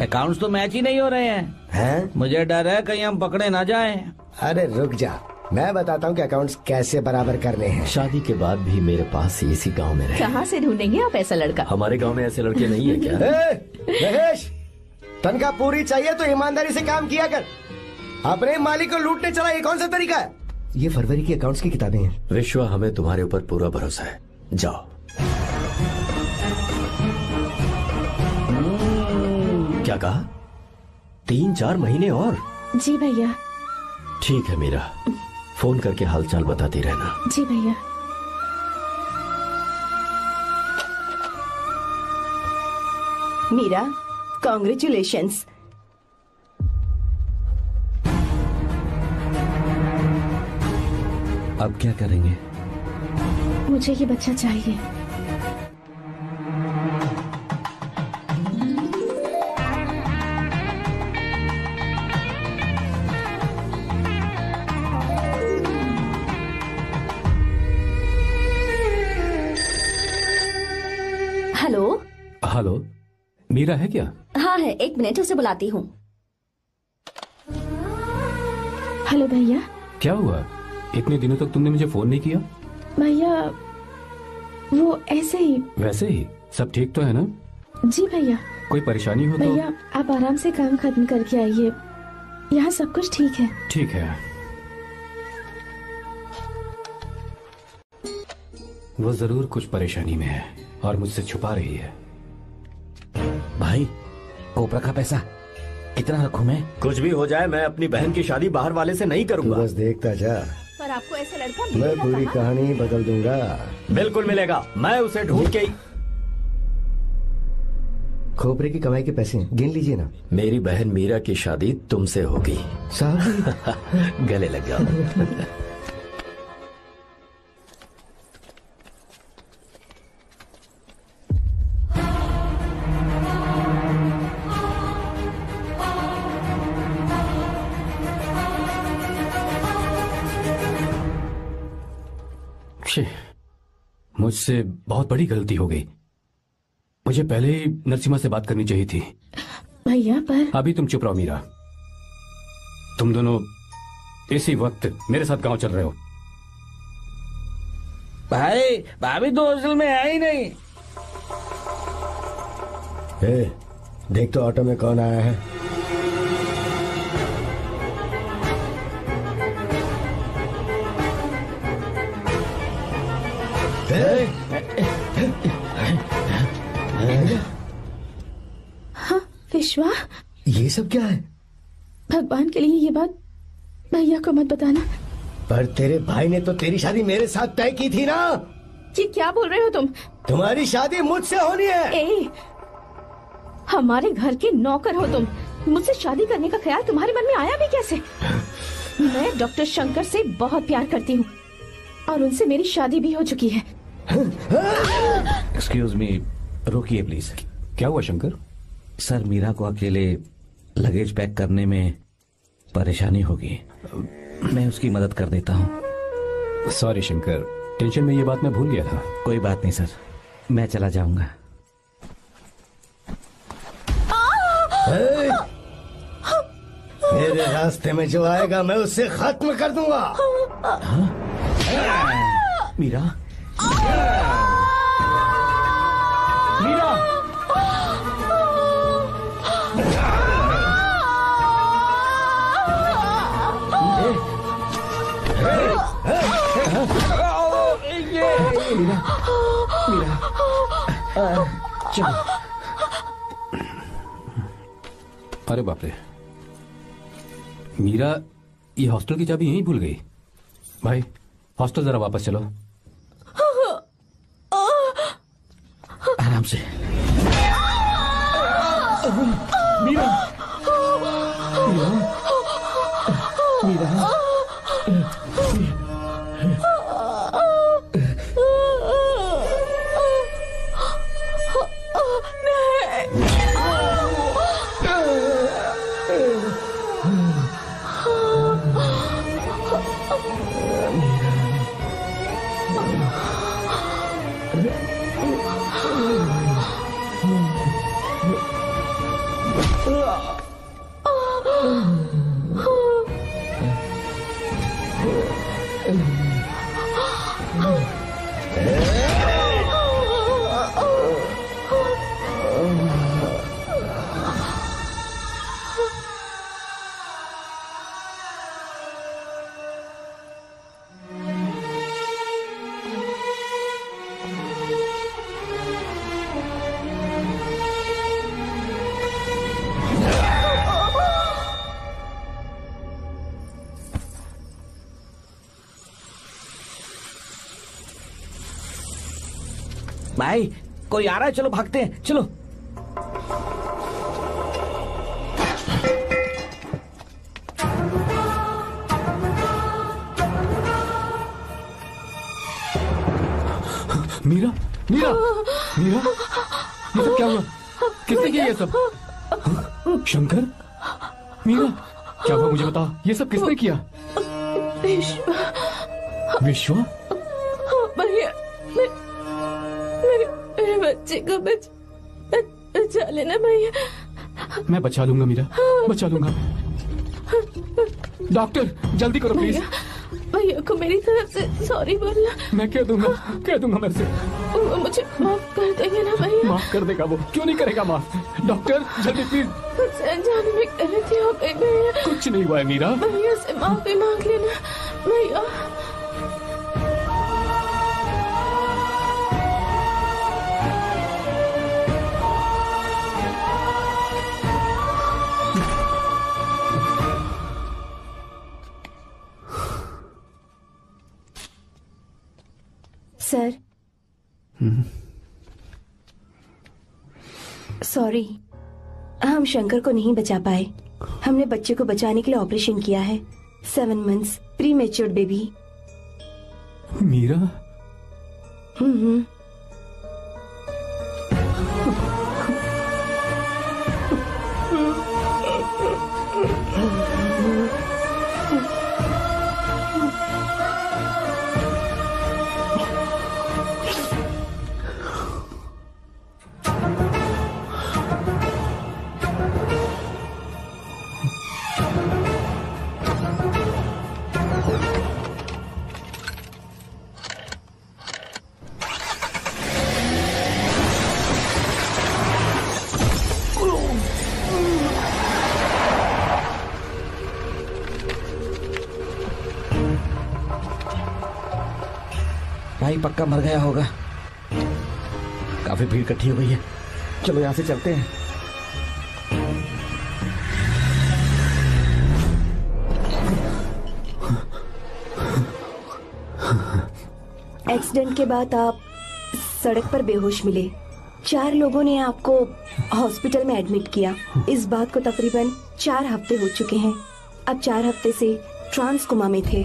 अकाउंट्स तो मैच ही नहीं हो रहे हैं। हैं? मुझे डर है कहीं हम पकड़े ना जाए। अरे रुक जा। मैं बताता हूँ कि अकाउंट्स कैसे बराबर करने हैं। शादी के बाद भी मेरे पास ही इसी गाँव में रहे। कहाँ से ढूंढेंगे आप ऐसा लड़का? हमारे गाँव में ऐसे लड़के नहीं है क्या? महेश तनख्वाह पूरी चाहिए तो ईमानदारी से काम किया कर। अपने मालिक को लूटने चला ये कौन सा तरीका है? ये फरवरी की अकाउंट्स की किताबें हैं। विश्व हमें तुम्हारे ऊपर पूरा भरोसा है। जाओ। क्या कहा? तीन चार महीने और? जी भैया। ठीक है मीरा। फ़ोन करके हालचाल बताती रहना। जी भैया। मीरा कॉन्ग्रेचुलेशंस अब क्या करेंगे? मुझे ये बच्चा चाहिए। मीरा है क्या? हाँ है एक मिनट उसे बुलाती हूँ। हेलो भैया। क्या हुआ? इतने दिनों तक तुमने मुझे फ़ोन नहीं किया? भैया वो ऐसे ही। वैसे ही? सब ठीक तो है ना? जी भैया। कोई परेशानी हो तो भैया आप आराम से काम खत्म करके आइए। यहाँ सब कुछ ठीक है। ठीक है। वो ज़रूर कुछ परेशानी में है और मुझसे छुपा रही है। भाई ओपरा का पैसा। कितना रखू मैं? कुछ भी हो जाए मैं अपनी बहन की शादी बाहर वाले से नहीं करूँगा। बस देखता जा। पर आपको ऐसा लड़का मैं पूरी कहानी बदल दूँगा। बिल्कुल मिलेगा मैं उसे ढूंढ के खोपरे की कमाई के पैसे गिन लीजिए ना। मेरी बहन मीरा की शादी तुमसे होगी। साहब? *laughs* गले लग जाओ। छी, मुझसे बहुत बड़ी गलती हो गई। मुझे पहले ही नरसिम्हा से बात करनी चाहिए थी। भैया पर अभी तुम चुप रहो मीरा। तुम दोनों इसी वक्त मेरे साथ गाँव चल रहे हो। भाई भाभी तो हॉस्टल में है ही नहीं। ए, देख तो ऑटो में कौन आया है। हाँ विश्वा? ये सब क्या है? भगवान के लिए ये बात भैया को मत बताना। पर तेरे भाई ने तो तेरी शादी मेरे साथ तय की थी ना? ये क्या बोल रहे हो तुम? तुम्हारी शादी मुझसे होनी है। ए, हमारे घर के नौकर हो तुम। मुझसे शादी करने का ख्याल तुम्हारे मन में आया भी कैसे? *laughs* मैं डॉक्टर शंकर से बहुत प्यार करती हूँ। और उनसे मेरी शादी भी हो चुकी है। एक्सक्यूज मी रोकिए प्लीज़ क्या हुआ शंकर? सर मीरा को अकेले लगेज पैक करने में परेशानी होगी। मैं उसकी मदद कर देता हूँ। सॉरी शंकर टेंशन में ये बात मैं भूल गया था। कोई बात नहीं सर मैं चला जाऊँगा। मेरे रास्ते में जो आएगा मैं उससे खत्म कर दूँगा। मीरा। मीरा। चलो अरे बाप रे मीरा, ये हॉस्टल की चाबी यहीं भूल गई। भाई हॉस्टल जरा वापस चलो। आराम से। मीरा। मीरा। कोई आ रहा है? चलो भागते हैं। चलो। मीरा? मीरा? मीरा? ये सब क्या हुआ? किसने किया ये सब? शंकर? मीरा? क्या हुआ मुझे बता ये सब किसने किया? विश्व। विश्व? मैं बचा लूँगा मीरा। बचा लूँगा। डॉक्टर जल्दी करो प्लीज़। भैया को मेरी तरफ़ से सॉरी बोलना। मैं कह दूँगा कह दूँगा मैं से। मुझे माफ़ कर देंगे ना भैया। माफ़ कर देगा वो। क्यों नहीं करेगा माफ़? डॉक्टर जल्दी प्लीज़। अनजाने में गलती हो गई भैया। कुछ नहीं हुआ है मीरा। भैया से माफ़ी मांग लेना भैया। सॉरी हम शंकर को नहीं बचा पाए। हमने बच्चे को बचाने के लिए ऑपरेशन किया है। Seven months pre matured baby Meera हम्म। भाई पक्का मर गया होगा। काफ़ी भीड़ इकट्ठी हो गई है। चलो यहाँ से चलते हैं। एक्सीडेंट के बाद आप सड़क पर बेहोश मिले। चार लोगों ने आपको हॉस्पिटल में एडमिट किया। इस बात को तकरीबन चार हफ़्ते हो चुके हैं। अब चार हफ़्ते से ट्रांस कुमा में थे।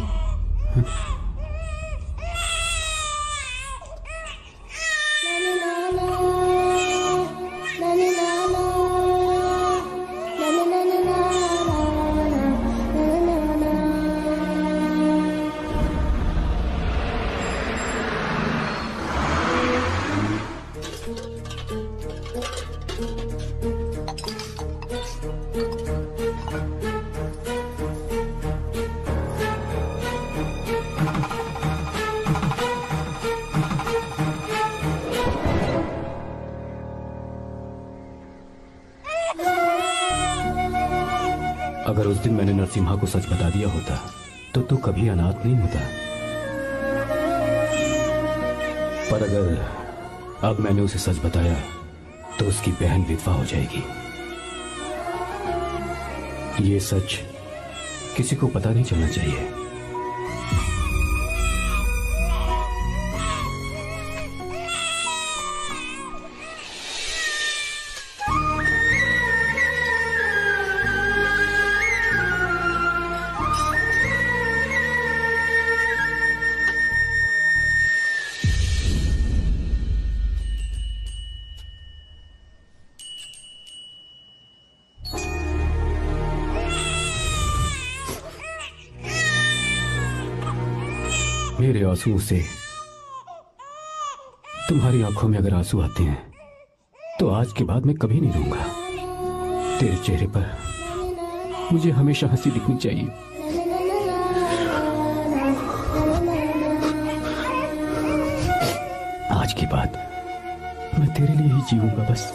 कभी अनाथ नहीं होता। पर अगर अब मैंने उसे सच बताया तो उसकी बहन विधवा हो जाएगी। ये सच किसी को पता नहीं चलना चाहिए। आंसुओं से। तुम्हारी आँखों में अगर आँसू आते हैं तो आज के बाद मैं कभी नहीं रहूँगा। तेरे चेहरे पर मुझे हमेशा हँसी दिखनी चाहिए। आज के बाद मैं तेरे लिए ही जीऊँगा, बस।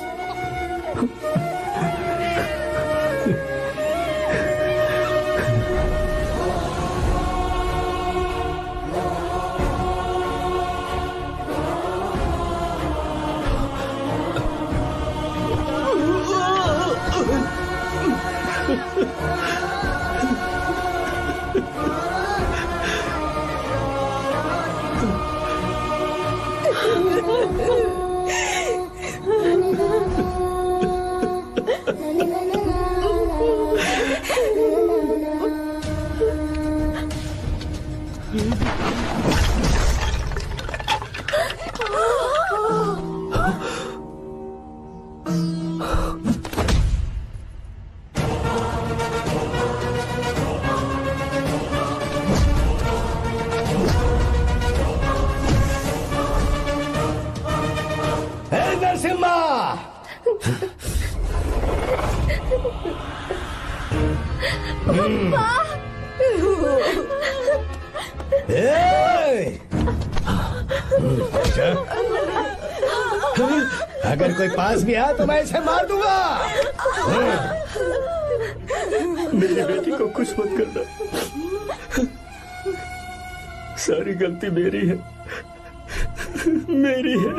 मेरी है।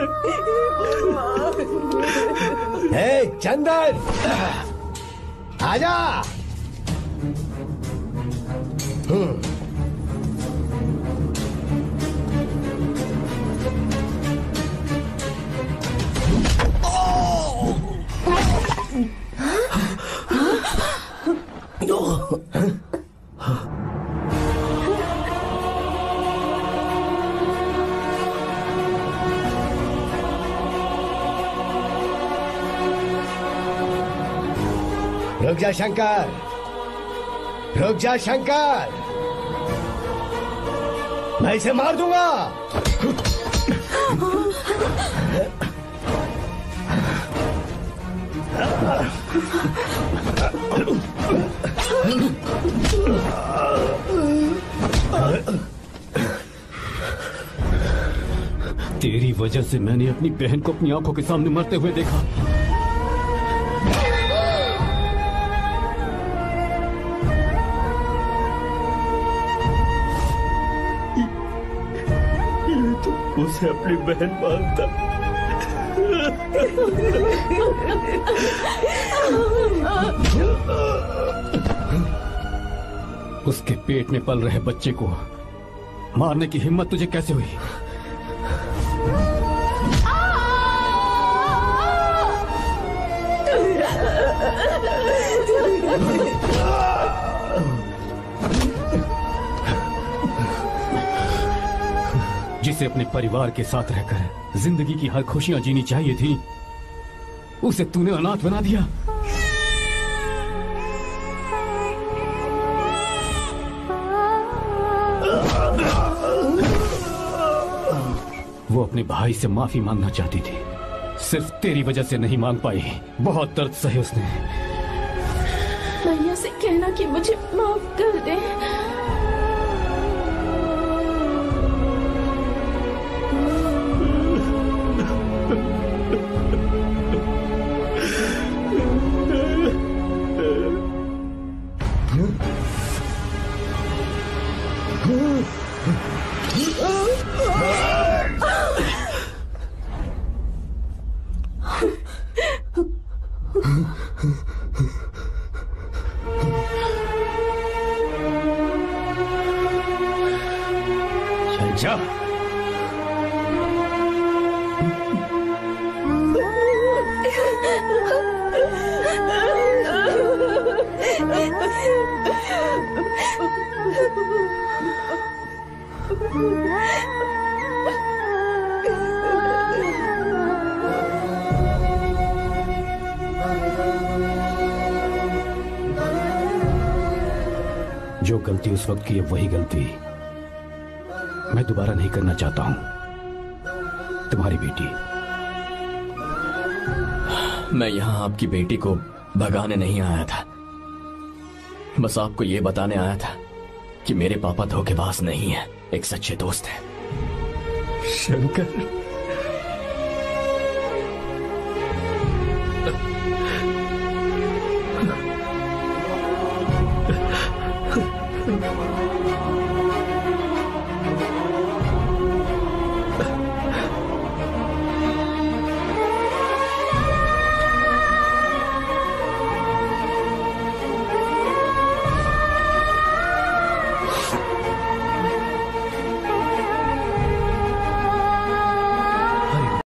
हे चंदन आजा! हम्म। जा शंकर। रुक जा शंकर। मैं इसे मार दूँगा। तेरी वजह से मैंने अपनी बहन को अपनी आँखों के सामने मरते हुए देखा। उसे अपनी बहन मानता। उसके पेट में पल रहे बच्चे को मारने की हिम्मत तुझे कैसे हुई? जिसे अपने परिवार के साथ रहकर ज़िंदगी की हर खुशियाँ जीनी चाहिए थी। उसे तूने अनाथ बना दिया। वो अपने भाई से माफ़ी मांगना चाहती थी। सिर्फ़ तेरी वजह से नहीं मांग पाई। बहुत दर्द सहे उसने। भैया से कहना कि मुझे माफ़ कर दे। वही गलती मैं दोबारा नहीं करना चाहता हूँ। तुम्हारी बेटी। मैं यहाँ आपकी बेटी को भगाने नहीं आया था। बस आपको यह बताने आया था कि मेरे पापा धोखेबाज नहीं है एक सच्चे दोस्त है। शंकर